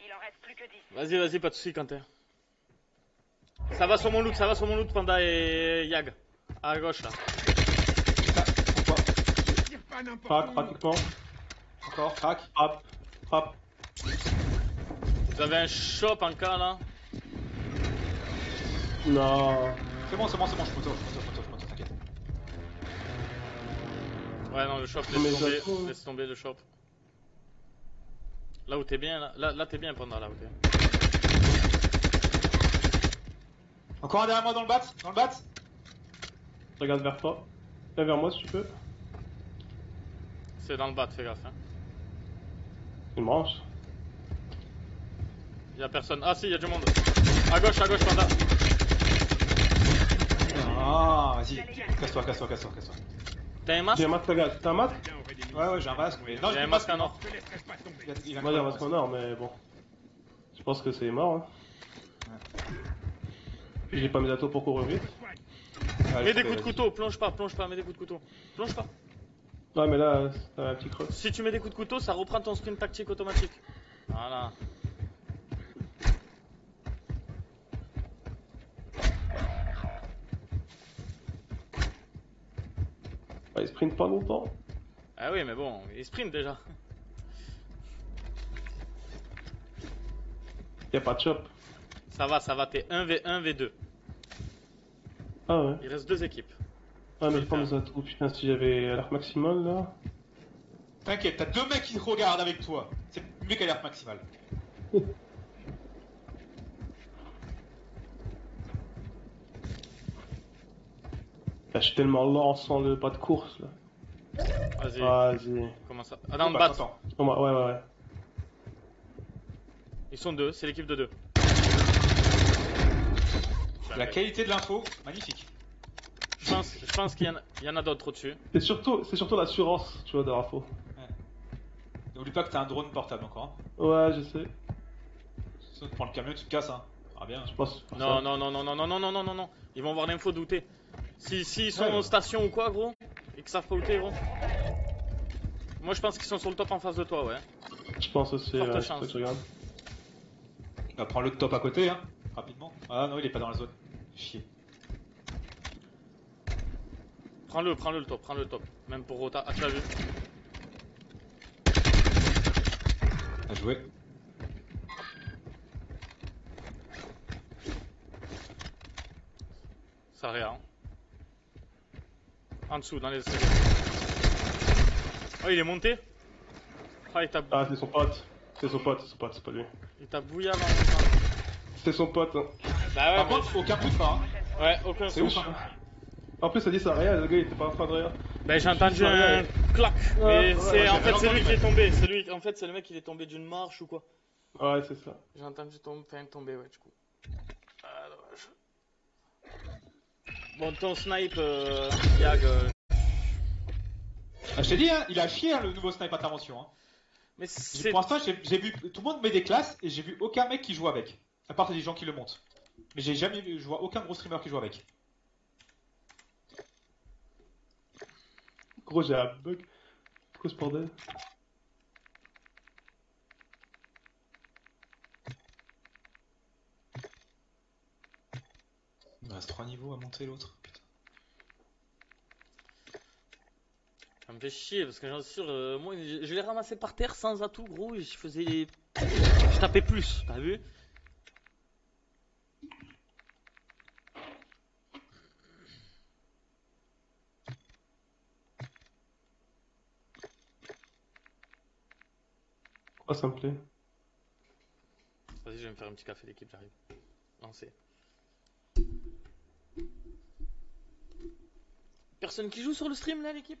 Il en reste plus que 10. Vas-y, vas-y, pas de soucis, Quentin. Ça va sur mon loot, ça va sur mon loot, Panda et Yag. À gauche là. Crac, pratiquement. Encore, crac. Frappe. Frappe. Vous avez un shop en cas là? Non. C'est bon, c'est bon, c'est bon, je moto, je moto, je moto, t'inquiète. Ouais, non, le shop, laisse tomber, laisse tomber le shop. Là où t'es bien, là, là, là t'es bien, Panda, là où t'es. Encore un derrière moi dans le bat Dans le bat Je regarde vers toi. Viens vers moi si tu peux. C'est dans le bas, fais gaffe. Hein. Il me range. Y'a personne. Ah si, y'a du monde. À gauche, à gauche, Panda. Ah, vas-y. Casse-toi, casse-toi, casse-toi, casse-toi. T'as un masque? J'ai un masque à gaz. T'as un masque? Ouais, ouais, j'ai un masque, mais. J'ai un un masque en or. Moi j'ai un masque en or, mais bon. Je pense que c'est mort. Hein. J'ai pas mes atos pour courir vite. Mets des coups de couteau, plonge pas, plonge pas, mets des coups de couteau. Plonge pas. Ouais, mais là, t'as un petit creux. Si tu mets des coups de couteau, ça reprend ton sprint tactique automatique. Voilà. Ouais, il sprint pas longtemps? Ah oui, mais bon, il sprint déjà. Y a pas de shop. Ça va, ça va, t'es 1v1, V2. Ah ouais. Il reste deux équipes. Ah, mais prends des atouts, putain, si j'avais l'arc maximal là. T'inquiète, t'as deux mecs qui te regardent avec toi. C'est mieux qu'à l'arc maximal. Là, je suis tellement lent sans le pas de course là. Vas-y. Vas-y. Comment ça? Ah non, on bat. Attends. Ouais, ouais, ouais. Ils sont deux, c'est l'équipe de deux. La qualité de l'info, magnifique. Je pense, je pense qu'il y en a, il y en a d'autres au-dessus. C'est surtout, c'est surtout l'assurance, tu vois, de l'info. N'oublie pas que t'as un drone portable encore. Hein. Ouais, je sais. Sinon, tu prends le camion, tu te casses. Hein. Ah bien. Je pense. Non, non, non, non, non, non, non, non, non, non, non. Ils vont voir l'info douter. Si, s'ils sont Ouais, aux ouais. stations ou quoi, gros, et qu'ils savent pas où t'es, gros. Moi, je pense qu'ils sont sur le top en face de toi, ouais. Je pense aussi. Forte ouais, c'est chance. je regarde. Va prendre le top à côté, hein. Rapidement. Ah non, il est pas dans la zone. Chier. Prends-le, prends-le le top, prends-le le top. Même pour Rota. Ah, tu l'as vu À jouer. Ça a rien. En dessous, dans les escaliers. Oh, il est monté Ah, il t'a Ah, c'est son pote. C'est son pote, c'est son pote, c'est pas lui. il t'a bouillé avant. C'est son pote. Hein. Bah Par ouais, contre, aucun bruit de pas. Hein. mais- ouais, aucun C'est son. ouf. En plus, ça dit ça rien, le gars il était pas en train de rire. Bah j'ai entendu un clac. Ouais, Mais ouais, c'est ouais, en fait c'est lui qui est tombé. C'est lui. En fait c'est le mec qui est tombé d'une marche ou quoi. Ouais, c'est ça. J'ai entendu tomber, enfin, tomber ouais du coup. Ah dommage. Bon ton snipe, euh, Yag. euh, Ah, je t'ai dit, hein, il a chié hein, le nouveau snipe intervention. Hein. Mais Pour l'instant, j'ai j'ai vu tout le monde met des classes et j'ai vu aucun mec qui joue avec. À part des gens qui le montent. Mais j'ai jamais vu, je vois aucun gros streamer qui joue avec. Gros, j'ai un bug. C'est quoi ce bordel? Il me reste 3 niveaux à monter l'autre. Putain. ça me fait chier parce que j'en suis sûr. euh, moi je, je l'ai ramassé par terre sans atout gros et je faisais. Je tapais plus, t'as vu? Ça me plaît Vas-y je vais me faire un petit café d'équipe j'arrive. Lancé. Personne qui joue sur le stream là l'équipe?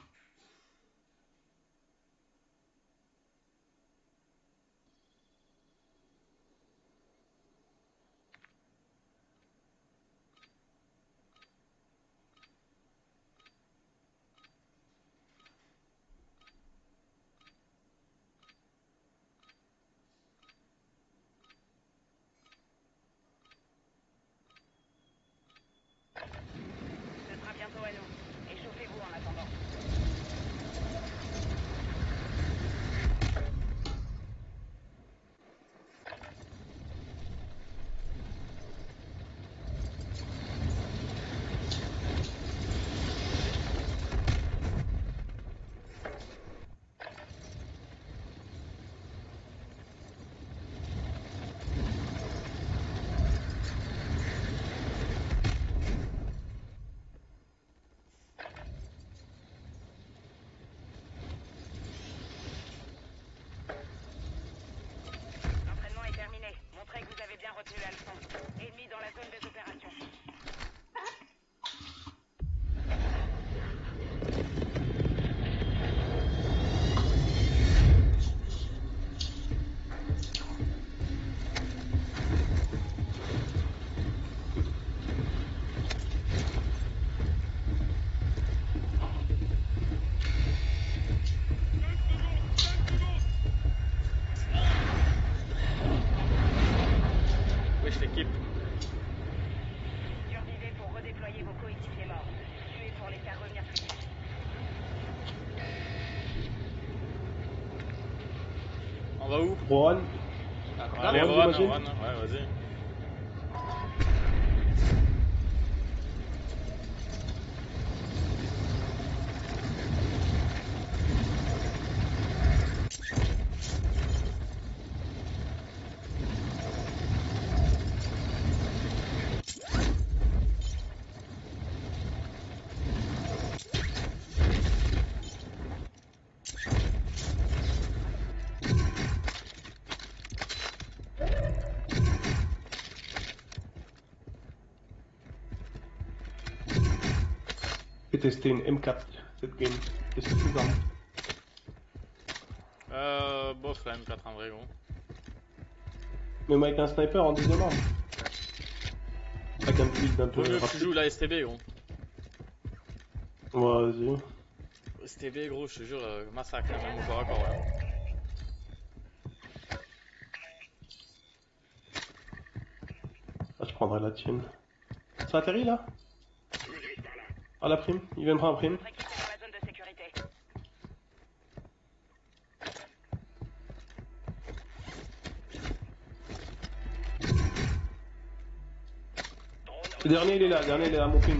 j'imagine. Rohan, ouais, vas-y. Testé une M4 cette game. Qu'est-ce que c'est d'armes Euh, bof la M4 en vrai, gros. Même avec un sniper en deuxième arme. Avec un build un peu Vaut mieux que tu joues la STB, gros. Ouais, vas-y. STB, gros, je te jure, euh, massacre, même au corps à corps. ouais. Ah, je prendrai la tienne. Ça atterrit là? Ah la prime, il vient de prendre la prime. Le dernier il est là, le dernier il est là, mon ping.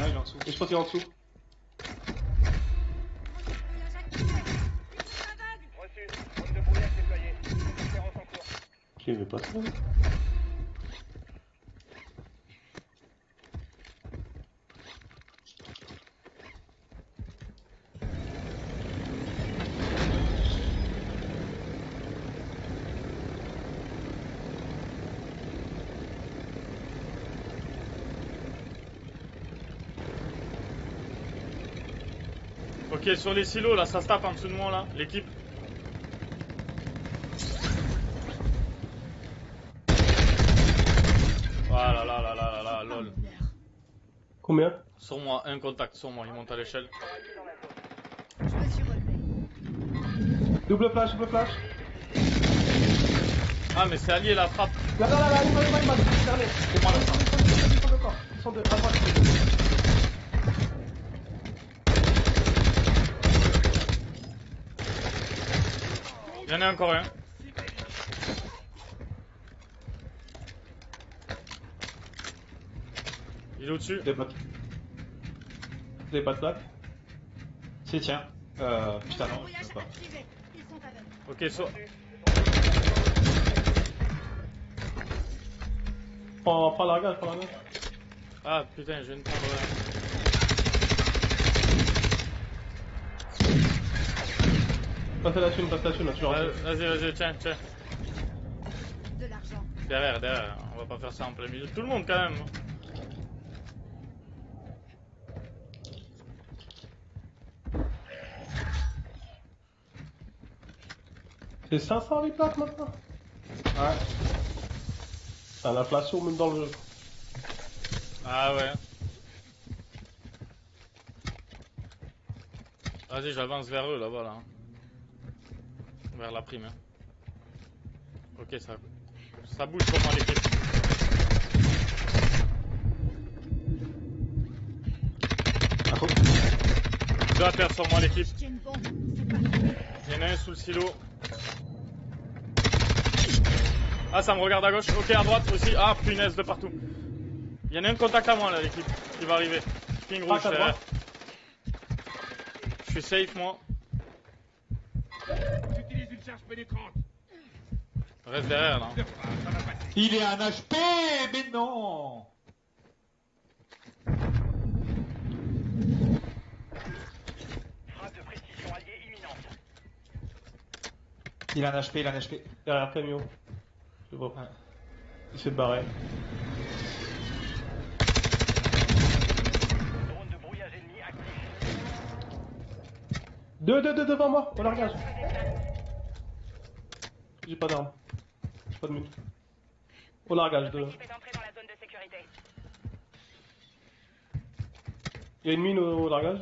Ah, il est en dessous. Et je pense qu'il est en dessous. Zone de brouillage déployée. Conférence en cours. Ok, il veut pas ça. Ok, sur les silos, là, ça se tape en dessous de moi, là, l'équipe. Voilà, là, là, là, là, là, lol. Combien Sur moi, un contact sur moi, il monte à l'échelle. Double flash, double flash. Ah, mais c'est allié la frappe. Là, là, là, là, il m'a, il m'a, il en a encore un. Il est au-dessus. J'ai pas de... J'ai pas de plaque. Si, tiens. Euh, putain, non, je peux pas. Ok, so... Prends, prends largage, prends largage. Ah putain, je viens de prendre. Passe la thune, passe la thune, là, tu. Vas-y, vas-y, tiens, tiens. De l'argent. Derrière, derrière. On va pas faire ça en plein milieu. Tout le monde quand même. C'est 500 les plaques maintenant Ouais. Ah, l'inflation même dans le jeu. Ah ouais. Vas-y, j'avance vers eux là-bas là. Vers la prime. hein. Ok, ça, ça bouge pour moi l'équipe. Deux à sur moi l'équipe. Il y en a un sous le silo. Ah, ça me regarde à gauche. Ok, à droite aussi. Ah, punaise de partout. Il y en a un contact à moi là, l'équipe, qui va arriver. Ping rouge, droite. Je suis safe moi. J'utilise une charge pénétrante. Reste derrière là. Il est un HP, mais non Frappe de précision alliée imminente. Il a un HP, il a un HP. Derrière le camion. Je vois. Ouais. Il s'est barré. Drone de brouillage ennemi actif. Deux, deux, deux devant moi, au largage. J'ai pas d'arme. J'ai pas de mine. Au largage, est de sécurité. Il y a une mine au, au largage.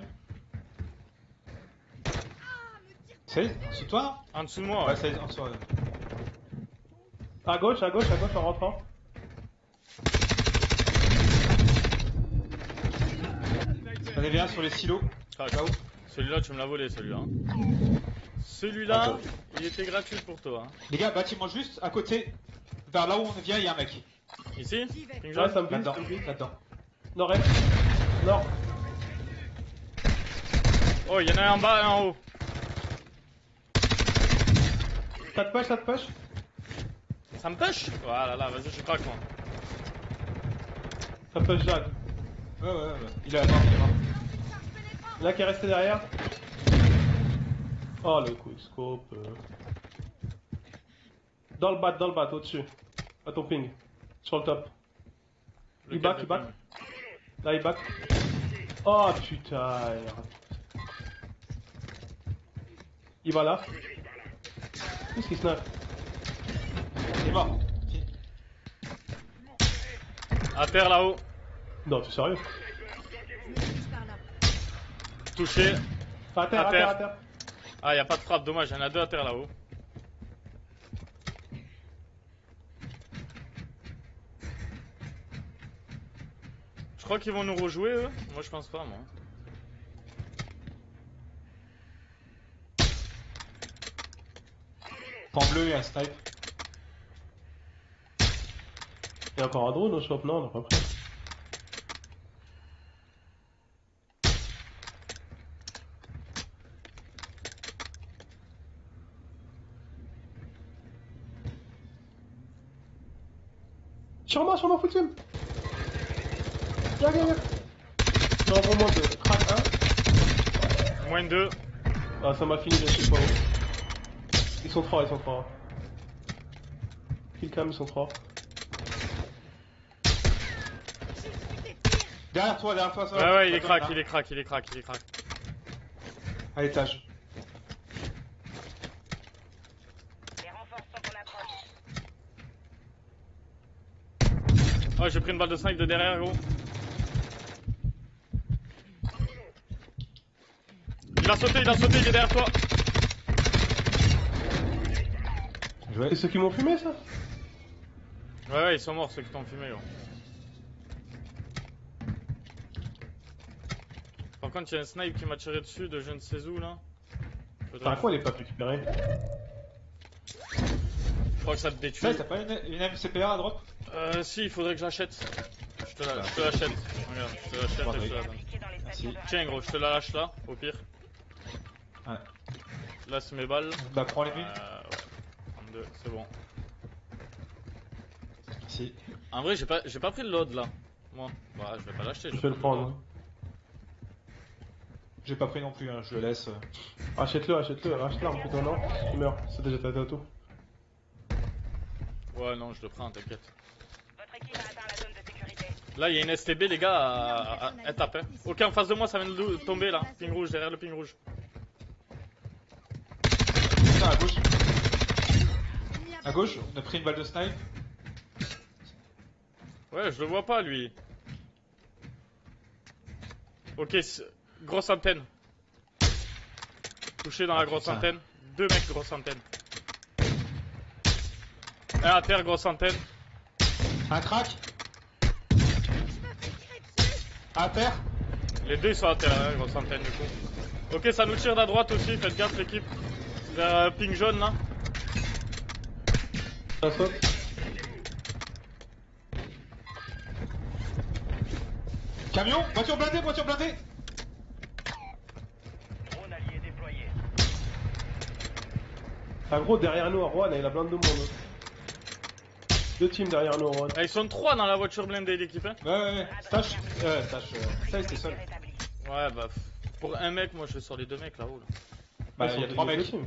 C'est en dessous de toi? En dessous de moi, ouais. Ouais, c'est en dessous. ouais. À gauche, à gauche, à gauche en rentrant. J'en ai bien sur les silos. Celui-là, tu me l'as volé, celui-là. Celui-là, Ok. Il était gratuit pour toi. hein. Les gars, bâtiment juste à côté, vers là où on vient, il y a un mec. Ici? Ouais, jaune ça me Là-dedans, là-dedans. Nord-est. Nord. Oh, il y en a un en bas et un en haut. Ça te push, ça te push? Ça me push? Voilà, là, vas-y, je craque moi. Ça push Jag. Ouais, ouais, ouais. Il est mort, il est mort. A qui est resté derrière. Oh le quickscope. euh. Dans le bat, dans le bat, au-dessus. À ton ping. Sur le top. Il back, il back. ping Là, il back. Oh putain. Il va là. Qu'est-ce qu'il snap Il est mort. Fini. À terre là-haut. Non, t'es sérieux? Dirige par là. Touché. À terre, À à terre, terre. à terre. Ah, y a pas de frappe, dommage, y en a deux à terre là-haut. Je crois qu'ils vont nous rejouer eux. Moi je pense pas, moi. Pan bleu et un snipe. A encore un drone au shop, non, on n'a pas pris. Sur moi, full team Viens, viens, viens Non, vraiment deux. Crac Moins de deux. 1. Ah, ça m'a fini, je sais pas où. Ils sont trois, ils sont trois. Killcam, ils sont trois. Derrière toi, derrière toi, ça Ouais, va. ouais, il est crack, il est crack, il est crack, il est crack. À l'étage. Les renforts sont en approche. Oh, j'ai pris une balle de snipe de derrière, gros. Il a sauté, il a sauté, il est derrière toi. Joué. C'est ceux qui m'ont fumé, ça? Ouais, ouais, ils sont morts ceux qui t'ont filmé, gros. Par contre, il y a un snipe qui m'a tiré dessus de je ne sais où là. T'as quoi, elle est pas récupérée Je crois que ça te détruit. Ça, t'as pas une, une MCPA à drop Euh, si, il faudrait que je l'achète. Je te la- l'achète. Regarde, je te l'achète et je te la donne. Tiens, gros, je te la lâche là, au pire. Ouais. Là, c'est mes balles. Bah, prends les Euh, mines. ouais. 32, c'est bon. Si. En vrai, j'ai pas, j'ai pas pris le load là. Moi, bah, je vais pas l'acheter. Je vais le prendre. J'ai pas pris non plus, hein, je le laisse. euh. Achète-le, achète-le, achète l'arme plutôt, non Tu meurs, c'est déjà ta tatou. Ouais, non, je le prends, t'inquiète. Là, il y a une STB, les gars, à, à, à tape. Hein. Ok, en face de moi, ça vient de tomber là. Ping rouge, derrière le ping rouge. Putain, à gauche. À gauche, on a pris une balle de snipe. Ouais, je le vois pas lui. Ok, grosse antenne. Touché dans la Ah, grosse putain. antenne. Deux mecs, grosse antenne. Un à terre, grosse antenne. Un crack. À terre. Les deux ils sont à terre, hein, grosse antenne du coup. Ok, ça nous tire d'à droite aussi, faites gaffe l'équipe. Vers euh, ping jaune là. Ça saute. Camion, voiture blindée, voiture blindée. Drone allié déployé. Ah gros, derrière nous, à Rouen, il a plein de monde. Deux teams derrière nous, à Rouen. Ah, ils sont trois dans la voiture blindée l'équipe. Hein. Ouais, ouais, ouais. Stash. Euh, stash. Euh, ça, c'était seul. Ouais, bah pour un mec, moi je vais sur les deux mecs là-haut. Là. Bah, Ils il y a trois mecs. teams.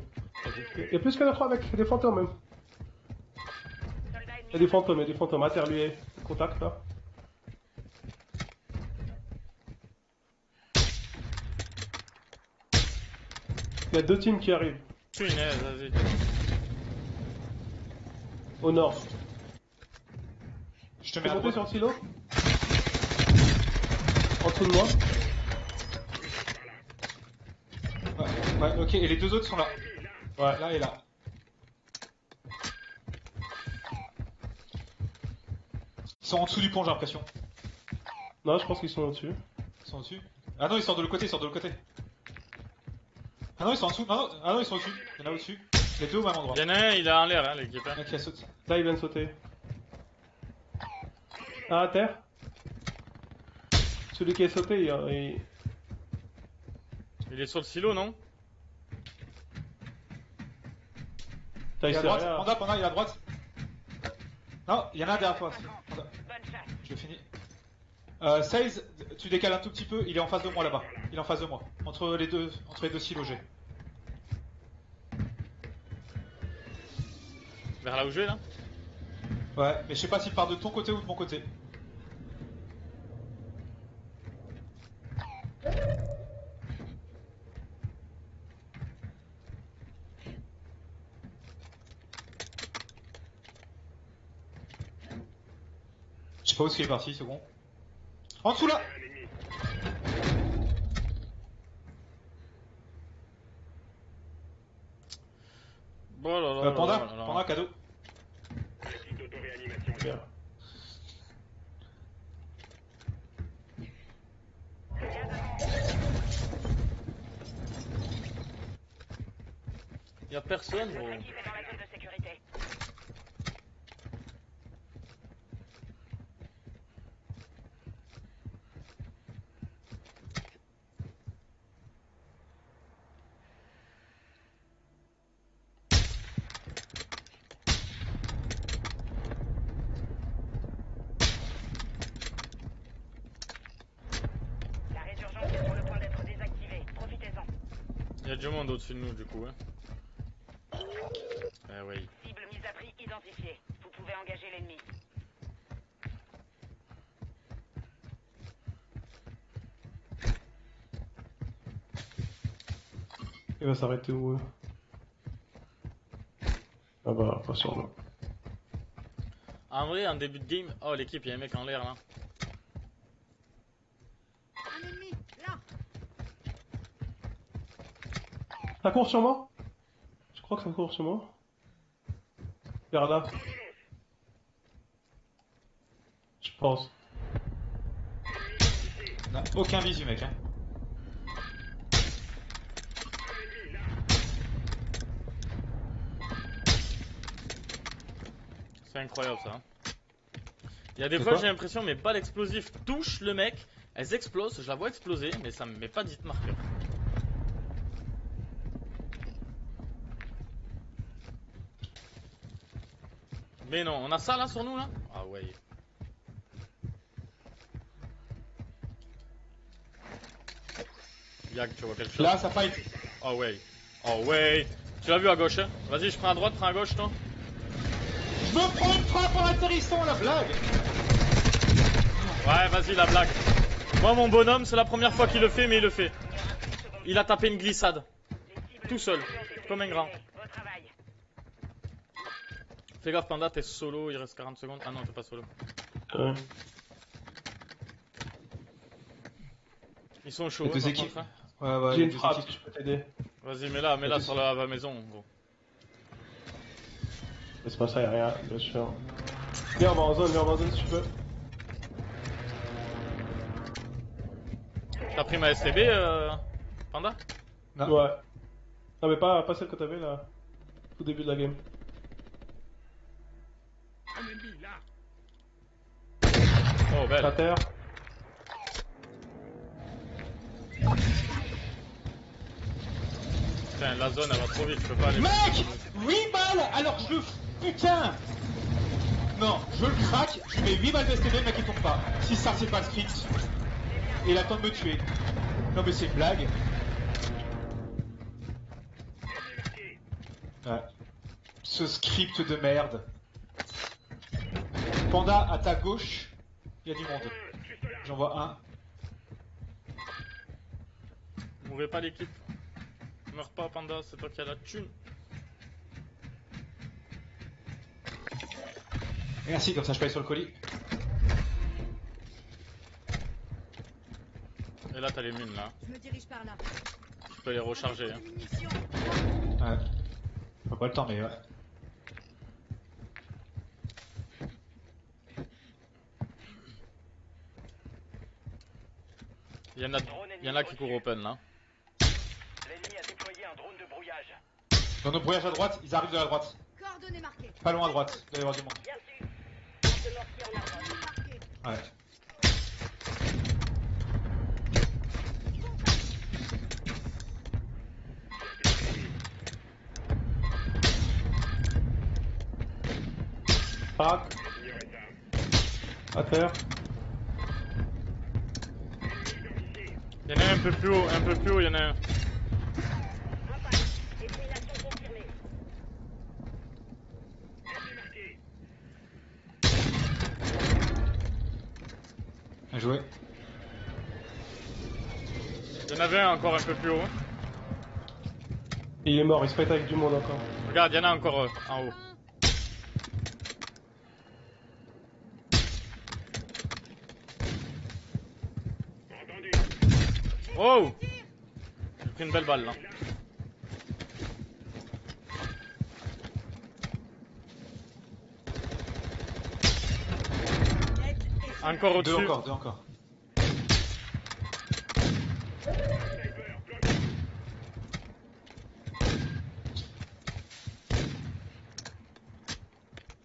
Il y a plus que trois mecs, des fantômes même. Il y a des fantômes, il y a des fantômes. À terre, lui, contact là. Il y a deux teams qui arrivent. Tu une aise, vas-y. Au nord. Je te Tu mets à monter droite. sur le silo En dessous de moi. Ouais, ouais, ok, et les deux autres sont là. Ouais. Là et là. Ils sont en dessous du pont, j'ai l'impression. Non, je pense qu'ils sont au-dessus. Ils sont au-dessus Ah non, ils sont de l'autre côté, ils sont de l'autre côté. Ah non, ils sont en dessous. Non, non, ah non, ils sont au-dessus. Il y en a au-dessus. Les deux au même endroit. Il y en a un, il est en l'air, hein, l'équipe. hein. Un qui a sauté. Là, il vient de sauter. Ah, à terre. Celui qui est sauté, il... il- Il est sur le silo, non? T'as Il est à essayé droite. rien. Panda, Panda, il est à droite. Non, il y en a un derrière toi. Panda, je finis. Euh, 16, tu décales un tout petit peu, il est en face de moi là-bas. Il est en face de moi. Entre les deux, entre les deux silos G. Vers là où je vais, là? Ouais, mais je sais pas s'il part de ton côté ou de mon côté. Est-ce qu'il est parti, second. En dessous là Oh là là Euh, Panda, là là là. Panda, cadeau. Kit d'auto-réanimation. Bien. Y'a personne, gros. L'équipe est dans la zone de sécurité. La résurgence est sur le point d'être désactivée. Profitez-en. Y'a du monde au-dessus de nous, du coup, hein. Eh oui. Cible mise à prix identifiée. Vous pouvez engager l'ennemi. Il va s'arrêter où Ah bah, pas sur nous. En vrai, en début de game. Oh, l'équipe, y'a un mec en l'air, là. Un ennemi, là Ça court sur moi? Je crois que ça court sur moi. Vers là. Je pense. Non, aucun visu, mec. Hein. C'est incroyable, ça. hein. Y'a des C'est fois, quoi j'ai l'impression mes balles explosives touchent le mec. Elles explosent, je la vois exploser, mais ça me met pas d'hit marqueur. Mais non, on a ça là sur nous là Ah ouais. Yag, tu vois quelque chose Là, ça fight. Oh ouais. Oh ouais. Tu l'as vu à gauche hein Vas-y, je prends à droite, prends à gauche toi. Je me prends une frappe en atterrissant, la blague Ouais, vas-y la blague. Moi mon bonhomme, c'est la première fois qu'il le fait, mais il le fait. Il a tapé une glissade. Tout seul, comme un grand. Fais gaffe Panda, t'es solo, il reste 40 secondes. Ah non, t'es pas solo. Ouais. Ils sont chauds. Hein, par équipes. contre, hein. Ouais, ouais, J'ai une frappe, équipes. je peux t'aider. Vas-y, mets-la, mets-la sur la, la maison, gros. Mais c'est pas ça, y'a rien, bien sûr. Viens, on va en zone, viens, on va en zone si tu veux. T'as pris ma STB, euh, Panda? Non. Ouais. Non, mais pas, pas celle que t'avais là. Au début de la game. Oh, belle. terre. Putain, la zone elle va trop vite, je peux pas aller. Mec 8 balles alors que je le... Putain Non, je le craque, je mets 8 balles de STB, le mec il tombe pas. Si ça c'est pas le script, et il attend de me tuer. Non mais c'est une blague. Ouais. Ce script de merde. Panda, à ta gauche, il y a du monde. J'en vois un. Mourrez pas l'équipe. Meurs pas, Panda, c'est toi qui as la thune. Merci, comme ça je peux aller sur le colis. Et là, t'as les mines là. Je me dirige par là. Tu peux les recharger. Hein. Ouais. Faut pas le temps, mais ouais. Il y en a, y en a qui courent open là. L'ennemi a déployé un drone de brouillage. Dans nos brouillages à droite, ils arrivent de la droite. Coordonnées marquées. Pas loin à droite, il doit y avoir du monde. Ouais. Crac. À terre. Il y en a un un peu plus haut, un peu plus haut, il y en a un. Impact. Élimination confirmée. Bien joué. Il y en avait un encore un peu plus haut. Il est mort, il se pète avec du monde encore. Regarde, il y en a encore euh, en haut. Oh J'ai pris une belle balle là. Encore Deux au-dessus. encore, deux encore.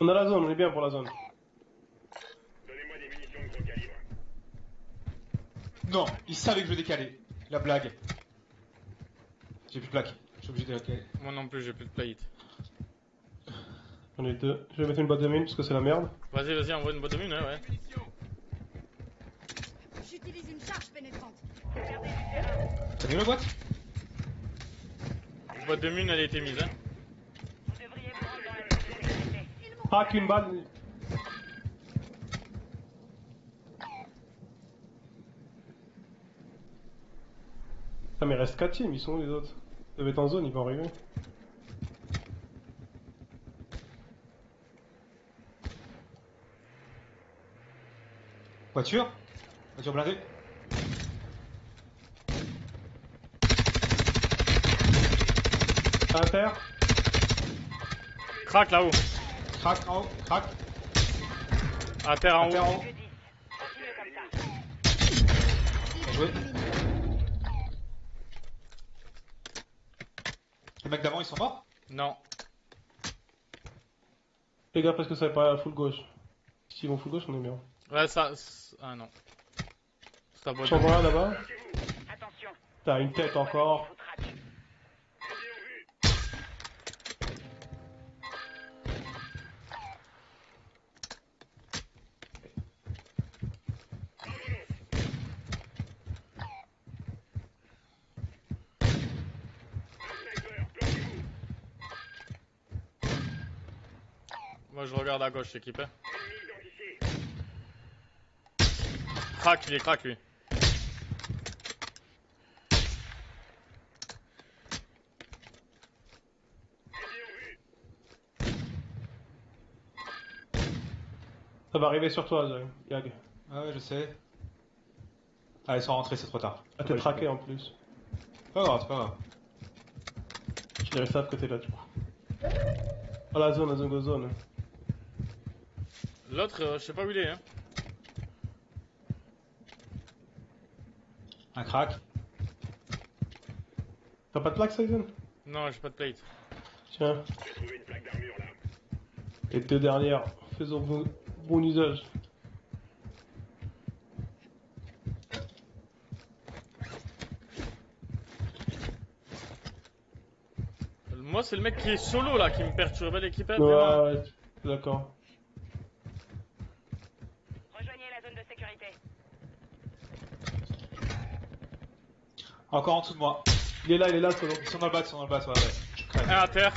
On a la zone, on est bien pour la zone. Donnez-moi des munitions de gros calibre. Non, il savait que je décalais. La blague. J'ai plus de plaque. Je suis obligé de décaler. Moi non plus, j'ai plus de plate. J'en ai deux. Je vais mettre une boîte de mine parce que c'est la merde. Vas-y, vas-y, envoie une boîte de mine, hein, ouais. J'utilise une charge pénétrante. Regardez. T'as vu la boîte? Une boîte de mine, elle a été mise, hein. Vous devriez vous rendre dans la zone de sécurité. Crac, une balle. Ah mais il reste 4 teams, ils sont où les autres Ils doivent être en zone, ils vont arriver. Voiture Voiture blindée À terre. Crac là-haut. Crac en haut, crac. À terre en À terre haut. en haut. Je dis. Continuez comme ça. Bien joué. Les mecs d'avant ils sont morts? Non. Les gars, parce que ça va pas à full gauche. S'ils vont full gauche, on est bien. Ouais, ça. Ah non. Boîte J'en vois un là-bas? Attention. T'as une tête encore. Je regarde à gauche, équipé. Crac, il est crack lui. Ça va arriver sur toi, Yag. Ah ouais, je sais. Ah, ils sont rentrés, c'est trop tard. Ah, t'es traqué en plus. Pas grave, c'est pas grave. Je dirais ça de côté là du coup. Ah la zone, la zone, la zone. L'autre, euh, je sais pas où il est, hein. Un crack. T'as pas de plaque, Sizen Non, j'ai pas de plate. Tiens. J'ai trouvé une plaque d'armure là. Les deux dernières, faisons bon, bon usage. Moi, c'est le mec qui est solo là qui me perturbait l'équipage. Ouais, vraiment. ouais, d'accord. Rejoignez la zone de sécurité. Encore en dessous de moi. Il est là, il est là, solo. Ils sont dans le bas, ils sont dans le bas, ouais. Je crève. Un à terre.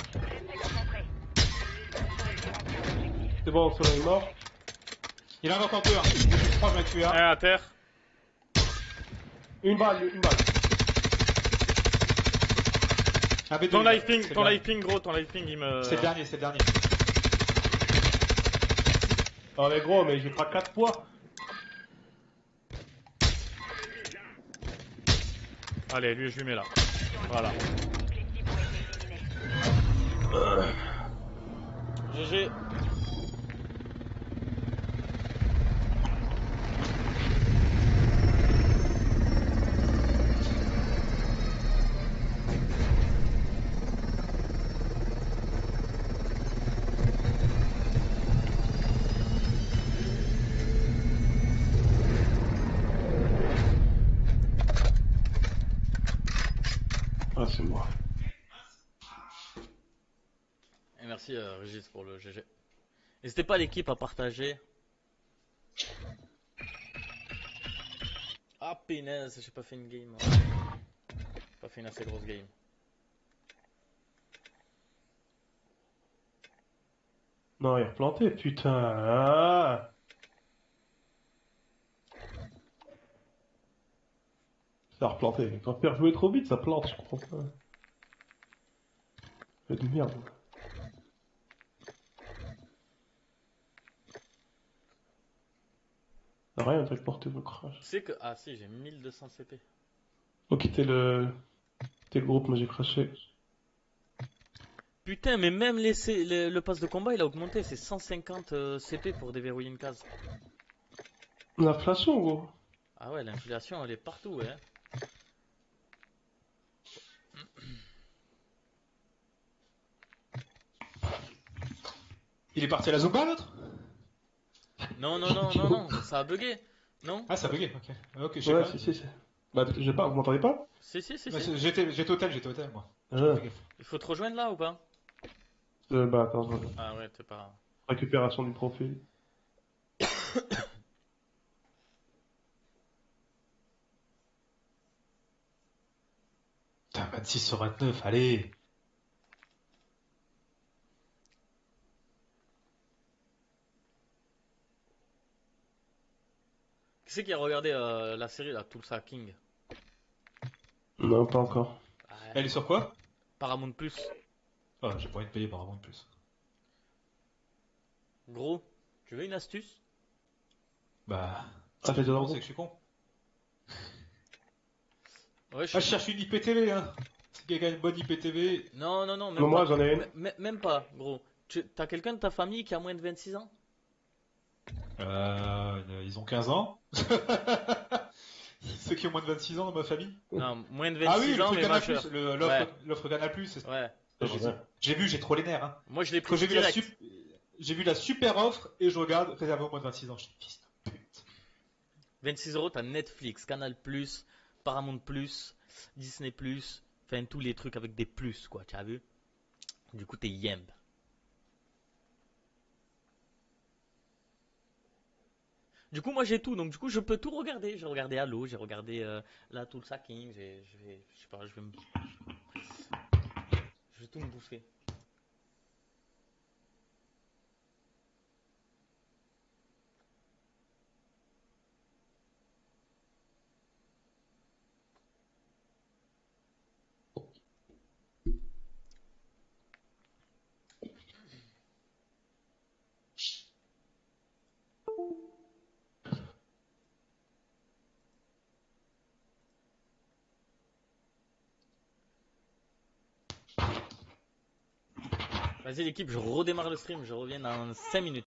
C'est bon, solo est mort. Il en a encore deux, hein. Je crois que je vais tuer un. Un à terre. Une balle, une balle. Un B2, Ton life ping, ton life ping, gros, ton life ping, il me. C'est le dernier, c'est le dernier. Oh mais gros, mais j'ai pas 4 poids. Allez, lui, je lui mets là. Voilà. GG. Merci euh, Régis pour le GG. N'hésitez pas l'équipe à partager. Ah punaise, j'ai pas fait une game. hein. Pas fait une assez grosse game. Non, il est replanté, putain. Ah. Ça a replanté. Quand faire jouer trop vite, ça plante, je comprends pas. Fait de merde. Rien de porter vos crash. Tu sais que. Ah si, j'ai 1200 CP. Ok, t'es le... T'es le groupe, moi j'ai craché. Putain, mais même les C- le, le pass de combat il a augmenté, c'est 150 euh, CP pour déverrouiller une case. L'inflation, gros. Ah ouais, l'inflation elle est partout, ouais. Il est parti à la Zumba l'autre? Non, non, non, non, non, ça a bugué. Non Ah, ça a bugué, ok. Ok, je sais Ouais, pas. si, si, si. Bah, j'ai pas, vous m'entendez pas? Si, si, si, Ouais, si. J'étais j'étais hôtel, j'étais hôtel moi. Ah. Il faut te rejoindre là ou pas? Euh, Bah, attends, je- Ah ouais, t'es pas. récupération du profil. Putain, 26 sur 29, allez Qui c'est qui a regardé euh, la série là, Tulsa King? Non, pas encore. Elle est sur quoi? Paramount Plus. Oh, j'ai pas envie de payer par avant de plus. Gros, tu veux une astuce? Bah. Ah, fait de c'est l'ordre. que je suis con. Ouais, je Ah, je cherche une IPTV, hein Si quelqu'un a une bonne IPTV. Non, non, non, même Non, moi pas. j'en ai une. Même pas, gros. Tu T'as quelqu'un de ta famille qui a moins de 26 ans? Euh. Ils ont 15 ans. Ceux qui ont moins de 26 ans dans ma famille. Non, moins de 26 Ah oui, ans, mais l'offre Ouais. Canal+. c'est- Ouais, J'ai vu, j'ai trop les nerfs, hein. moi je l'ai pris j'ai vu, la direct. sup- j'ai vu la super offre et je regarde réservé aux moins de 26 ans. Je dis, fils de pute. 26 euros, t'as Netflix, Canal Plus, Paramount Plus, Disney Plus, enfin tous les trucs avec des plus, quoi, tu as vu? Du coup, t'es yemb. Du coup, moi j'ai tout, donc du coup, je peux tout regarder. J'ai regardé Halo, j'ai regardé euh, la Tulsa King, j'ai, je vais, je sais pas, je vais me. Je vais tout me bouffer. Vas-y l'équipe, je redémarre le stream, je reviens dans 5 minutes.